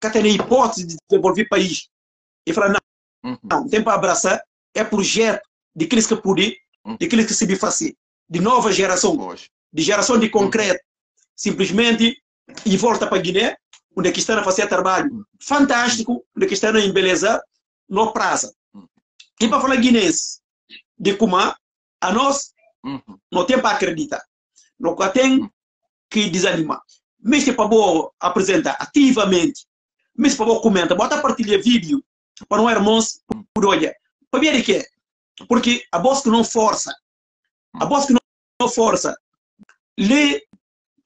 que tem a hipótese de desenvolver o país e falar Uhum. não, tem para abraçar é projeto de aqueles que poder, Hum. de aqueles que se fazer, de nova geração, de geração de concreto, simplesmente e volta para Guiné, onde é que está a fazer trabalho fantástico, onde é que está a embelezar no praça. E para falar guinense, de como a nós Uhum. não tem para acreditar, não tem que desanimar. Mas se para boa apresentar ativamente, mas para boa comentar, bota partilhar vídeo para um irmãos por olhar. Para ver que é, porque a voz que não força, a voz que não força, lê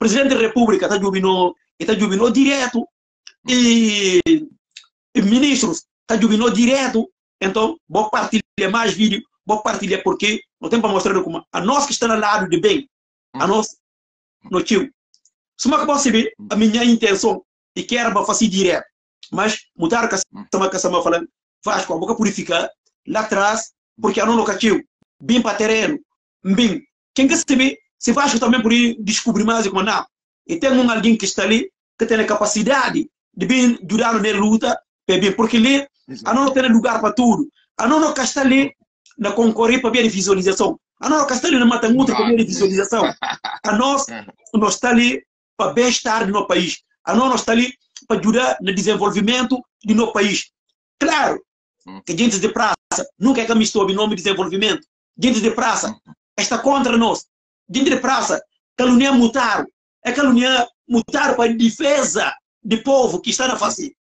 presidente da república está jubino está jubino direto e, e ministros está jubino direto. Então vou partilhar mais vídeo. Vou partilhar porque não tem para mostrar como a nós que está no lado de bem a nós no tio. Se uma você ver a minha intenção e quero para fazer direto mas mudar que sama que sama falando faz com a boca purificar lá atrás porque a não locatiu, bem para terreno, bem. Quem que se se faz também por ir descobrir mais como não. E tem um alguém que está ali, que tem a capacidade de bem ajudar na luta, porque ali, a não tem lugar para tudo. A não está ali na concorrer para ver a visualização. A não está ali na matanguta para ver a visualização. A nós, nós está ali para bem-estar do nosso país. A nós está ali para ajudar no desenvolvimento do nosso país. Claro que gente de praça nunca é que mistura o nome de desenvolvimento. Gente de praça está contra nós. De praça caluniar mutar. É caluniar mutar para a defesa do povo que está na face.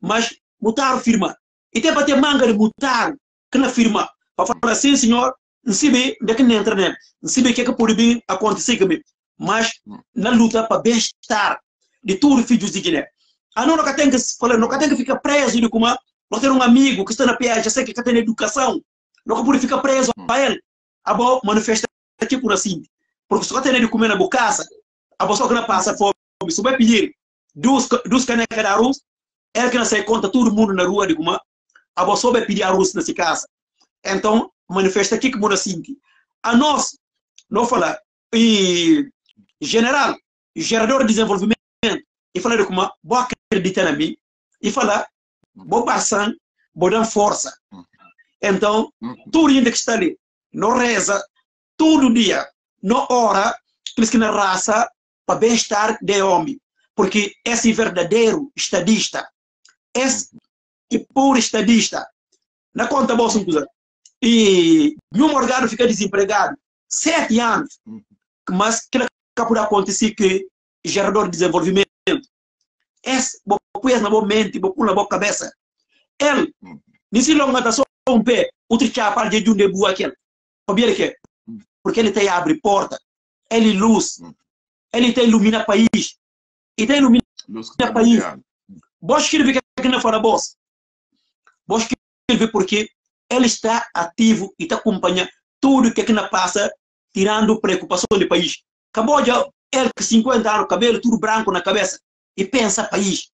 Mas mutar firma. E tem para ter manga de mutar que na firma. Para falar assim, senhor, não sei onde é que não entra, né? Não sei o que é que pode vir acontecer comigo. Mas na luta para bem-estar de todos os filhos de Guiné. A não nunca tem que falar, nunca tem que ficar preso de como nós ter um amigo que está na PA, já sei que tem educação, nunca pode ficar preso a ele. A boa manifesta aqui por assim. Porque só tem de comer na bocaça, a só que não passa fome, se vai pedir duas, duas canecas de arroz, ele que não sai conta todo mundo na rua de a só vai pedir arroz nessa casa. Então, manifesta aqui que muda assim. A nós, não falar, e general, gerador de desenvolvimento, e falar de como, boa acredita na mim, e falar, vou passar, vou dar força. Então, tudo ainda que está ali, não reza, todo dia, não ora, que na raça, para bem-estar de homem. Porque esse verdadeiro estadista, esse e puro estadista, na conta bolsa, e meu morgado fica desempregado, sete anos, mas que acabou de acontecer que gerador de desenvolvimento esse bocuia na boa mente, na boa cabeça. Ele, nesse longa da só um pé, outro chapa de um debu aquele. Que? Porque ele tem abre porta, ele luz, ele tem ilumina país, e tem ilumina país. Vos escrever que não fala boss. Vos escrever porque ele está ativo e está acompanhando tudo que aqui na passa, tirando preocupação do país. Acabou de ele com 50 anos, cabelo tudo branco na cabeça e pensa país.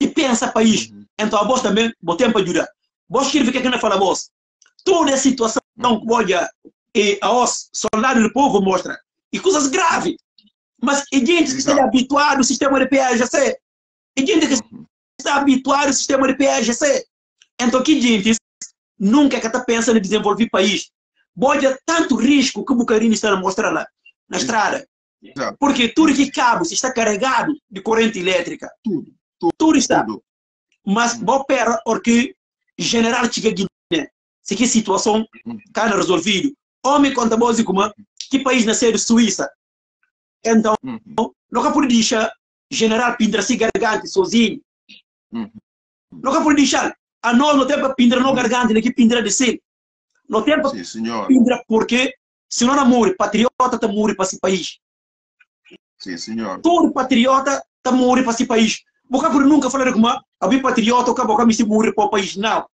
E pensa país. Uhum. Então a voz também, o tempo ajuda. Vos escrever que não fala voz. Toda a situação uhum. que olha e aos soldados do povo mostra. E coisas graves. Mas e gente que está habituado ao sistema de PAGC. E gente que uhum. está habituado ao sistema de PAGC. Então que gente nunca que está pensando em desenvolver país. Pode tanto risco que o Bucarini está a mostrar lá, na estrada. Porque tudo que cabo está carregado de corrente elétrica. Tudo. Tudo, tudo está. Tudo. Mas vou pera porque general chega Guiné. Se que situação está resolvido. Homem conta boa como que país nasceu Suíça. Então, uhum. nunca pode deixar general pindra se garganta sozinho. Uhum. Nunca pode deixar. A nós não tem para pindra no garganta, nem que pindra de si. Não tem para porque se não morre, patriota está morre para esse país. Sim, senhor. Todo patriota está morrer para esse país. Boca por nunca falar como a patriota boca me se morrer para o país não.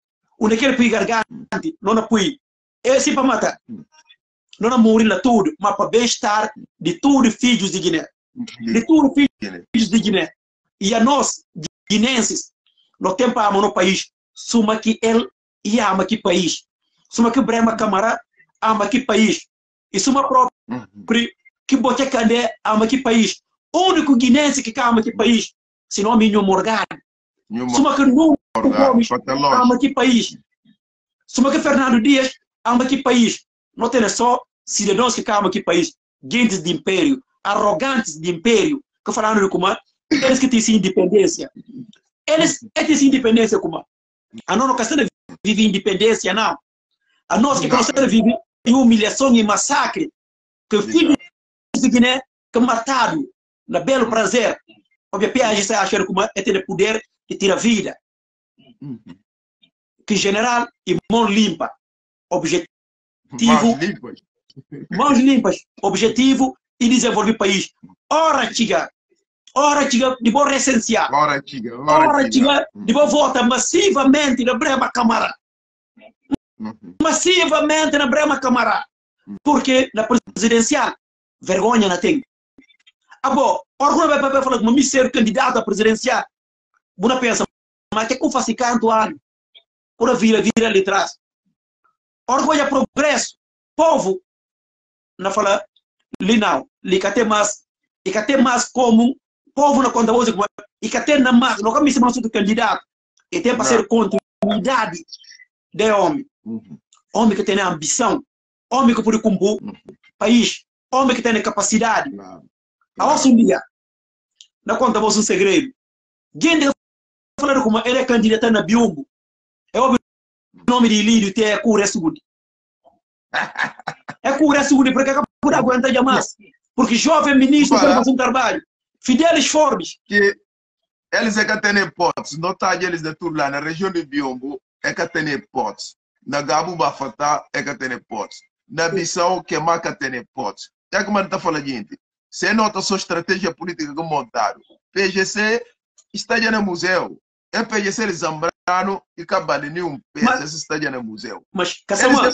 O naquele país gargante, não apoia. É assim para matar. Não morrer lá tudo, mas para bem-estar de todos os filhos de Guiné. De todos os filhos de Guiné. E a nós, guinenses, não temos para amar no país. Suma que ele e ama que país. Suma que Brema Camará ama que país. E suma própria que bote cadê ama que país. O único guinense que ama que país, se não Minho Morgado. Suma que não ama que país. Suma que Fernando Dias ama que país. Não tem só cidadãos que ama que país. Gentes de império, arrogantes de império, que falaram como eles que têm independência. Eles que têm independência como a não questão vive independência, não. A nós que conseguimos viver em humilhação e massacre, que filhos de Guiné que matado na belo prazer. Porque a está achando que é ter poder de tirar vida. Que general e mão limpa. Objetivo. Mãos limpas. Mãos limpas. Objetivo e desenvolver o país. Ora, tiga. Ora, tiga, de boa recensear. Ora, tiga. Ora, tiga, de boa volta massivamente na Brema Câmara. Uhum. Massivamente na Brema Câmara. Porque na presidencial vergonha não tem. Agora, alguma vez vai falar que me ser candidato a presidencial. Buna pensa, mas que eu faço canto ano? Por vira, vira ali atrás. orgulho progresso. Povo. Na fala linal likate mais ikate mais como povo na conta hoje ikate na mais. Não cabe mais do candidato. E tem para ser continuidade de homem. Uhum. homem que tem ambição. Homem que pode cumprir Uhum. país. Homem que tem capacidade. Claro. a um dia. Na conta vos um segredo. Gente que falar como ele é candidato na biombo é óbvio o nome de tem é cura segundo é cura segundo porque acaba por aguentar jamais porque jovem ministro Para. fazer um trabalho Fidelis Forbes que eles é que têm hipóteses, não tá eles de tudo lá na região de Biombo, é que tem hipóteses. Na Gabu Bafata é que tem hipóteses. Na Bissau, que é mais que tem hipóteses. É como a gente tá falando, gente. Se nota a sua estratégia política que montaram. PGC está já no museu. É PGC de Zambrano e Cabale nenhum peso, esse está já no museu. mas Eles Caçama é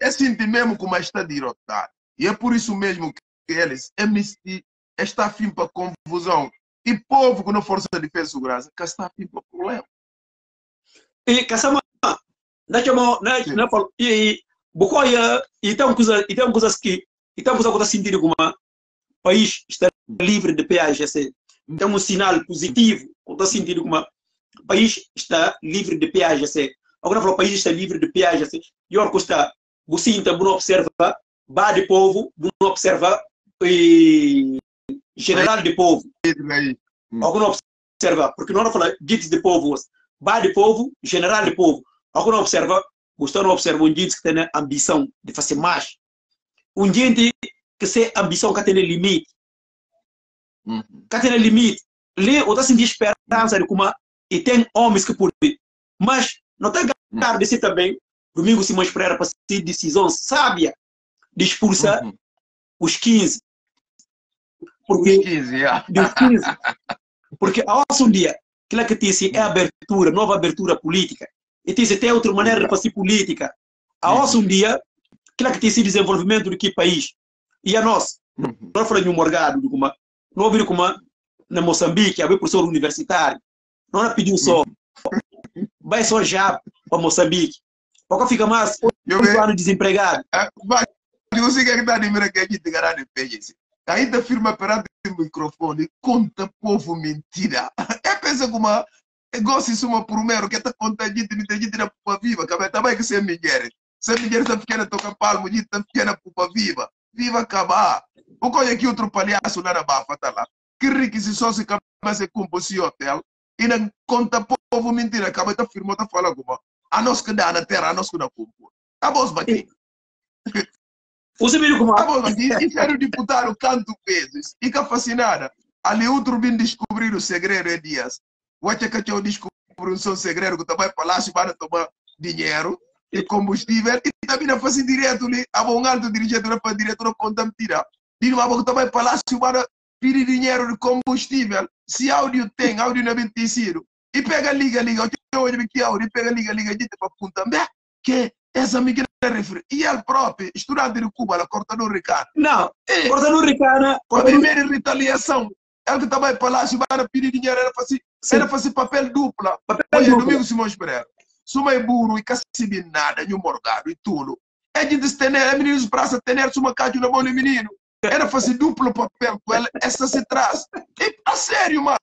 é sentir mesmo como está derrotado. E é por isso mesmo que eles, MST, está fim para confusão. E povo que não força de defesa e segurança, que está fim para problema. e Caçama na chama na Sim. na fal e Bukoya e tem coisa e tem coisas que e tem coisa que está sentindo como o país está livre de PAGC tem um sinal positivo. Está sentindo como o país está livre de PAGC agora fala o país está livre de PAGC e ora está você então não observa ba de povo não observa e general de povo. Algum observa, porque não fala ditos de povo, ba de povo, general de povo. Algum observa, você não observa um gente que tem a ambição de fazer mais. Um gente que tem ambição que tem limite, Uhum. que tem limite. Lê, ou está sentindo esperança de como e tem homens que por Mas não está ganhar de si também, domingo Simões Pereira para ter decisão sábia de expulsar Uhum. os 15. Os Porque 15, já. dos 15. Porque a nosso um dia, aquilo que disse é abertura, nova abertura política. E disse tem outra maneira de fazer política. A nosso um dia, aquilo que disse desenvolvimento do que país. E a nós, Uhum. não falando de um morgado, de não ouviram como na Moçambique, havia professor universitário. Não é pediu só, vai só já para Moçambique. Porque fica mais Eu oito anos desempregado. Ah, Vai, eu sei que está de mira que a gente garante PGC. Ainda firma perante o microfone, conta povo mentira. É pensa como é gosto isso uma primeiro que está contando gente, muita gente na pupa viva, que é também que você me quer. Se me quer essa pequena toca palmo, gente tá pequena pupa viva. Viva acabar. O que aqui outro palhaço lá na bafa tá lá. Que rico se só se começa a compor esse hotel e não conta povo mentira, acaba de firma tá falando como a nós que dá na terra, a nós que não compor. A voz bate. Você viu como Ah, bom, mas e, e quero deputado canto vezes. Fica fascinada. Ali outro vem descobrir o segredo é Dias. O que que eu descobri um segredo que também palácio para tomar dinheiro e combustível e também não faz direto ali. A bom alto dirigente para diretor conta mentira. Diz mas que também palácio para pedir dinheiro de combustível. Se áudio tem, áudio não é mentira. E pega liga liga. O que eu olho aqui áudio, e pega liga liga gente para punta. Que essa amiga refere. E ele próprio, estudante de Cuba, ela corta no recado. Não, É, corta no Ricana, com a primeira retaliação, ela que estava em palácio, para pedir dinheiro, era fazer, era fazer papel dupla. papel Olha, duplo. domingo Simões Pereira, suma burro e cacibe nada, e o morgado e tudo. É de destener, é menino de praça, tener suma cádio na mão do menino. Era fazer duplo papel com ela, essa se traz. E, a sério, mano.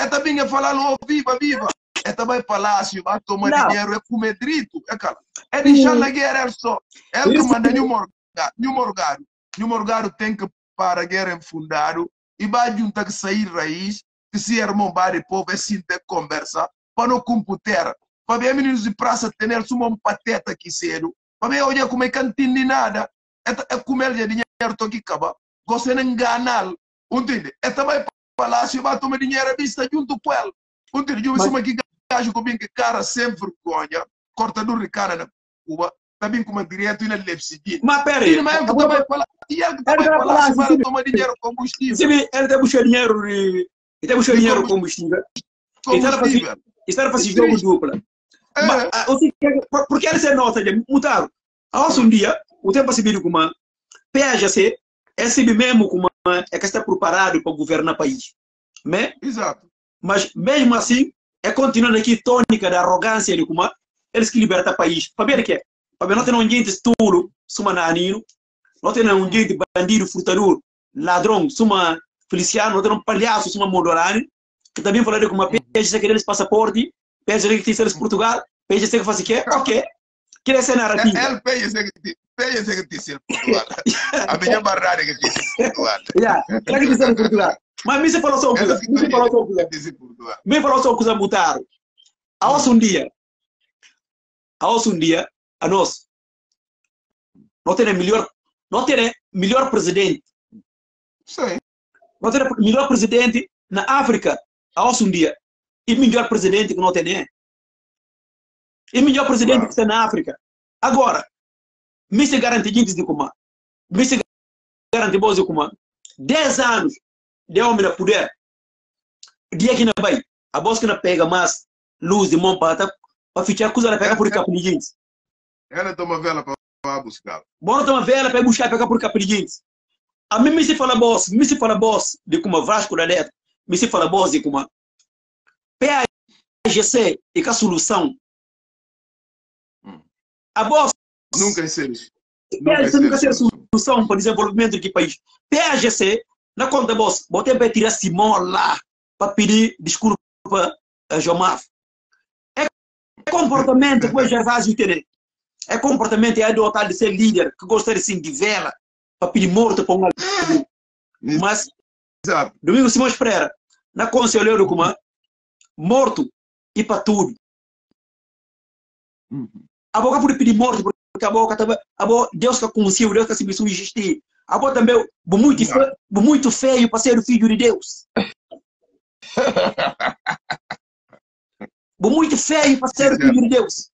É também a falar, viva, viva. É também palácio, vai tomar Não. dinheiro, é comer drito. É, cara. É deixar na guerra só. É o que manda o morgado. O morgado. O morgado tem que para a guerra enfundado e vai juntar que sair raiz, que se irmão de povo, é sim ter conversa, para não computer. Para ver meninos de praça ter uma pateta aqui cedo, para ver olha como é que não entende nada, é, é comer de dinheiro tô aqui acaba, você não enganar, entende? É também palácio, vai tomar dinheiro à vista junto com ele, entende? Eu Mas- sou aqui gajo com bem que cara sem vergonha, cortador de cara na Cuba, também como direto e na lepsidina. Mas peraí, Ele vai também e ele também vai para sim. tomar dinheiro combustível. Ele tem buscar dinheiro de. Ele tem buscar De dinheiro combustível. combustível. Isso era para É jogo dupla. É, ah, seja, por- porque eles nota, de mutaram. A um dia, o tempo se viu como PAGC, esse mesmo como é que está preparado para governar o país. Mas, Exato. mas mesmo assim, é continuando aqui tônica da arrogância de como eles que libertam o país. Para ver que Vabbè, não tem um gente estudo, suma nanino, não tem um gente bandido, furtador, ladrão, suma feliciano, não tem um palhaço, suma modorani, que também falaria com uma PGC que eles passaporte, Que tem eles Portugal, PGC que faz o quê? Ok. Que é essa narrativa. Ele PGC que PGC que tem Portugal. A minha barrada que tem Portugal. Tem ser Portugal. Mas me se falou só uma coisa, me se falou só uma coisa. Me falou só uma coisa mudar. A um dia, a um dia, a nós, não tem melhor, não tem melhor presidente. Sim. Não tem melhor presidente na África, a um dia. E melhor presidente que não tem. E melhor presidente que está na África. Agora, me se garante de como, me se garante boas como, 10 anos de homem na poder. Dia que não vai, a boss que não pega mais luz de mão para para fichar coisa na pega por capa de jeans. Ela toma vela para buscar. Bora tomar vela para buscar pega por capa de jeans. A mim me se fala boss, me se fala boss de como Vasco da Neto, me se fala boss de como PAGC e que a solução. A boss nunca é ser PAGC nunca ser solução para o desenvolvimento do país. PAGC na conta boss, botei para tirar Simão lá para pedir desculpa a Jomar. É comportamento que o Gervásio tem. É comportamento é adotar de ser líder, que gosta de se de vela, para pedir morto para um Mas, Exato. Domingo Simões Pereira, na Conselheiro como morto e para tudo. Uhum. A boca pode pedir morto, porque a boca também, a boca, Deus que conheceu, Deus que se subsistir. A boca também, muito, feio, muito feio para ser o filho de Deus. muito feio para ser o filho de Deus.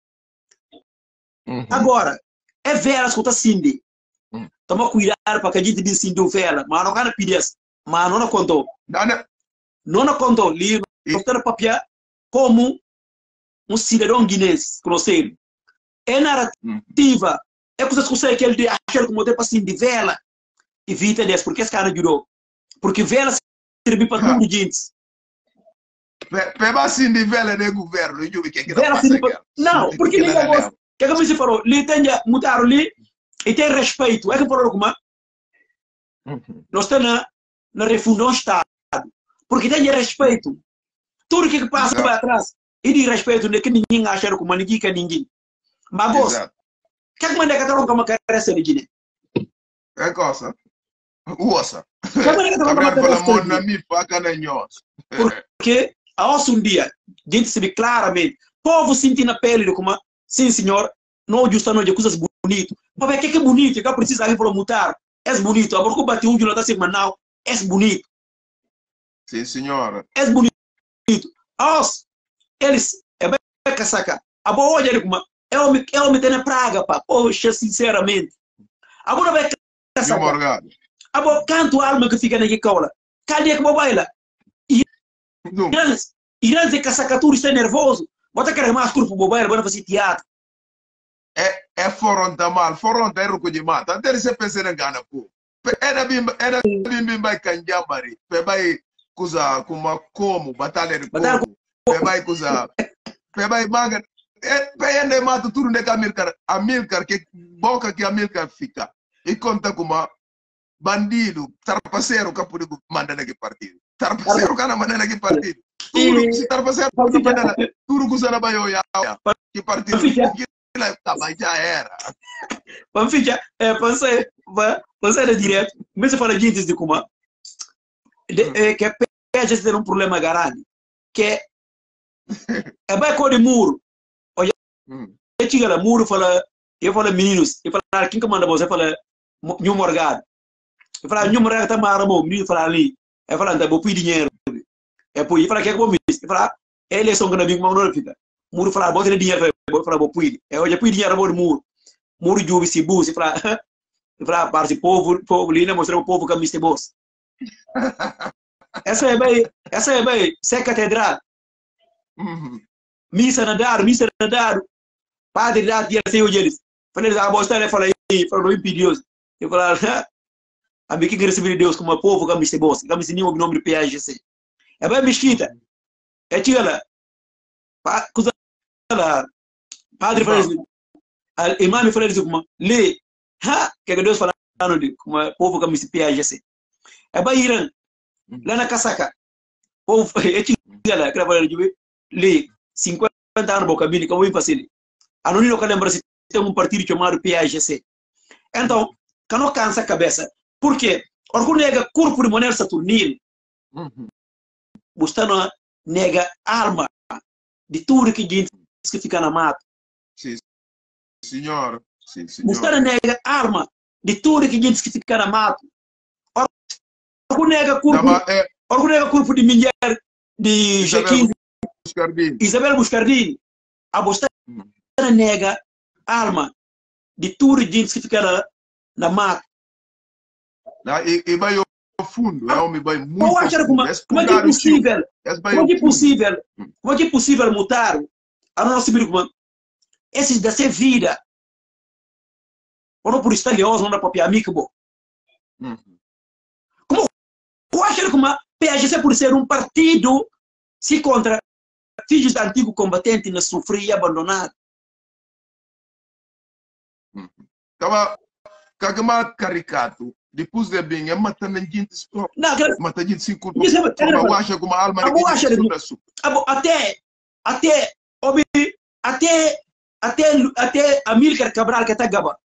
Uhum. Agora, é vela escuta Cindy. Uhum. Toma cuidado para que a gente diz Cindy vela. Mas não quero pedir Mas não contou. Não, não. Contou. Li, não quero papel como um cidadão guinense, conhecido. É narrativa. É que você quer de achar como tem para Cindy vela. Evita desse, porque esse cara ajudou. Porque vela serve para tudo, gente. Peba assim de vela de governo, eu que que Vela assim, não, porque ele não que como se falou, ele tem mudar ali e tem respeito. É que falou como nós estamos na, na refundão Estado, porque tem respeito. Tudo que passa para atrás, e de respeito, de que ninguém acha como ninguém quer ninguém. Mas você, que é que manda que tá como carece de Guiné? É coisa. Uosa. Que é que manda que tá carece na mi faca na nós. Porque a um dia, a gente se vê claramente, povo sentir na pele de como sim senhor, não justa não de coisas bonito. Mas o que é bonito? Que precisa ir para mutar. É bonito. Agora que eu bati um de lá mas não, é bonito. Sim senhora. É bonito. Os, eles, é bem casaca. A boa olha como é o é o me na praga, pá. Poxa, sinceramente. Agora vai casaca. A boa canto alma que fica naquela cola. Cadê que vou bailar? Irã, Irã de casacatura está nervoso. Bota que mais corpo bobaira, bora fazer teatro. É, é foronta mal, foronta é ruco de mata. Até você pensa na gana, pô. Era bim, era bim vai canjambari. Vai kuza kuma como, batalha de como. Pe vai kuza. Pe vai maga. Pe ende mata tudo ne Amilcar, Amilcar que boca que Amilcar fica. E conta kuma bandido, tarpaceiro que pode mandar naquele partido. Tarpaceiro kana mandar naquele partido. Tudo se tarpaceiro tudo que usava eu ya. Que partido mas já era. Vamos ficar, é, você era direto, mas fala gente de como é, que a gente tem um problema grande, que é, é bem cor de muro. Olha, eu tinha lá muro, fala, eu falo meninos, eu falo, quem que manda você? Eu falo, New Morgado. Eu falo, New Morgado tá maramo, o menino fala ali, eu falo, tá bom, dinheiro. É por aí, fala, que é eu vou Eu falo, é eleição que não mas não fica. Muro fala, bota ele dinheiro, bota fala, vou puir. É hoje, puir dinheiro, vou muro. Muro de uva, se bu, se fala, se fala, parece povo, povo ali, né, mostrando o povo que é Mr. Boss. Essa é bem, essa é bem, se é catedral. Missa nadar, missa nadar. Padre dá dinheiro sem hoje eles. Falei, a fala aí, fala, não impediu. Eu falo, a mim que receber de Deus como povo que é Mr. Boss, que é Mr. Nimo, nome de PAGC. É bem mesquita. É tia lá. Padre al imam falou le ha que Deus falando de como povo que me se PAGC é baíran lá na casaca povo é tingala que falando de le 50 anos boca bini como fácil anonino que lembra se tem um partido chamado PAGC então não cansa a cabeça porque orgulho nega corpo de maneira saturnil buscando nega alma de tudo que gente que fica na mata Sim, senhor. Sim, senhor. Nega arma. De tudo que gente que fica na mata nega corpo Dama, é, orgulho nega corpo de mulher de Isabel Jequim Buscardini. Isabel Buscardini a buscar Hum. nega alma de tudo que gente que fica na, na mata Né? E, e vai ao fundo, é homem vai muito Como é como, é que é possível? Como é que é possível? Como é que é possível mudar a nossa vida? Esses dessa vida. Ou não por estar lioso, não dá para bom. Uhum. Eu acho que como a PAGC por ser um partido se contra filhos de antigo combatente na sofrer e abandonar. Tava kagama caricato. Depois de bem, é matando gente stop. Não, aquela- Mata gente sem culpa. É- Eu acho que uma alma bom, até, até, até, até, até Amílcar Cabral que está gaba.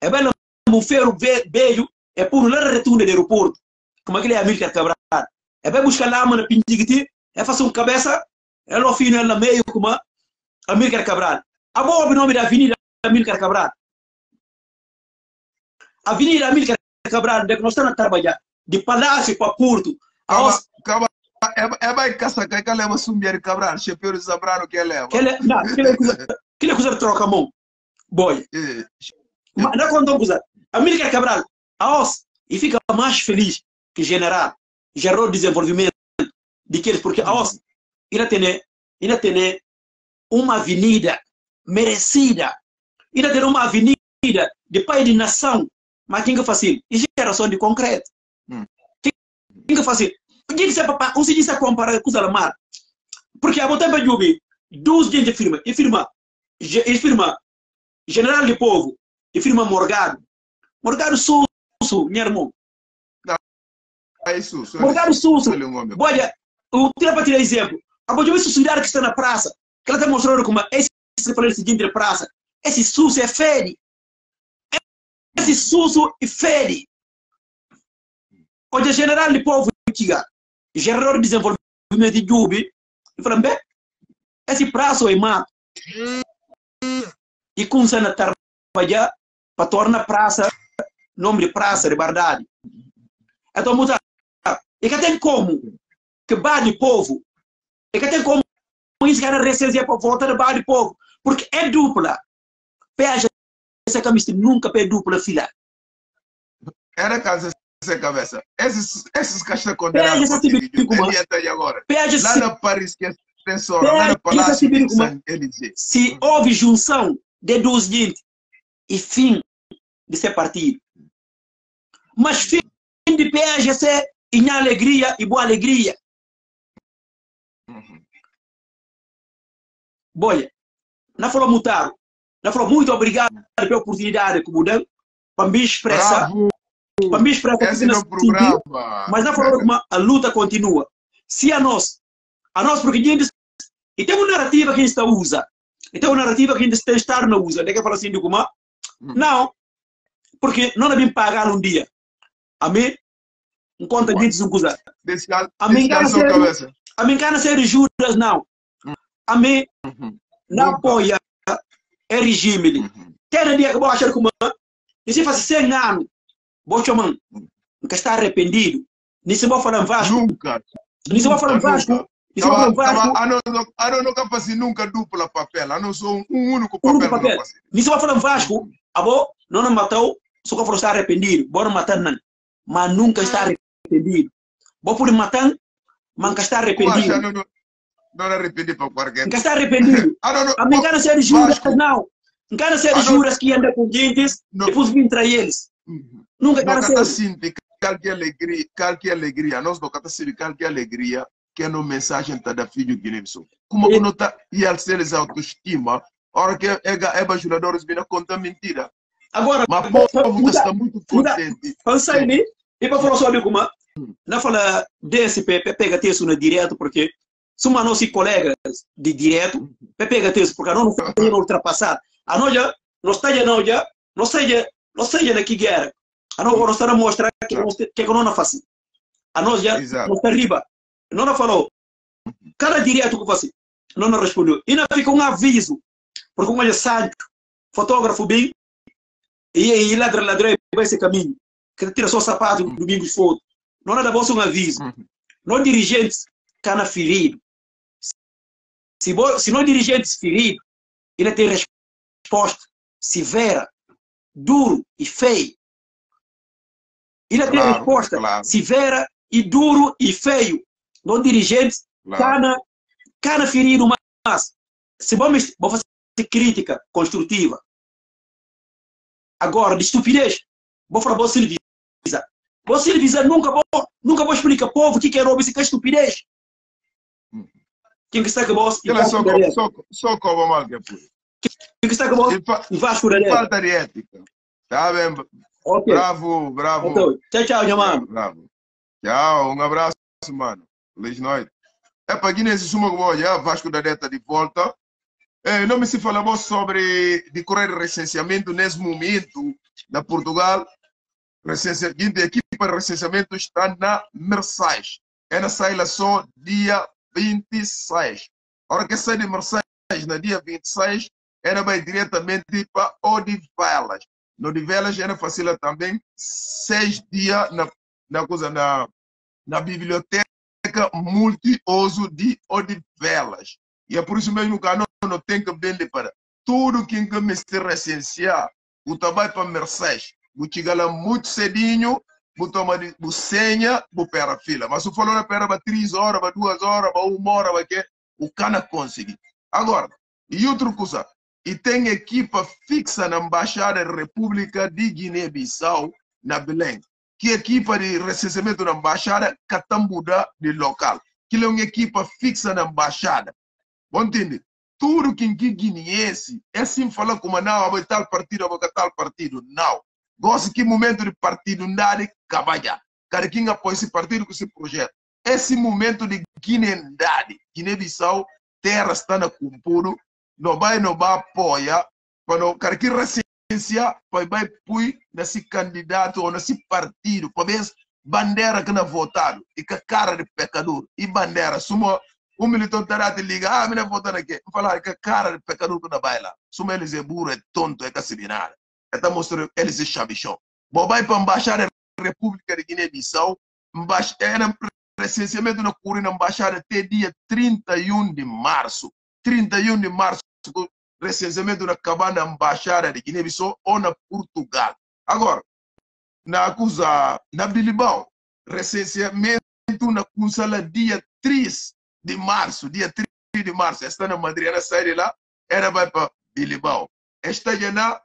É bem um ferro beijo, é por lá retorno do aeroporto. Como é que ele é Amílcar Cabral? É bem buscar lá, mano, pintigiti, é fazer um cabeça, é no fim, é no meio, como Amílcar Cabral. A boa o nome da Avenida Amílcar Cabral. Avenida Amílcar Cabral, onde nós estamos a trabalhar, de Palácio para Porto, a Kaba, Os- kaba, é, é vai caçar que que leva sumir cabral, chefeiro Zabrano que leva. que ele, não, que ele, ele coisa troca a mão. Boy. Mas não quando coisa. Amílcar Cabral, a os, e fica mais feliz que general, gerou desenvolvimento de que porque a os, ainda tem, ainda tem uma avenida merecida, ainda tem uma avenida de pai de nação, mas quem que faz isso? Isso é geração de concreto. Hum. Quem que faz isso? Quem que se papá, não se a comparar com os mar. Porque a botar para Jubi, duas gente firma, e firma, e firma, general de povo, e firma Morgado. Morgado Susso, meu irmão. É isso. um homem. Olha, eu tira para tirar exemplo. A Bojubi Sussudiária que está na praça, que ela está mostrando como esse falou esse de praça, esse Susso é fede. Esse Susso é fede. Hoje, general de povo, tiga, gerou desenvolvimento de Jubi, e fala, bem, esse prazo é mato. E com a trabalhar para tornar praça, nome de praça de verdade. Então, muda. E que tem como que bate povo. E que tem como isso era receber para voltar a bate povo. Porque é dupla. Peja essa camisa nunca é dupla fila. Era casa essa cabeça. Esses, esses caixas condenados essa. Ele entra aí agora. Peja Lá na Paris, que é Pega lá no Palácio essa de tibico, San Élysée. se houve junção de duas gente e fim de ser partido. Mas fim de PAGC em alegria e boa alegria. Uhum. Bolha, não falou mutaro. Não falou muito obrigado pela oportunidade que mudou para me expressar. Para me expressar Esse é sentido. programa. Mas não falou como a luta continua. Se a nós, a nós porque gente, e tem uma narrativa que a gente está usa, e tem uma narrativa que a gente está estar não usa, daí que fala assim de como, Hum. não, porque não devem pagar um dia. Amém? Enquanto a não. Descal- Amém, Descalça a cara, cabeça. A mim cana ser juras não. Amém? Uhum. Não apoia é regime. Uhum. Tem dia que vou achar como, e se faz 100 anos, vou chamar, que está arrependido. Se vou falar Vasco, Nunca. se vou falar Vasco, vou em Tava- Vasco. tava- a não- a não nunca faço nunca dupla papel. A não sou um único papel. único papel. não. Nisso vai falar Vasco, avô, não nos matou, só que está arrependido. Bora matar não. Mas nunca está arrependido. Vou por matar, mas nunca está arrependido. não, não, não arrependi para qualquer. Nunca está arrependido. Ah, não, não. A cara ser juras, não. Não ser não. juras que anda com gente, Não. depois vim trair eles. Nunca Não cata ser. sinto qualquer alegria, qualquer alegria. Nós não cata sinto qualquer alegria que é no mensagem da filho Guiné-Bissau. Como que não tá e eles autoestima hora que é, é bajuladores vêm conta mentira. Agora, Mas o povo está muito contente. Pensa aí, e para falar só ali como na fala DSP, pega texto na direto, porque uma nossos colegas de direto, pega texto, porque não foi ultrapassar. A nós já, nós está já não já, nós seja, nós seja na que guerra. A nós nós está a mostrar que que não na faz. A nós já, nós está riba. Não não falou. Cada direto que faz, não não respondeu. E não fica um aviso, porque como ele sabe, fotógrafo bem, e aí ladra ladra vai esse caminho. Que tira só o sapato do domingo de foto. Não é da bolsa um aviso. Não dirigentes cana ferido. Se, se não dirigentes ferido, ele tem resposta severa, duro e feio. Ele tem Claro, resposta claro. severa e duro e feio. Não dirigentes Claro. cana, cana ferido, mas se vamos, vou fazer crítica construtiva. Agora, de estupidez, vou falar para você, Você, Silvisa, nunca vou, nunca vou explicar povo o que que é roubo e que é estupidez. Quem que está com você? Ele é só, só, só como mal que é por. Quem que está com? E E Vasco da e falta de ética. Tá bem? Ok. Bravo, bravo. Então, tchau, tchau, mano. Bravo. Tchau, um abraço, mano. Feliz noite. É para Guiné, se suma como já, Vasco da Neta de volta. É, não me se falamos sobre decorrer recenseamento nesse momento na Portugal. Recense, a equipe de recenseamento está na Mercedes. Ela sai lá só dia 26. A hora que sai de Mercedes, no dia 26, ela vai diretamente para Odivelas. No Odivelas, ela facilita também seis dias na, na, coisa, na, na biblioteca multiuso de Odivelas. E é por isso mesmo que não tem que vender para tudo que me se recensear. O trabalho para Mercedes. O lá muito cedinho, o toma de o senha, o pera fila. Mas se for lá pera para três horas, para duas horas, para uma hora, para que o cana conseguir. Agora, e outra coisa, e tem equipa fixa na Embaixada da República de Guiné-Bissau, na Belém. Que equipa de recenseamento na Embaixada, Catambuda de local. Que é uma equipa fixa na Embaixada. Bom, entende? Tudo que que guineense é assim falar como não, vai tal partido, vai tal partido. Não. Gosto que momento de partido nada cabalhar. Cada quem apoia esse partido com esse projeto. Esse momento de guineandade, Guiné-Bissau, terra está na cumpuro, não vai, não vai apoiar, quando cada que recensear, vai, vai pôr nesse candidato ou nesse partido, ver bandeira que não votado, e a cara de pecador, e bandeira, suma um militante terá te liga, ah, me não votando aqui, falar que cara de pecador que não vai lá, suma eles é burro, é tonto, é cassibinar, eles é chabichão. Bom, vai para embaixada da República de Guiné-Bissau, embaixada, recenseamento na Curi na embaixada até dia 31 de março. 31 de março, recenseamento na cabana embaixada de Guiné-Bissau ou na Portugal. Agora, na acusa, na Bilibao, recenseamento na Cunsala dia 3 de março, dia 3 de março, esta na Madrid, ela sai de lá, ela vai para Bilibao. Esta já na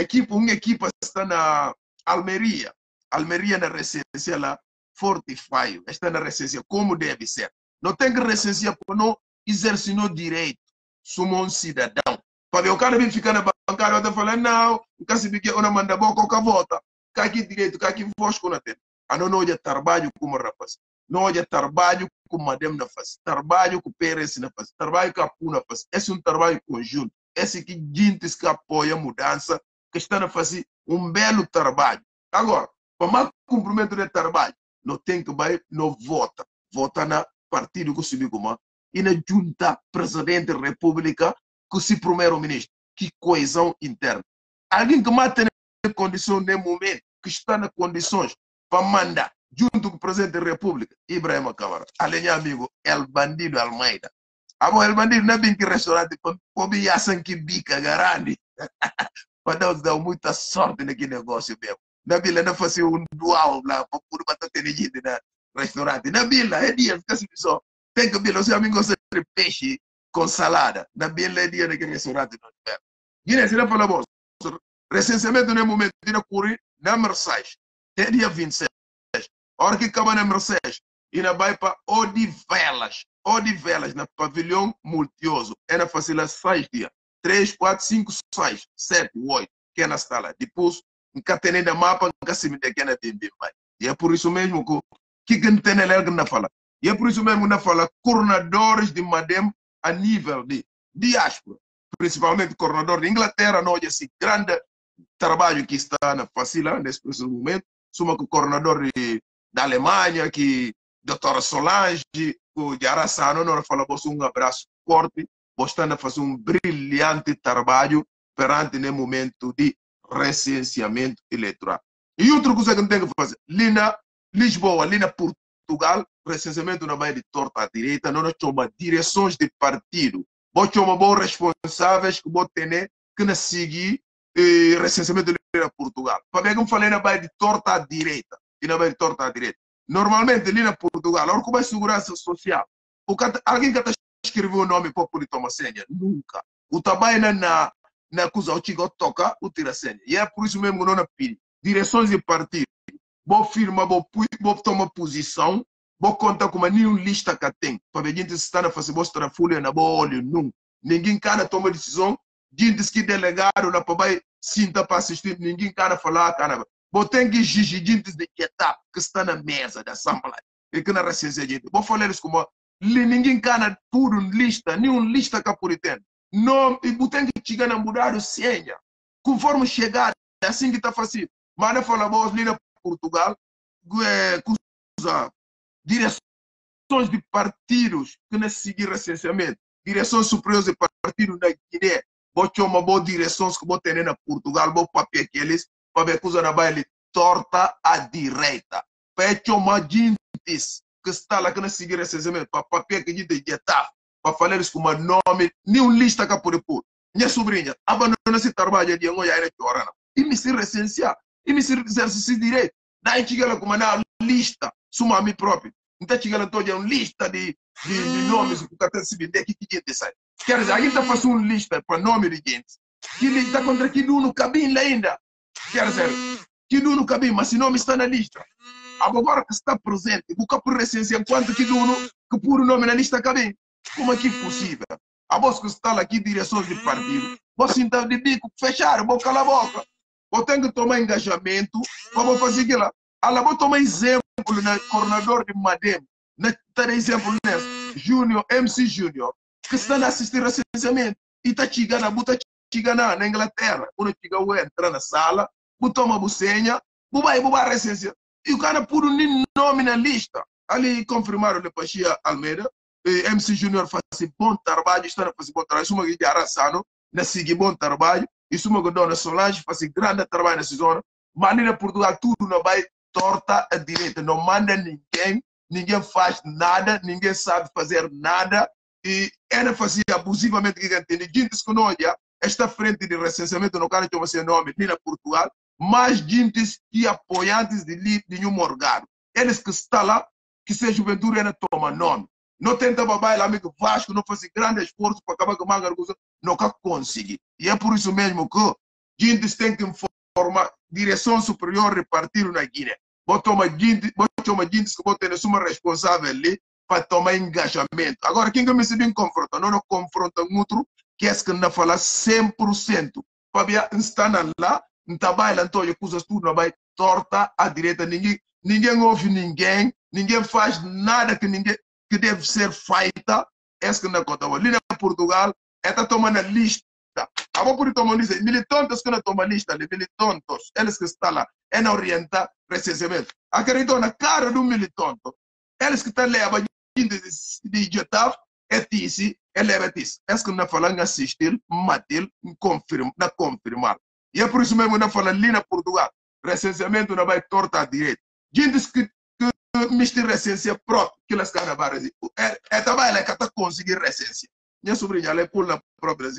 equipe, uma equipa está na Almeria, Almeria na recência lá, Fortify, está na recência como deve ser. Não tem que recensear para não exercer o direito, somos um cidadão. Para ver o cara vir ficar na bancada, vai falar, não, o cara se fica, não manda boca, ou vota. Cá que direito, cá que voz com a tem. A não olha trabalho como rapaz. Não olha trabalho como madame na faz. Trabalho com Pérez na faz. Trabalho com a Puna faz. Esse é um trabalho conjunto. Esse que gente que apoia a mudança, que está a fazer um belo trabalho. Agora, para mais cumprimento de trabalho, não tem que vai, não vota. Vota na partido que subiu como e na junta presidente da república com o primeiro-ministro. Que coesão interna. Alguém que mata na condição no momento, que está nas condições para mandar, junto com o presidente da república, Ibrahim Câmara. Além amigo, El Bandido Almeida. Abo El Bandido não é bem que restaurante, me assam que bica, garante. Para Deus dar muita sorte naquele negócio mesmo. Na vila não fazia um dual lá, para poder bater energia na restaurante. Na vila, é dia, fica assim só. Tem que vila, os amigos gostam de peixe com salada. Na vila é dia naquele restaurante. Guiné, se não falamos, recenseamento no momento de correr na Mercedes, até dia 26. A hora que acaba na Mercedes, e na vai para Odivelas. Odivelas, na pavilhão multioso. Era fácil seis dias. Três, quatro, cinco, seis, sete, oito, que é na sala. Depois, nunca tem ainda mapa, nunca se me que bem, bem, bem. E é por isso mesmo que que não tem nele que não fala. E é por isso mesmo que não fala coordenadores de Madem a nível de diáspora, principalmente coordenador de Inglaterra, não é esse grande trabalho que está na facila nesse momento, suma com o coordenador de, da Alemanha, que doutora Solange, o Yarassano, não fala um abraço forte, gostando de fazer um brilhante trabalho perante no momento de recenseamento eleitoral. E outra coisa que tem que fazer, ali na Lisboa, ali na Portugal, recenseamento não vai de torta à direita, não chama direções de partido. Vou chamar bons responsáveis que vou ter que seguir eh, recenseamento na Portugal. Para ver como falei, não vai de torta à direita. E não vai de torta à direita. Normalmente, ali na Portugal, a como é segurança social, o que, alguém que está escreveu o nome para poder tomar senha? Nunca. O trabalho na na coisa o chico toca, o tira senha. E é por isso mesmo que não na pedi. Direções de partido. Vou firma, vou, vou tomar posição, vou contar com uma nenhuma lista que tem. Para ver gente se está a fazer mostrar folha na boa olho, não. Ninguém cara toma decisão. Gente que delegado na papai sinta para assistir, ninguém cara falar, cara. Vou ter que exigir gente de etapa que está na mesa da Assembleia. E que na recência gente. Vou falar isso como ninguém cara tudo lista, nenhum lista tem. Não, e tem que chegar a mudar o senha. Conforme chegar, assim que está fácil. Mas fala, ali na Portugal, usa direções de partidos que não seguem recenseamento, direções superiores de partidos na Guiné, vou ter uma boa direção que vou ter na Portugal, vou papel que eles, para ver que usa baile torta à direita. Para uma gentes que está lá que não seguem recenseamento, para papel que gente está, para falar isso com o nome, nenhum lista que pode pôr. Minha sobrinha, abandona esse trabalho de angoia e chorando. E me se recensear, e me se exercício direito. Daí chega com uma lista, suma a mim próprio. Então chega toda uma lista de, de, de nomes que está se vender que gente sai. Quer dizer, a gente está fazendo uma lista para nome de gente. Que está contra que não cabine ainda. Quer dizer, que não cabine, mas se nome está na lista. Agora que está presente, busca por recência enquanto que não, que por nome na lista cabine. Como é que é possível? A voz que está aqui, direções de partido, você então de bico, fechar, vou calar a boca. Vou ter que tomar engajamento, vou fazer aquilo. Ela vou tomar exemplo no coordenador de Madem, na ter exemplo nessa, Júnior, MC Júnior, que está a assistir recenseamento e está chegando, está chegando na Inglaterra, quando chega o entrar na sala, vou tomar a senha, vou vai, vai recensar. E o cara puro nem nome na lista. Ali confirmaram depois Almeida, MC Júnior faz bom trabalho, está a fazer bom trabalho, suma que Araçano, na seguir bom trabalho, e suma que Dona Solange faz grande trabalho nessa zona, na Portugal tudo não vai torta a direita, não manda ninguém, ninguém faz nada, ninguém sabe fazer nada, e ela fazia abusivamente que tem gente que não olha, esta frente de recenseamento no cara chama seu nome, nem na Portugal, mais gente que apoiantes de, de nenhum órgão. Eles que estão lá, que se a juventude ainda toma nome. Não tenta babar amigo Vasco, não faz grande esforço para acabar com a manga, não conseguir. E é por isso mesmo que gente tem que formar direção superior repartir na Guiné. Vou tomar gente, gente que vou ter uma responsável ali para tomar engajamento. Agora, quem que me se bem confronta? Não, não confronta um outro que é que não fala 100%. Para estar lá, trabalha, então, coisas tudo, vai torta à direita. Ninguém, ninguém ouve ninguém, ninguém faz nada que ninguém que deve ser feita, essa que não conta. Ali na Portugal, esta toma na lista. A vou por tomar lista. Militantes que não tomam lista, militantes, eles que estão lá, é não orientar recenseamento. Acreditam na cara do militante. Eles que estão lá, de é tisse, é leva tisse. Essa que não falam assistir, matar, confirmar, não confirmar. E é por isso mesmo que não falam ali na Portugal. Recenseamento não vai torta à direita. Gente que mistura essência própria que elas caras várias é é também ela que está conseguir essência minha sobrinha ela é pula própria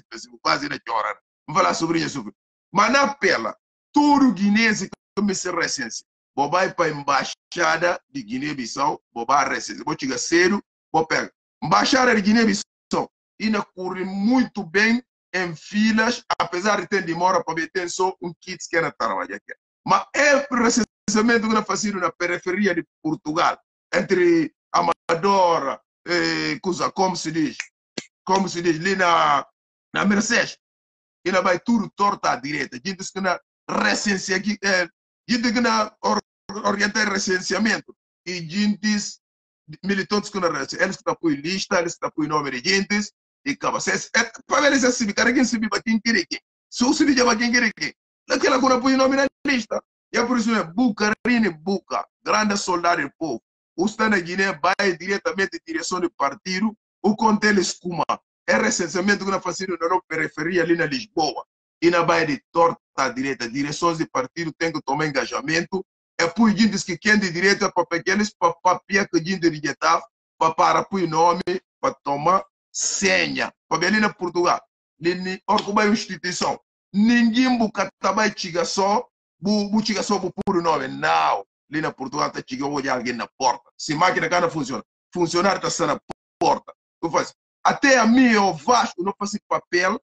quase na chora não falar sobrinha sobre mas na pela tudo guinense que me ser essência vou para embaixada de Guiné-Bissau vou vai essência vou chegar cedo vou pegar embaixada de Guiné-Bissau e na corre muito bem em filas apesar de ter demora para ter só um kit que era trabalhar aqui mas é pensamento que fazemos na periferia de Portugal, entre Amadora, eh, coisa, como se diz, como se diz, ali na, na Mercedes. ina vai tudo torta à direita. Gente que na recência é, gente que na or, orientar recenseamento. E gente militantes que na recência, eles que apoiam lista, eles que apoiam nome de gente, e acaba. É, para eles assim, cara, quem se vive quem quer que. Se o se vive quem quer que. Naquela que apoia nome na lista. E é por isso, é Bucarini Buca, grande soldado do povo. O está na Guiné vai diretamente em direção do partido, o contel escuma. É recenseamento que nós fazemos na periferia ali na Lisboa. E na Baía de torta à direita, direções de partido têm que tomar engajamento. É por gente que quem de direita para pequenos, para papia que de direita, para para apoio nome, para tomar senha. Para ali na Portugal, nem orcuba instituição. Ninguém buca tabai chiga só, bu bu chiga só bu puro nome. Não. Ali na Portugal tá chiga hoje alguém na porta. Se máquina cara funciona, funcionário tá na porta. Tu faz. Até a mim, o Vasco, não faz papel,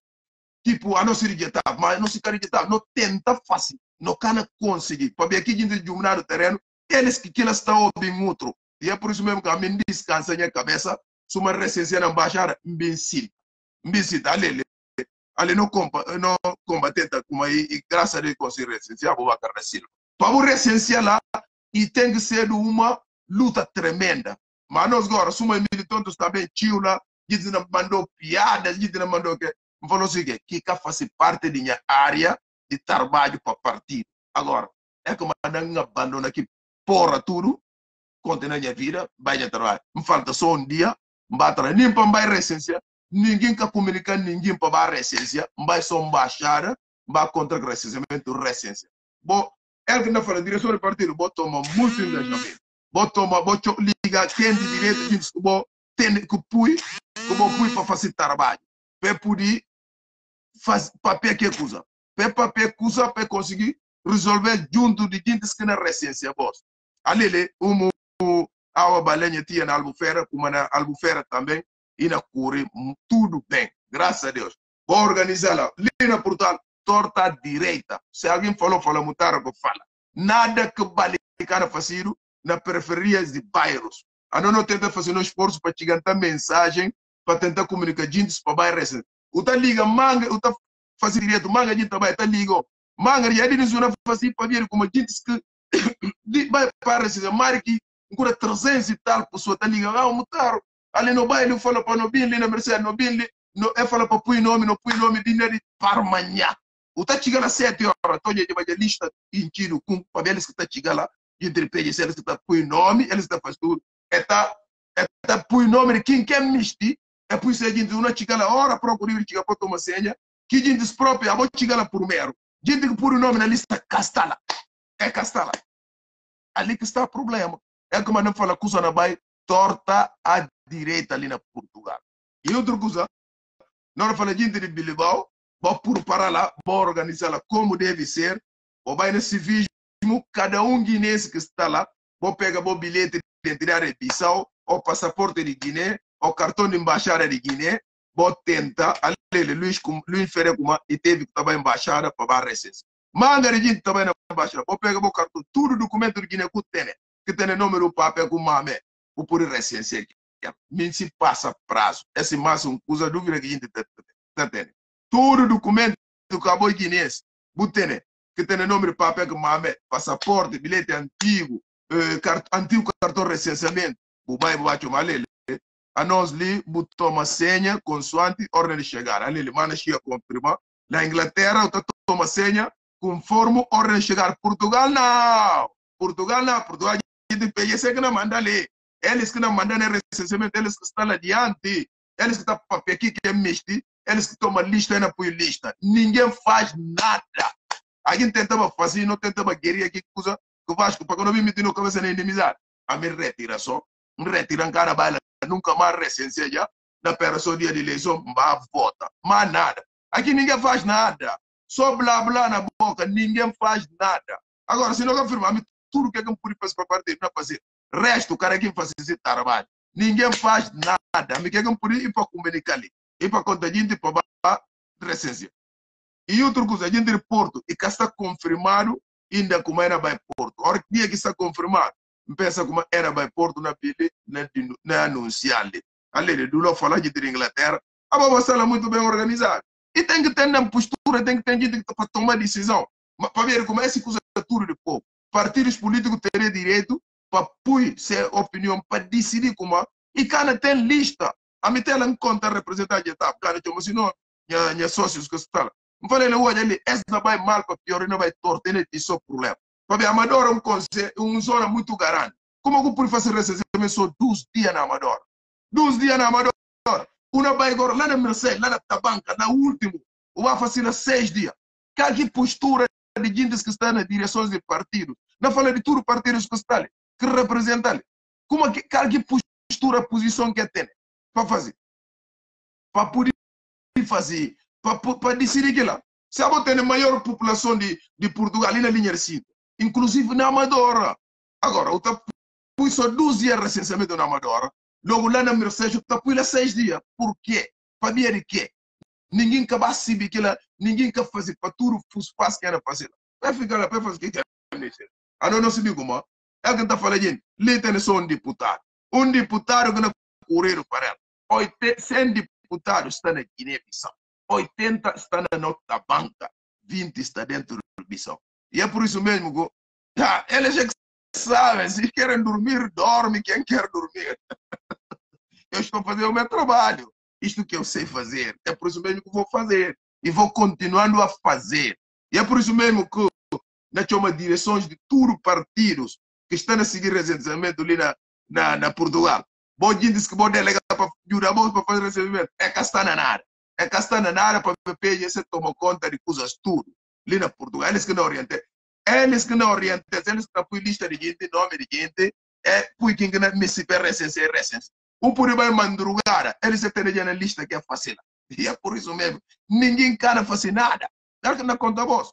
tipo, a não se rejeitar, mas não se rejeitar, não tenta fazer, não can conseguir. Para aqui gente de no terreno, eles que eles estão ouvindo outro. E é por isso mesmo que a mim descansa minha cabeça, se uma recência na embaixada, imbecil. Imbecil, ali, ali não, comba, não combater como aí, e graças a Deus conseguir recensear, vou acabar Para o recensear lá, e tem que ser uma luta tremenda. Mas nós agora, se uma militante está bem tio lá, não mandou piadas, não mandou que. Falou assim, que que faz parte da minha área de trabalho para partido. Agora, é como não abandona aqui, porra tudo, continua minha vida, vai de trabalho. Me falta só um dia, mbatra, nem para vai recência, ninguém quer comunicar ninguém para vai recência, vai só embaixada, vai contra o recenseamento, recência. Bom, é que não fala, direção do partido, vou tomar muito engajamento. Vou tomar, vou ligar quem de direito, vou ter que pui, como pui para fazer trabalho. Para poder fazer papel que coisa. Para papel coisa para conseguir resolver junto de gente que na recência, boss. Ali, um a balenha tinha na Albufeira, como na Albufeira também, e na Cure, tudo bem, graças a Deus. Vou organizar lá. Lina, portanto, torta direita. Se alguém falou, fala, mutar, fala. Nada que vale cara fazer na periferia de bairros. A não tenta fazer um esforço para te ganhar mensagem, para tentar comunicar gente para bairros. O tá liga manga, o tá direito, manga gente também tá liga. Manga já diz uma fazer para ver como gente que vai para esse marque, cura 300 e tal pessoa tá liga, ah, mutar. Ali no bairro fala para no ali na Mercedes no bin, no é fala para pôr nome, não põe nome de nada para amanhã. O tá chegando às 7 horas, tô de vai lista em tiro com para eles que tá chegando lá, entre pedes eles que tá põe nome, eles tá faz tudo. É tá é tá nome de quem quer misti, é por isso a gente não chega hora procurar chegar para tomar senha, que gente própria, a vou chegar lá por mero. Gente que põe o nome na lista castala. É castala. Ali que está o problema. É como não fala coisa na vai torta à direita ali na Portugal. E outra coisa, não fala gente de Bilbao, vou para lá, vou organizar lá como deve ser, ou vai no civismo, cada um guinense que está lá, vou pegar o bilhete de entrada de Bissau, o passaporte de Guiné, o cartão de embaixada de Guiné, vou tentar, ali, Luiz, Luiz Ferreira, e teve que na embaixada para a recência. Manda a gente também na embaixada, vou pegar o cartão, tudo documento de Guiné que tem, que tem número papel com mame, vou por recência. Nem se passa prazo. Esse máximo usa dúvida que a gente está tendo todo documento do cabo guinense, que tem nome de papel que mame, passaporte, bilhete antigo, eh, cart antigo cartão recenseamento, o bairro bate uma lei, a nós li, toma senha, consoante, ordem de chegar. Ali, ele manda chega confirmar. Na Inglaterra, o toma senha, conforme ordem de chegar. Portugal, não. Portugal, não. Portugal, gente que não manda ali. Eles que não mandam recenseamento, eles que estão adiante. Eles que estão papel aqui, que é mexer eles que tomam lista ainda por lista. Ninguém faz nada. Alguém tentava fazer, não tentava querer que coisa que o Vasco, para que não me meter no cabeça na inimizade. A me retira só. Retira cara baila, nunca mais recência já. Da pessoa dia de eleição, vai vota. Mas nada. Aqui ninguém faz nada. Só blá blá na boca, ninguém faz nada. Agora, se não confirmar, tudo que eu pude fazer para fazer. Resto, o cara que faz esse trabalho. Ninguém faz nada. Me quer que eu pude ir para comunicar ali e para conta gente para recência. E outra coisa, a gente de Porto, e que está confirmado ainda como era vai Porto. A hora que dia que está confirmado, pensa como era vai Porto na pele, na, anunciar Ali, do lá falar de Inglaterra, a babá sala muito bem organizada. E tem que ter uma postura tem que ter gente para tomar decisão. Para ver como é essa acusatura de povo. Partidos políticos teriam direito para pôr sua opinião, para decidir como. E cada tem lista. A mim tem em conta representar a etapa. Cada tem, mas não, minha sócios que estão. Não falei, olha ali, essa vai mal para pior, não vai torcer, tem só problema. Para ver, Amadora é um conselho, uma zona muito grande. Como eu posso fazer recenseamento só 12 dias na Amadora? 12 dias na Amadora. Uma vai agora lá na Mercedes, lá na Tabanca, na último, vai fazer 6 dias. Que postura de gente que está nas direções de partido. Não fala de tudo partidos que estão ali, que representam ali. Como que, que postura, posição que tem para fazer? Para poder fazer, para decidir que lá. Se a tem a maior população de, de Portugal ali na linha de inclusive na Amadora. Agora, eu pus só 12 dias recenseamento na Amadora, logo lá na Mercedes, eu pus lá 6 dias. Por quê? Para ver de quê? Ninguém quer saber que lá, ninguém quer fazer para tudo os passos que era fazer. Vai ficar lá, vai fazer o que quer. Ah, não, não se diga, mas é que está falando, tem só um deputado. Um deputado que não correr para ela. 100 deputados estão na Guiné-Bissau. 80 está na nota banca. 20 está dentro do Bissau. E é por isso mesmo que ah, eles é que sabem, se querem dormir, dorme quem quer dormir. eu estou fazendo o meu trabalho. Isto que eu sei fazer. É por isso mesmo que vou fazer. E vou continuando a fazer. E é por isso mesmo que nós temos direções de os partidos que estão a seguir recebimento ali na, na, na Portugal. Bom dia, diz que vou delegar para ajudar para fazer recebimento. É castanha na área. É castanha na área para o PPG toma conta de coisas tudo ali na Portugal, eles que não orientam. Eles que não orientam, eles que não lista de gente, nome de gente, é por quem não me se recensar, recensar. O por vai madrugada, eles têm na lista que é fácil. E é por isso mesmo. Ninguém quer fazer nada. Claro que não conta voz.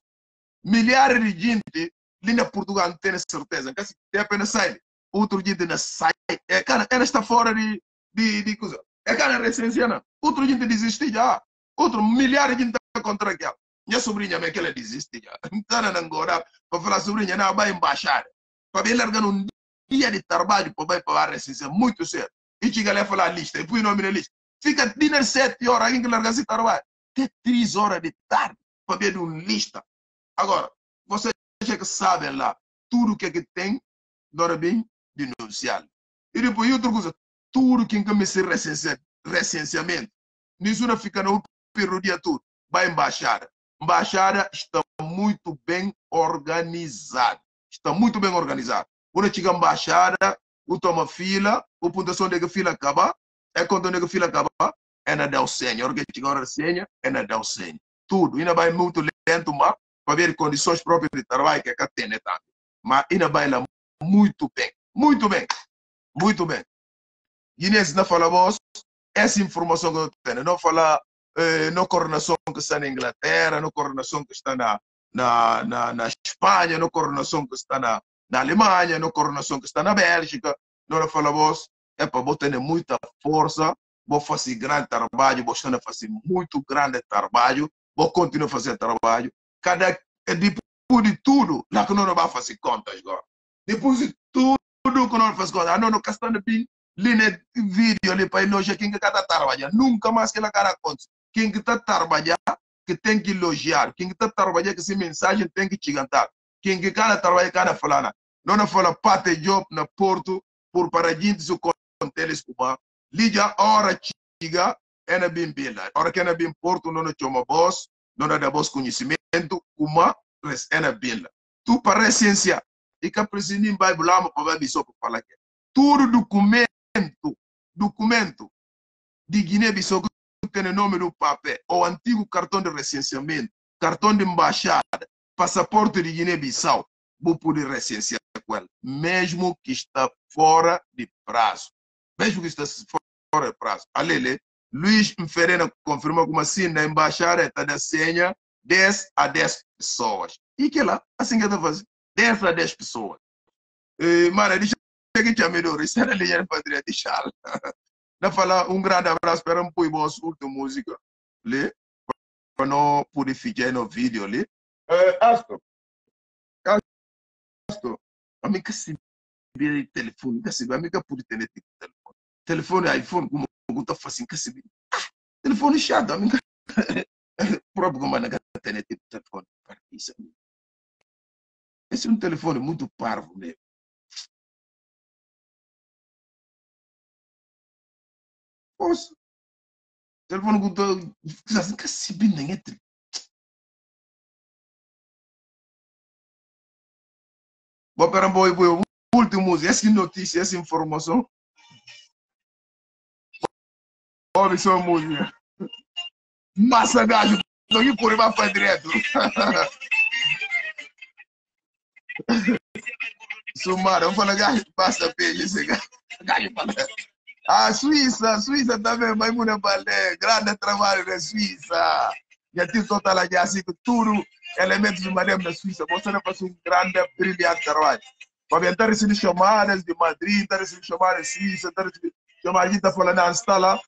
Milhares de gente ali na Portugal não tem certeza. Que tem apenas sai. Outro gente não sai. É, cara, ela está fora de, de, de coisa. É cara recência, não. Outro gente desiste já. Outro milhares de gente está contra aquela. Minha sobrinha me que ela desiste já. Então, não agora, para falar sobrinha, não vai embaixar. Para ver largar um dia de trabalho para vai para a recência, muito cedo. Chega lá falar a lista, e põe o nome na lista. Fica dinner sete horas, alguém que larga trabalho. Até três horas de tarde para ver uma lista. Agora, vocês que sabem lá, tudo que, é que tem, dora bem, denunciar. E depois, outra coisa, tudo que começa recenseamento, nisso não fica no período dia tudo, vai embaixar embaixada está muito bem organizada. Está muito bem organizada. Quando chega embaixada, o toma fila, o pontuação da fila acaba, é quando a fila acaba, é na o senha. Hora que chega hora senha, é na o senha. Tudo. Ainda vai muito lento, mas para ver condições próprias de trabalho que a tem, tanto. Mas ainda vai lá muito bem. Muito bem. Muito bem. Guinness não fala vos, essa informação que eu tenho, não fala eh, na coordenação que está na Inglaterra, na coordenação que está na, na, na, na Espanha, na coordenação que está na, na Alemanha, na coordenação que está na Bélgica. Nós falamos, é para você ter muita força, vou fazer grande trabalho, vou estar fazer muito grande trabalho, vou continuar fazer trabalho. Cada, é depois de tudo, lá que nós não vamos fazer contas agora. Depois de tudo que nós fazemos contas, nós não estamos bem, ali no vídeo ali para elogiar quem que cada trabalho. Nunca mais que ela cara conta. Quem está trabalhar que tem que elogiar, quem está trabalhar que essa mensagem tem que te cantar, quem que cada trabalhar cada falana, não fala pate job na Porto por para gente telescopa, liga hora chega é na bem bela, hora que é na bem Porto não chama boss, não dá boss conhecimento, uma é na bela. Tu para ciência e que precisa vai bular para só para falar que tudo documento, documento de Guiné-Bissau tem nome no papel, o antigo cartão de recenseamento, cartão de embaixada, passaporte de Guiné-Bissau, vou poder recensear com ele, mesmo que está fora de prazo. Mesmo que está fora de prazo. Alele, Luiz Ferreira confirmou como assim, na embaixada está da senha 10 a 10 pessoas. E que lá, assim que está fazendo, 10 a 10 pessoas. E, mano, deixa eu que te melhor, isso era a linha de patria de Charles. na falar um grande abraço para um de última música ali para não poder ficar no vídeo ali uh, Astro Astro a mim que se telefone que se vê a mim que pode ter telefone telefone iPhone que se vê ah, telefone chato a mim próprio como na tem tipo telefone para isso. Esse é um telefone muito parvo mesmo. Poxa, telefone assim, que se bindem entre. Bom, pera, boy, boy, último, essa notícia, essa informação. Olha só a música. Massa gajo, não ia por para direto. Sumar, vamos falar gajo, passa pele, esse gajo. fala. A Suíça, a Suíça também, mas muito balé, grande trabalho na Suíça. Já tive total aqui, assim, tudo elementos de maneira na Suíça. Você faz um grande, brilhante trabalho. Para estar recebendo chamadas de Madrid, estar recebendo chamadas de Suíça, estar recebendo chamadas, a falando, ah, está lá,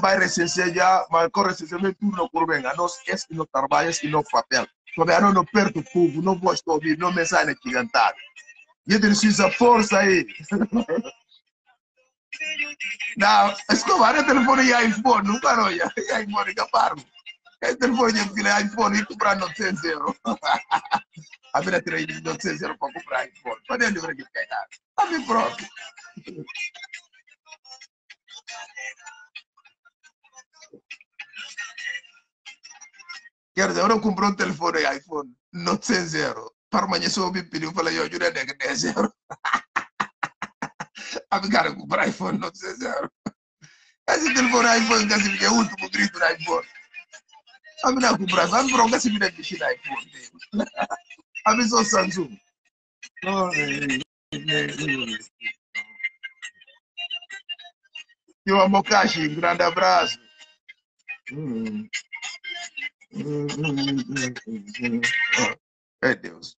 vai recensear já, mas com recenseamento tudo não corre bem. A nós, esse que não trabalha, esse não papel. Porque não, não perto o povo, não gosto de ouvir, não mensagem gigantada. E ele precisa força aí. Não, escovar o telefone e iPhone, não parou, e iPhone que paro. O telefone é iPhone e comprar 900 euros. A minha tirei 900 euros para comprar iPhone. Pode ele ver que cai nada. A mim próprio. Quer dizer, eu não comprei um telefone iPhone 900 euros. Para amanhã, se eu me pediu, eu falei, eu ajuda a 10 euros. A mim, cara, comprar iPhone 900 euros. Esse telefone iPhone, que é o último grito do iPhone. A mim, não comprar, a mim, não, que assim, me mexer no iPhone. A mim, sou Samsung. E o Amokashi, um grande abraço. Hum. É Deus.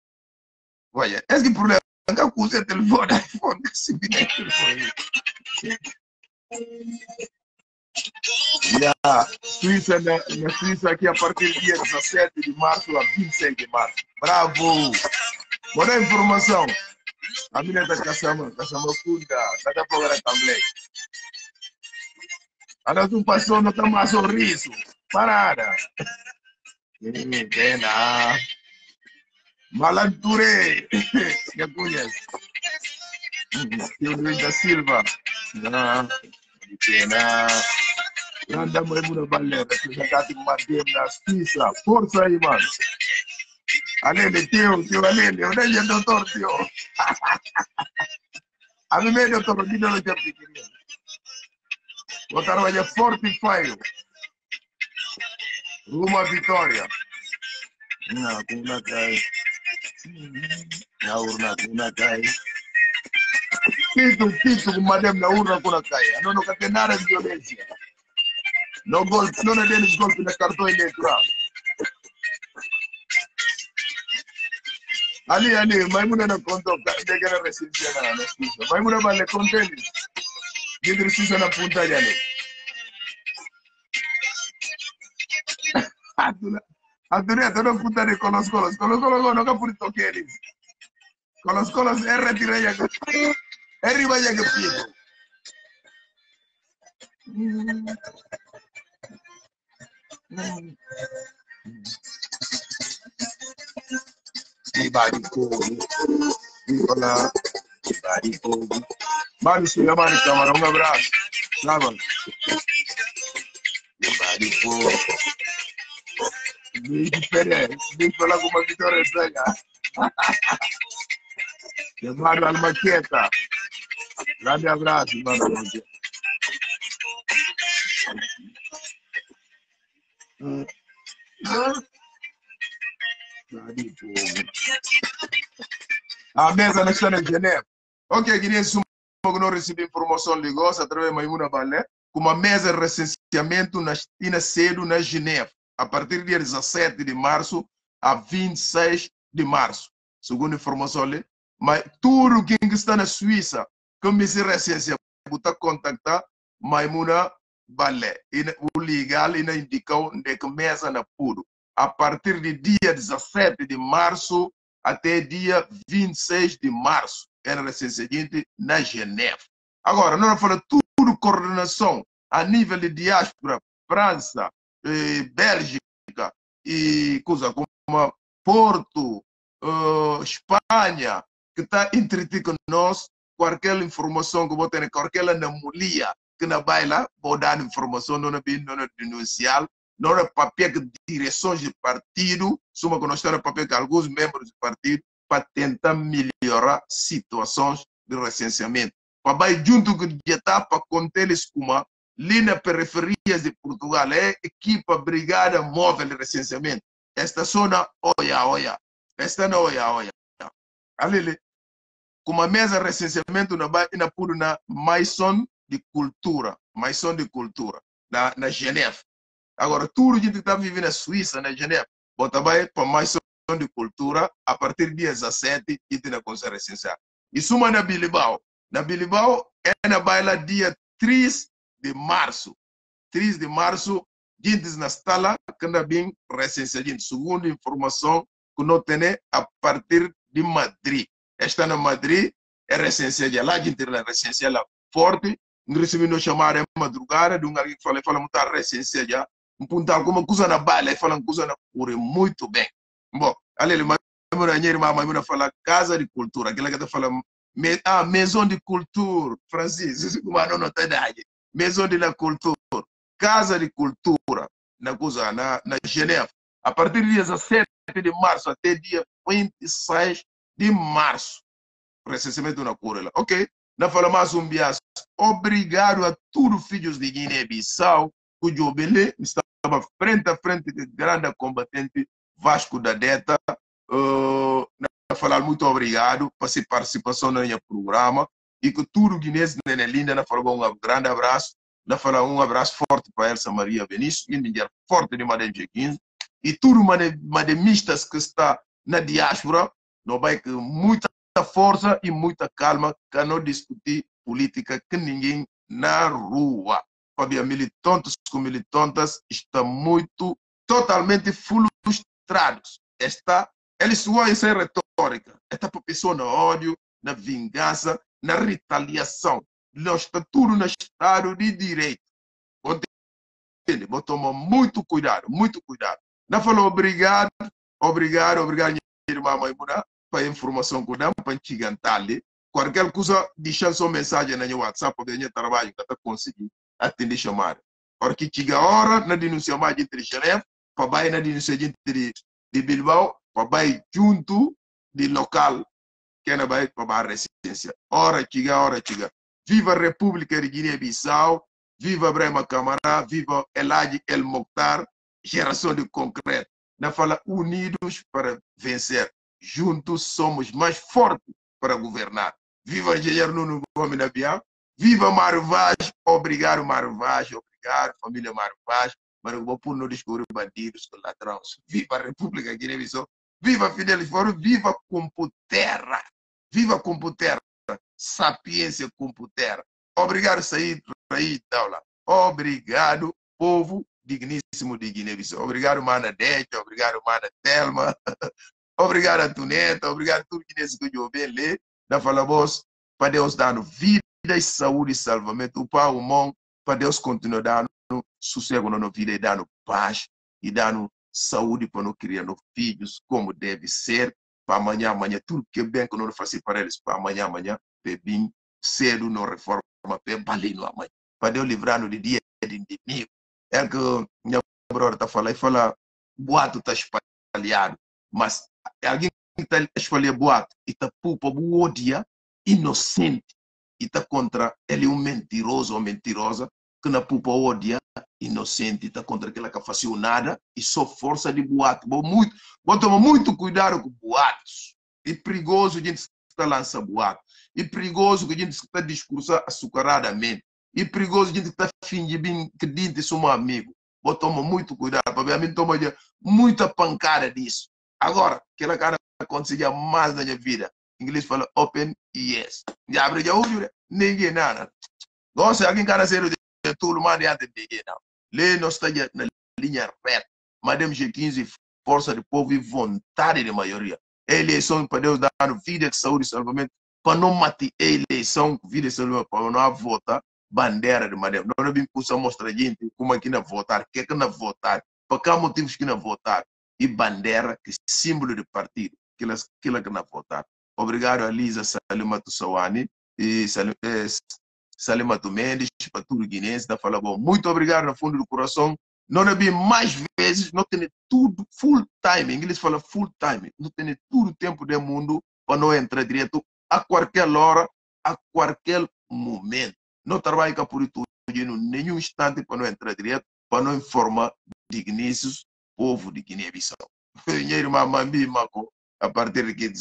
Olha, esse problema que eu uso é telefone, iPhone, esse vídeo é telefone. E a Suíça, na, na Suíça aqui a partir do dia 17 de março a 26 de março. Bravo! Boa informação. A minha da Caçama, Caçama Funda, cada programa também. A nossa passou, não está mais sorriso. Parada. Pena. Malanture. Ya conhece. Tio Luiz da Silva. Não. Pena. Anda Maimuna Valera. Representante Madem na Suíça. Força aí, mano. Alele, tio, tio Alele. Onde é doutor, tio? A mim mesmo, doutor, aqui não é pequeno. Botaram aí Fortify. Rumo à vitória. Na kuna cai. Na urna kuna cai. Kitu kitu madem na urna kuna cai. Anono catenara de violência. No golpe, não é deles golpe na cartão eleitoral. Ali, ali, Maimuna na conta, de que era recensia na notícia. Maimuna vale contente. Gidri sisa na punta ali. Adunea, tu no puta de colos colos. Colos colos no ka puri tokeris. Colos colos è retire ya que. È riba ya que pico. Ibadi fogo. Nicola. Ibadi fogo. Mari su mari camara, un abraço. Sabe? Ibadi fogo. Diferente. Falar com uma vitória cega. Eduardo Almaqueta. Grande abraço, mano. Almaqueta. A mesa na está em Geneve. Ok, queria sumar que não recebi informação de gosto através de Maimuna Balé, com uma mesa de recenseamento na, na cedo na Geneve a partir do dia 17 de março a 26 de março, segundo informação ali. Mas tudo quem está na Suíça, que me se recebe, está contactar Maimuna Balé. O legal e indicou de que mesa na puro. A partir do dia 17 de março até dia 26 de março. Era recente na Geneve. Agora, nós falamos tudo coordenação a nível de diáspora, França, Bélgica, e coisa como Porto, uh, Espanha, que está entretido nós, qualquer informação que você tem, qualquer anomalia que na baila, vou dar informação, não é bem, não é denunciar, não é papel de direções de partido, suma que nós temos papel que alguns membros do partido, para tentar melhorar situações de recenseamento. Para junto com o para conter eles como ali na periferias de Portugal, é equipa brigada móvel de recenseamento. Esta zona, olha, olha, esta não olha, olha. Ali, como a mesa de recenseamento na, na, na Maison de Cultura, Maison de Cultura, na, na Geneve. Agora, tudo que está vivendo na Suíça, na Geneve, bota vai para Maison de Cultura, a partir do dia 17, e tem a Conselho Recensear. E suma na Bilbao. Na Bilbao, é na baila dia 3 de março. 3 de março, gente na sala, quando bem recensar, gente. Segundo informação que não tem a partir de Madrid. Esta na Madrid é recensada lá, gente é recensada forte. Recebendo chamar é madrugada, de um alguém que fala, fala muito recensada. Um pontal como coisa na bala, e fala coisa na cura muito bem. Bom, ali, mas eu falar casa de cultura, aquela que está falando ah, maison de cultura, Francisco, como não nota idade. Maison de la culture, casa de cultura, na na, na Geneve. A partir do dia 17 de março até dia 26 de março. Recenseamento na Curela. Ok? Na fala mais um bias. Obrigado a todos os filhos de Guiné-Bissau, cujo belê estava frente a frente de grande combatente Vasco da Deta. Uh, falar muito obrigado por sua participação no meu programa e que tudo guinense é linda, na falar um grande abraço, na falar um abraço forte para Elsa Maria Benício, e um forte de Madame G15 e tudo mademistas que está na diáspora, não vai com muita força e muita calma para não discutir política que ninguém na rua. Fabia militantes com militantes está muito totalmente frustrados. Está eles vão ser retórica. Esta pessoa no ódio, na vingança, na retaliação. Nós está tudo no Estado de Direito. Ele vou tomar muito cuidado, muito cuidado. Não falou obrigado, obrigado, obrigado, irmã Maimuna, para a informação que dá, para enchigantar-lhe. Qualquer coisa, deixa sua mensagem no WhatsApp, porque eu trabalho que está conseguindo atender chamada. Porque chega a hora, na denúncia mais Geneve, para na denúncia de, Bilbao, vai junto de local vai para a resistência. Ora chiga, ora chiga. Viva a República de Guiné-Bissau, viva Brema Camará, viva Eladi El Mokhtar, geração de concreto. Na fala unidos para vencer. Juntos somos mais fortes para governar. Viva engenheiro Nuno Gomes Nabiá, viva Mário Vaz, obrigado Mário Vaz, obrigado família Mário Vaz, vou por não descobrir bandidos, ladrões. Viva a República Guiné-Bissau, Viva Fidel Foro, viva Computera. Viva Computera. Sapiência Computera. Obrigado, Said Raí Daula. Obrigado, povo digníssimo de Guiné-Bissau. Obrigado, Mana Dete. Obrigado, Mana Telma. obrigado, Antoneta. Obrigado tudo que nesse que eu ler. Da fala voz, para Deus dando vida e saúde e salvamento. O Pai, o Mão, para Deus continuar dando sossego na vida e dando paz e dando saúde para não criar filhos como deve ser, para amanhã, amanhã, tudo que bem que não fazer para eles, para amanhã, amanhã, bem cedo, não reforma, bem balino amanhã, para Deus livrar-nos de dia de inimigo. É que minha brother está falando, fala, boato está espalhado, mas alguém está espalhando boato e está pupa, odia, inocente, e está contra ele um mentiroso ou mentirosa, que na pupa odia, inocente, está contra aquela que fazia nada e só força de boato. Bom, muito, bom, toma muito cuidado com boatos. É perigoso a gente está lançando boato. É perigoso que a gente está discursando açucaradamente. É perigoso a gente está fingindo que dente somos amigo. Bom, toma muito cuidado, para mim toma muita pancada disso. Agora, aquela cara acontecia mais na minha vida. Em inglês fala open yes. Já abre já ouviu, ninguém nada. Nossa, alguém cara sério de tudo, mas não ninguém não. Lê nós está na linha reta. Madame G15, força do povo e vontade de maioria. Eleição para Deus dar vida de saúde e salvamento. Para não matar eleição, vida de salvamento, para não votar, bandeira de Madame. Não vimos mostrar gente como é que não votar, que é que não votar. Para que motivos que não votar. e bandeira, que é símbolo do partido, que que na votar. Obrigado a Lisa Salimato Sawani e Salimato Mendes, para tudo guinense, da fala bom. Muito obrigado no fundo do coração. Não vi mais vezes, não tem tudo full time. Em inglês fala full time. Não tem todo o tempo do mundo para não entrar direto a qualquer hora, a qualquer momento. Não trabalha por isso nenhum instante para não entrar direto, para não informar dignícios povo de Guiné-Bissau. Dinheiro mamambi, Maco, a partir de que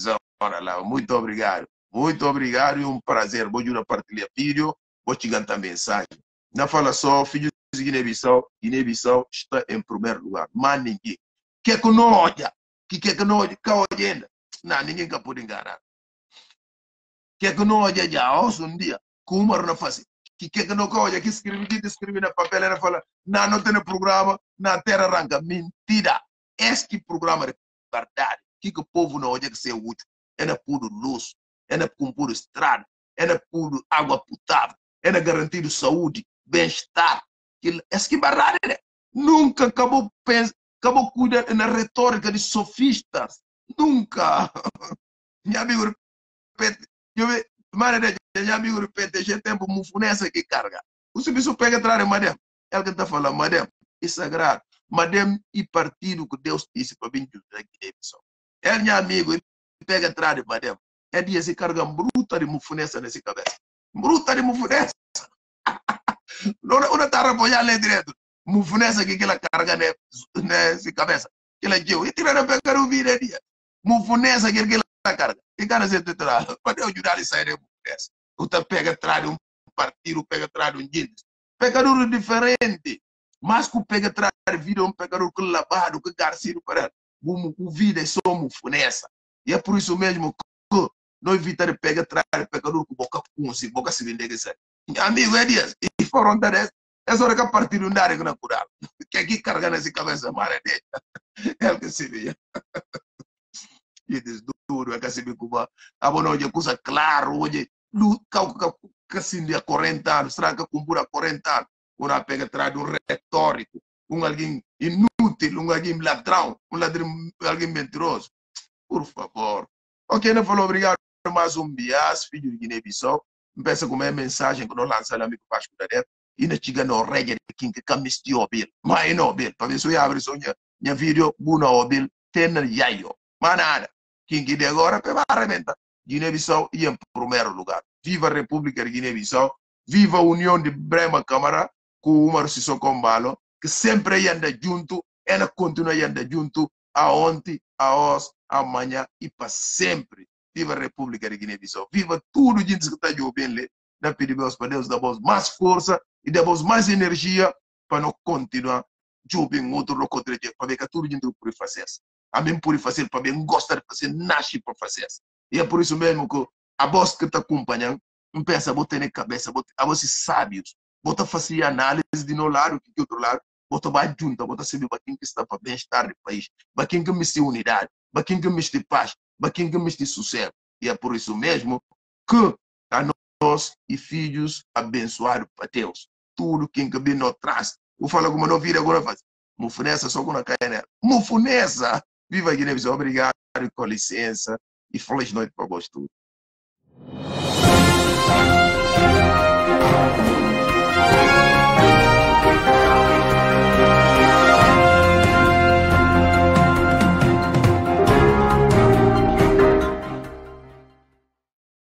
hora lá. Muito obrigado. Muito obrigado e um prazer. Vou ajudar a partilhar vídeo, vou te cantar mensagem. Não fala só, filhos de Guiné-Bissau, Guiné-Bissau está em primeiro lugar. Mas ninguém. Que é que não olha? Que que é não olha? Que olhando? Não, ninguém que pode enganar. Que é que não olha já? Ouça um dia. Com uma não faz que que não olha, que escreve, que escreve na papel, ela fala, não, não tem programa, na terra arranca. Mentira. Este programa é verdade. Que que o povo não olha que ser útil? É na puro luz, é na puro estrada, é na puro água potável, é na garantir saúde, bem-estar. É que né? Nunca acabou acabou cuidando na retórica de sofistas. Nunca. Meu amigo, repete. Eu, mano, meu amigo, repete, já tempo mufunessa que carga. O serviço pega atrás, madame. Ela que está falando, madame, é sagrado. Madame e partido que Deus disse para vir de Guiné-Bissau. É meu amigo, pega atrás, madame. É dia se carga bruta de mufunessa nessa cabeça. Não está apoiando ali direto. Mufunessa que ela carga nessa cabeça. Que ela deu. E tira na pegar o vídeo dia. Mufunessa que ela carga. E cara se tutelar. Pode ajudar a sair de mufunessa. Outra pega atrás de um partido, pega atrás de um jeans. Pegador diferente. Mas que pega atrás vida um pegador que lavado, que garcido para o vida é só mufunessa. E é por isso mesmo que não evita de pegar atrás pegador com boca com si, boca se vende que sai. Amigo, é dias. E foram da é só que a partir um dar que não curar. Que aqui carga nessa cabeça, mara dele. É o que se vê. E diz duro, é que se vê como a boa noite, coisa claro, hoje assim de 40 anos, será que cumpura 40 anos? Uma pega um retórico, um alguém inútil, um alguém ladrão, um ladrão, alguém mentiroso. Por favor. Ok, não falou obrigado mais um bias, filho de Guiné-Bissau. Pensa como é mensagem que nós lançamos amigo Vasco da Neto. E não chega no reggae de quem que camistia o bil. Mas não bil. Para ver se eu abro só minha vídeo, buna o bil, tem yayo. Mas nada. Quem que de agora, vai arrebentar. Guiné-Bissau e em primeiro lugar. Viva a República de Guiné-Bissau, viva a União de Brema Câmara, com o Umar Sissoko Mbalo, que sempre anda junto, ela continua anda junto, a ontem, a hoje, amanhã e para sempre. Viva a República de Guiné-Bissau, viva tudo gente que está jogando na pedimos para Deus dar mais força e dar mais energia para não continuar jogando outro locotre para ver que tudo gente pode fazer. A mim pode fazer para bem gosta de fazer, nasce para fazer. E é por isso mesmo que a voz que está acompanhando, não pensa, vou ter na cabeça, a vocês sábios, bota fazer análise de no lado, que outro lado, bota vai junto, bota saber para quem que está para bem-estar do país, para quem que me unidade, para quem que me paz, que me sucesso. E é por isso mesmo que a nós e filhos abençoados para Deus. Tudo que vem no traz. Vou falar como não vira agora faz. Mufunessa só quando cai nela. Mufunessa! Viva a Guiné-Bissau. Obrigado, com licença e feliz noite para vós todos.